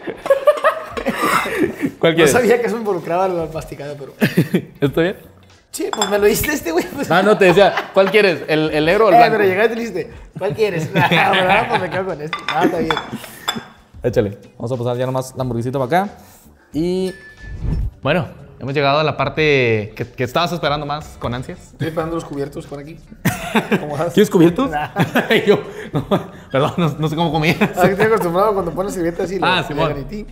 A: ¿Cuál
B: No
A: quieres?
B: sabía que eso involucraba la masticada, pero.
A: ¿Está bien?
B: Sí, pues me lo diste este, güey. Pues.
A: Ah, no, te decía, ¿cuál quieres? ¿El, el negro o el
B: Eh,
A: blanco?
B: pero llegaste y dijiste, ¿cuál quieres? Ah, ¿verdad? Pues me quedo con este. Ah, está bien.
A: Échale. Vamos a pasar ya nomás la hamburguesita para acá. Y bueno, Hemos llegado a la parte que, que estabas esperando más con ansias.
B: Estoy esperando los cubiertos por aquí. ¿Cómo vas?
A: ¿Quieres cubiertos?
B: Nah.
A: Y yo, no, perdón, no, no sé cómo comías.
B: Ah, que estoy acostumbrado cuando pones sirvienta así.
A: Ah,
B: a ti.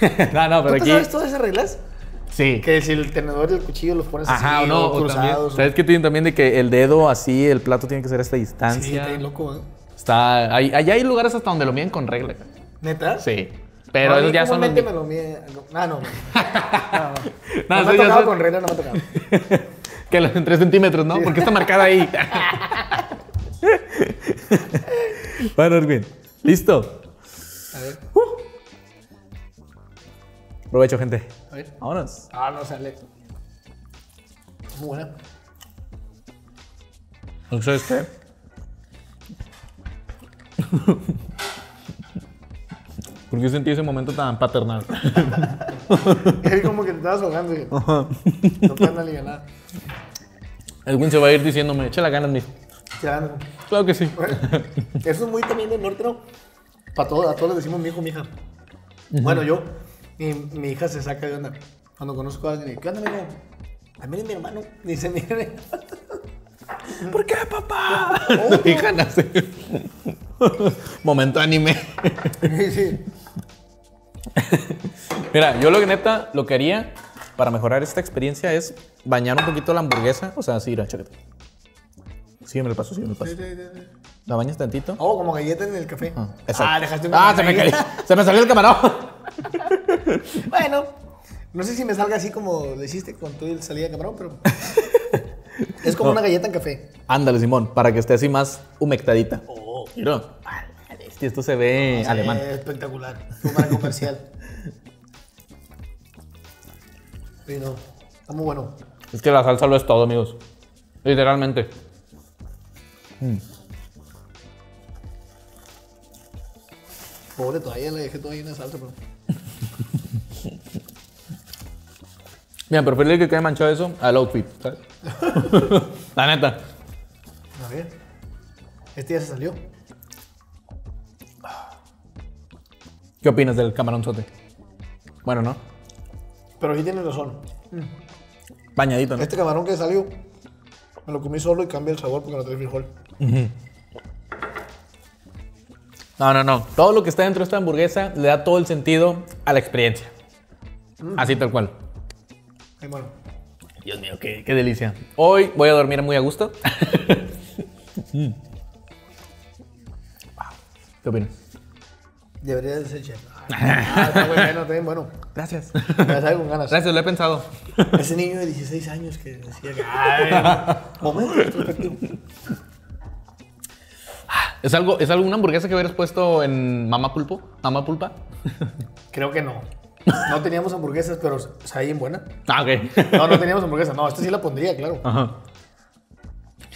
A: no, no,
B: ¿Tú
A: pero
B: te
A: aquí.
B: sabes todas esas reglas?
A: Sí.
B: Que si el tenedor y el cuchillo los pones
A: Ajá,
B: así,
A: o no, o también.
B: cruzados.
A: ¿Sabes qué tienen también de que el dedo así, el plato tiene que ser a esta
B: Sí,
A: distancia?
B: está bien loco, ¿eh?
A: Está. Hay, allá hay lugares hasta donde lo miden con regla.
B: ¿Neta?
A: Sí. Pero esos ya son. los
B: me lo mide... Ah, no. No, no. No,
A: No,
B: no me ha tocado
A: son-
B: con regla, no me ha tocado.
A: que los en 3 centímetros, ¿no? Porque está marcada ahí. bueno, Erwin. ¿Listo?
B: A ver,
A: Provecho, gente.
B: a ver.
A: Vámonos.
B: Ah, no sale. Muy buena.
A: ¿Sabes qué? ¿Por qué sentí ese momento tan paternal?
B: Es como que te estabas ahogando. No te dan nada.
A: Edwin se va a ir diciéndome, echa la ganas, mijo.
B: Ya.
A: Claro que sí.
B: Eso es muy también del norte, ¿no? Para todos, a todos les decimos mi hijo, mi hija. Bueno, yo, mi, mi hija se saca de onda. Cuando conozco a alguien, ¿qué onda, amigo? También es mi hermano. Dice, mire.
A: ¿Por qué, papá? Tu hija nace. Momento anime.
B: sí.
A: Mira, yo lo que neta, lo que haría para mejorar esta experiencia es bañar un poquito la hamburguesa. O sea, así, mira, chécate. Sígueme el paso, sígueme el paso. La bañas tantito.
B: Oh, como galleta en el café.
A: Ah, exacto.
B: Ah, dejaste una
A: Ah, se me cayó. Se me salió el camarón.
B: Bueno, no sé si me salga así como lo hiciste con tu salida de camarón, pero. es como una galleta en café.
A: Ándale, Simón, para que esté así más humectadita.
B: Oh.
A: Mira. Bestia, Esto se ve alemán.
B: Eh, espectacular. Fumar comercial. Sí, no. Está muy bueno.
A: Es que la salsa lo es todo, amigos. Literalmente.
B: Pobre toalla, le dejé todavía una salsa, pero.
A: Mira, preferirle que quede manchado eso al outfit, ¿sabes? la neta.
B: A ver. Este ya se salió.
A: ¿Qué opinas del camaronzote? Bueno, ¿no?
B: Pero sí tienes razón.
A: Bañadito, ¿no?
B: Este camarón que salió, me lo comí solo y cambia el sabor porque no trae frijol.
A: No, no, no. Todo lo que está dentro de esta hamburguesa le da todo el sentido a la experiencia. Así tal cual.
B: Ay, bueno.
A: Dios mío, qué, qué delicia. Hoy voy a dormir muy a gusto. ¿Qué opinas?
B: Debería de ser chef. Ah, está muy bueno, está bien bueno.
A: Gracias.
B: Me con ganas.
A: Gracias, lo he pensado.
B: Ese niño de 16 años que decía que. Ay, momento retrospectivo.
A: ¿Es algo, ¿Es alguna hamburguesa que hubieras puesto en Mamá Pulpo? ¿Mamá Pulpa?
B: Creo que no. No teníamos hamburguesas, pero está bien buena.
A: Ah, ok.
B: No, no teníamos hamburguesas. No, esta sí la pondría, claro.
A: Ajá.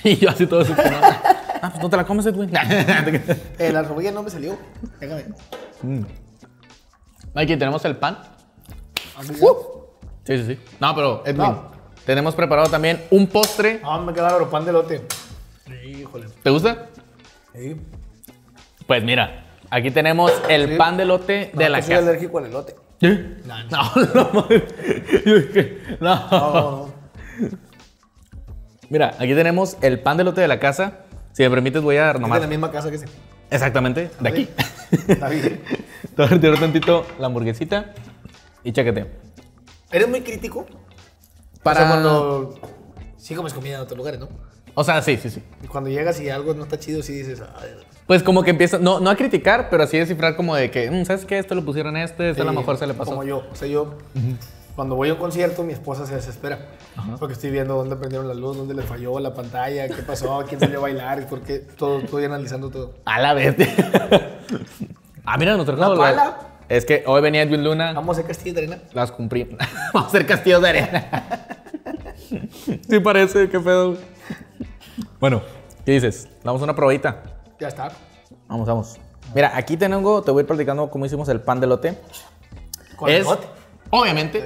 A: Y yo así todo decepcionado. Ah, pues no te la comes, Edwin.
B: Eh, la rodilla no me salió. Déjame.
A: Aquí tenemos el pan.
B: Así ya.
A: Sí, sí, sí. No, pero Edwin,
B: No.
A: tenemos preparado también un postre.
B: No, me queda el pan de lote. Híjole.
A: ¿Te gusta?
B: Sí.
A: Pues mira, aquí tenemos el
B: Sí.
A: pan de lote de la
B: que soy
A: casa.
B: alérgico al elote.
A: ¿Sí?
B: No,
A: No, no, no. Mira, aquí tenemos el pan de lote de la casa. Si me permites, voy a
B: Es de
A: nomás.
B: la misma casa que ese.
A: Exactamente, de aquí.
B: Está bien.
A: Te voy a retirar tantito la hamburguesita y chécate.
B: Eres muy crítico.
A: Para.
B: O sea, cuando. Sí comes comida en otros lugares, ¿no?
A: O sea, sí, sí, sí.
B: Y cuando llegas y algo no está chido, sí dices. Ay,
A: Pues como que empieza, no, no a criticar, pero así descifrar como de que, "Mm, ¿sabes qué? Esto lo pusieron a este, esto a lo mejor se le pasó.
B: Como yo. O sea, yo. Cuando voy a un concierto, mi esposa se desespera. Porque estoy viendo dónde prendieron la luz, dónde le falló la pantalla, qué pasó, quién salió a bailar, y por qué. Todo, estoy analizando todo.
A: A la vez. ah, mira, nos trajo. Es que hoy venía Edwin Luna,
B: Vamos a hacer castillo de arena.
A: las cumplí. Vamos a hacer castillos de arena. sí parece, qué pedo. Bueno, ¿qué dices? Damos una probadita.
B: Ya está.
A: Vamos, vamos. Mira, aquí tengo, te voy a ir platicando cómo hicimos el pan de lote.
B: Con
A: es,
B: elote.
A: obviamente.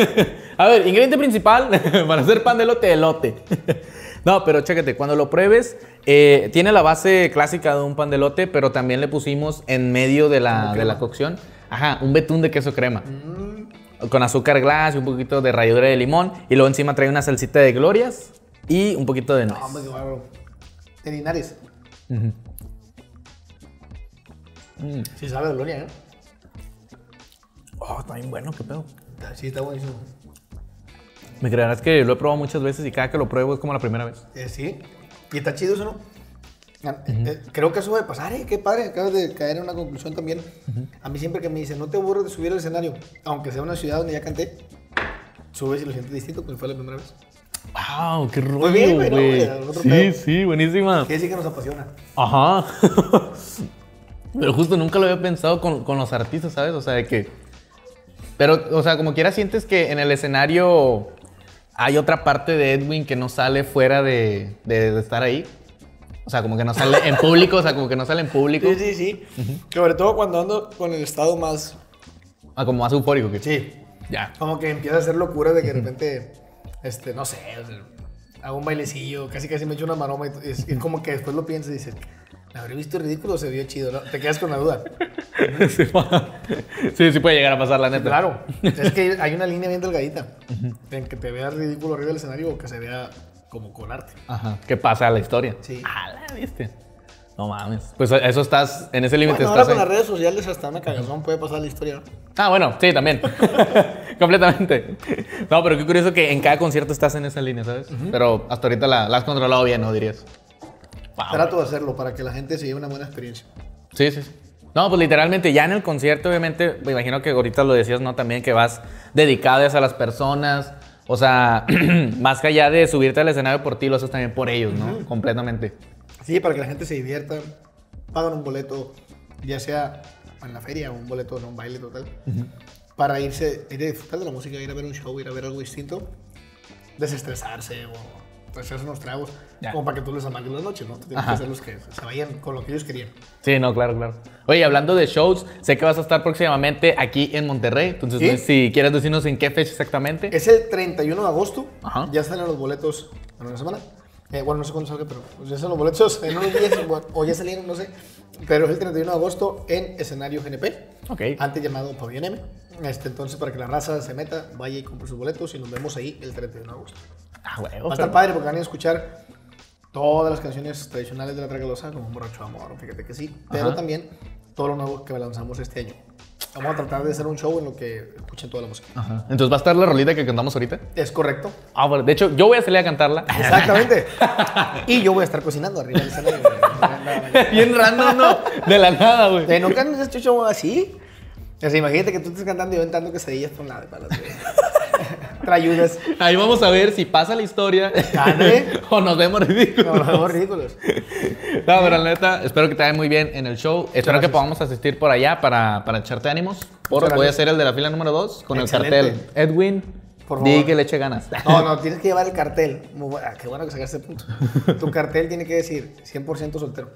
A: a ver, ingrediente principal para hacer pan de lote, elote. no, pero chécate, cuando lo pruebes, eh, tiene la base clásica de un pan de lote, pero también le pusimos en medio de la, de la cocción, ajá, un betún de queso crema. con azúcar glass y un poquito de ralladura de limón. Y luego encima trae una salsita de glorias y un poquito de nuez.
B: No, hombre, qué. De Linares. Sí sabe Gloria, ¿eh?
A: Oh, está bien bueno, qué pedo.
B: Sí, está buenísimo.
A: Me creerás que lo he probado muchas veces y cada que lo pruebo es como la primera vez.
B: Eh, sí. Y está chido eso, ¿no? Ah, eh, creo que eso va a pasar, ¿eh? Qué padre. Acabas de caer en una conclusión también. A mí siempre que me dicen, no te aburres de subir al escenario, aunque sea una ciudad donde ya canté, subes y lo sientes distinto, porque fue la primera vez.
A: ¡Wow! ¡Qué rollo,
B: güey,
A: sí,
B: pedo.
A: sí, buenísima.
B: Quiere decir que nos apasiona.
A: Ajá. Pero justo nunca lo había pensado con, con los artistas, ¿sabes? O sea, de que... Pero, o sea, como quiera sientes que en el escenario hay otra parte de Edwin que no sale fuera de, de- de estar ahí. O sea, como que no sale en público, o sea, como que no sale en público.
B: Sí, sí, sí. Sobre todo cuando ando con el estado más...
A: Ah, como más eufórico que...
B: Sí.
A: Ya.
B: Como que empieza a hacer locura de que de repente, este, no sé, o sea, hago un bailecillo, casi casi me echo una maroma y es, es como que después lo piensas y dices, ¿me habré visto ridículo o se vio chido? ¿no? Te quedas con la duda.
A: sí, sí, sí puede llegar a pasar, la neta.
B: Claro, es que hay una línea bien delgadita en que te veas ridículo arriba del escenario o que se vea como con arte.
A: Ajá. ¿Qué pasa a la historia?
B: Sí.
A: Ah, la viste. No mames. Pues eso estás, en ese límite
B: Bueno, ahora
A: estás.
B: con
A: ahí.
B: las redes sociales hasta una cagazón puede pasar la historia.
A: Ah, bueno, sí, también. Completamente. No, pero qué curioso que en cada concierto estás en esa línea, ¿sabes? Pero hasta ahorita la, la has controlado bien, ¿no? Dirías. Wow.
B: Trato de hacerlo para que la gente se lleve una buena experiencia.
A: Sí, sí, sí. No, pues literalmente ya en el concierto, obviamente, me imagino que ahorita lo decías, ¿no? También que vas dedicado a las personas. O sea, más que allá de subirte al escenario por ti, lo haces también por ellos, ¿no? Completamente.
B: Sí, para que la gente se divierta, pagan un boleto, ya sea en la feria un boleto en un baile total, para irse, ir a disfrutar de la música, ir a ver un show, ir a ver algo distinto, desestresarse o echarse unos tragos,
A: Ya.
B: como para que tú les amargues las noches, ¿no? Tú tienes
A: Ajá.
B: que hacer los que se vayan con lo que ellos querían.
A: Sí, no, claro, claro. Oye, hablando de shows, sé que vas a estar próximamente aquí en Monterrey. Entonces,
B: Sí.
A: no sé si quieres decirnos en qué fecha exactamente.
B: Es el 31 de agosto,
A: Ajá.
B: ya salen los boletos en una semana. Eh, bueno, no sé cuándo salga, pero pues ya salen los boletos en unos días, o ya salieron, no sé. Pero es el 31 de agosto en escenario GNP.
A: Ok.
B: antes llamado Pabellón M. Este, entonces, para que la raza se meta, vaya y compre sus boletos y nos vemos ahí el 31 de agosto.
A: Ah, huevo,
B: Va a estar
A: pero-
B: padre porque van a escuchar todas las canciones tradicionales de la Tragalosa, como Un borracho de amor, fíjate que sí, pero
A: Ajá.
B: también todo lo nuevo que lanzamos este año. Vamos a tratar de hacer un show en lo que escuchen toda la música.
A: Ajá. Entonces, ¿va a estar la rolita que cantamos ahorita?
B: Es correcto.
A: Ah, bueno, de hecho, yo voy a salir a cantarla.
B: Exactamente. y yo voy a estar cocinando arriba del escenario.
A: Bien random, ¿no? De la nada, güey.
B: ¿Te nunca has hecho show así? O sea, imagínate que tú estés cantando y yo aventando quesadillas por un lado para otro. Trayudas.
A: Ahí vamos a ver si pasa la historia o nos vemos ridículos.
B: No, nos vemos ridículos.
A: No, pero la neta, espero que te vaya muy bien en el show. Espero que podamos asistir por allá para, para echarte ánimos. Por, voy a ser el de la fila número 2 con
B: Excelente.
A: el cartel. Edwin,
B: Por
A: di que le eche ganas.
B: No, no, tienes que llevar el cartel. Ah, qué bueno que sacaste el punto. Tu cartel tiene que decir 100% soltero.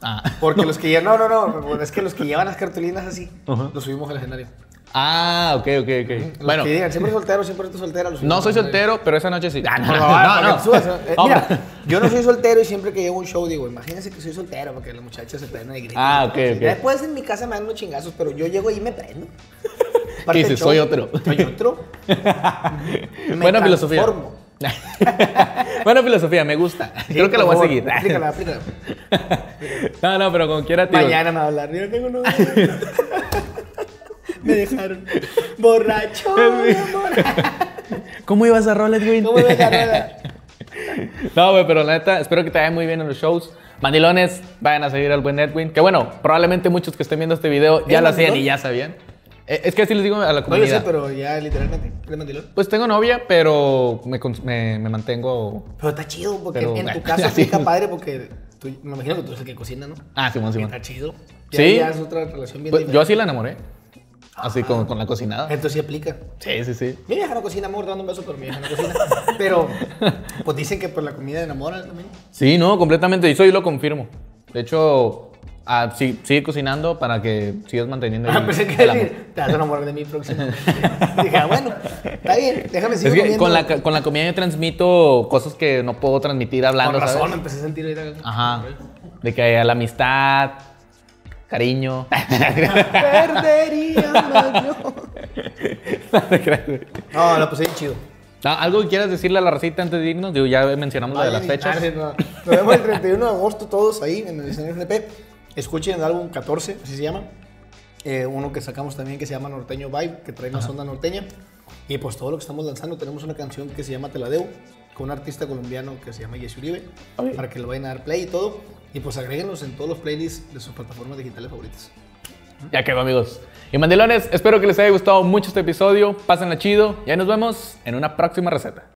A: Ah.
B: Porque los que llevan, no, no, no, es que los que llevan las cartulinas así, los subimos al escenario.
A: Ah, ok, ok, ok.
B: Los
A: Bueno,
B: que digan siempre soltero, siempre soltera, los
A: no soy soltero, pero esa noche sí. Ah, no, no, no, no.
B: eh,
A: No,
B: mira, yo no soy soltero y siempre que llego a un show digo, imagínense que soy soltero porque las muchachas se prenden y gritan.
A: Ah, ok, ok.
B: Después en mi casa me dan unos chingazos, pero yo llego ahí y me prendo.
A: ¿Qué dices? Soy otro.
B: Soy otro.
A: Buena filosofía. Buena filosofía, me gusta. Creo que la
B: por
A: voy a seguir.
B: Aplícala, aplícala.
A: No, no, pero como quiera, tío.
B: Mañana me va a hablar. Yo tengo novia. Me dejaron borracho. mi amor.
A: ¿Cómo ibas a roll, Edwin?
B: ¿Cómo me dejaron?
A: No, güey, pero la neta, espero que te vaya muy bien en los shows. Mandilones, vayan a seguir al buen Edwin. Que bueno, probablemente muchos que estén viendo este video ya
B: ¿Es
A: lo hacían y ya sabían. Eh, Es que así les digo a la
B: No, yo
A: comunidad.
B: sé, pero ya literalmente. ¿Eres mandilón?
A: Pues tengo novia, pero me, cons- me, me mantengo.
B: Pero está chido, porque
A: Pero,
B: en tu
A: así.
B: fica padre porque tú, me imagino que tú eres el que cocina, ¿no?
A: Ah, Simón, Simón.
B: Está chido. Ya,
A: Sí.
B: Ya es otra relación bien
A: Pues, yo así la enamoré. Así con, con la cocinada.
B: Entonces sí aplica.
A: Sí, sí, sí.
B: Mi vieja no cocina, amor, dando un beso, pero mi vieja no cocina. Pero, pues dicen que por la comida enamora también.
A: Sí, no, completamente. Y eso yo lo confirmo. De hecho, ah, sí, sigue cocinando para que sigas manteniendo.
B: Ah,
A: el-
B: pensé que
A: el amor.
B: decir, te vas a enamorar de mí próximamente. Dije, ah, bueno, está bien, déjame
A: Es
B: seguir
A: que
B: comiendo.
A: con la, con la comida yo transmito cosas que no puedo transmitir hablando,
B: Con razón,
A: ¿sabes?
B: empecé a sentir ahorita.
A: Ajá. De que a la amistad, cariño.
B: Perdería.
A: No te creas, güey.
B: No, la bien chido.
A: Ah, ¿Algo que quieras decirle a la racita antes de irnos? Digo, ya mencionamos lo de las fechas.
B: No. Nos vemos el 31 de agosto todos ahí en el escenario FNP. Escuchen el álbum 14, así se llama. Eh, uno que sacamos también que se llama Norteño Vibe, que trae una onda norteña. Y pues todo lo que estamos lanzando, tenemos una canción que se llama Te la debo, con un artista colombiano que se llama Jesse Uribe,
A: Ok.
B: para que lo vayan a dar play y todo. Y pues agréguenos en todos los playlists de sus plataformas digitales favoritas.
A: Ya quedó, amigos. Y mandilones, espero que les haya gustado mucho este episodio. Pásenla chido y ahí nos vemos en una próxima receta.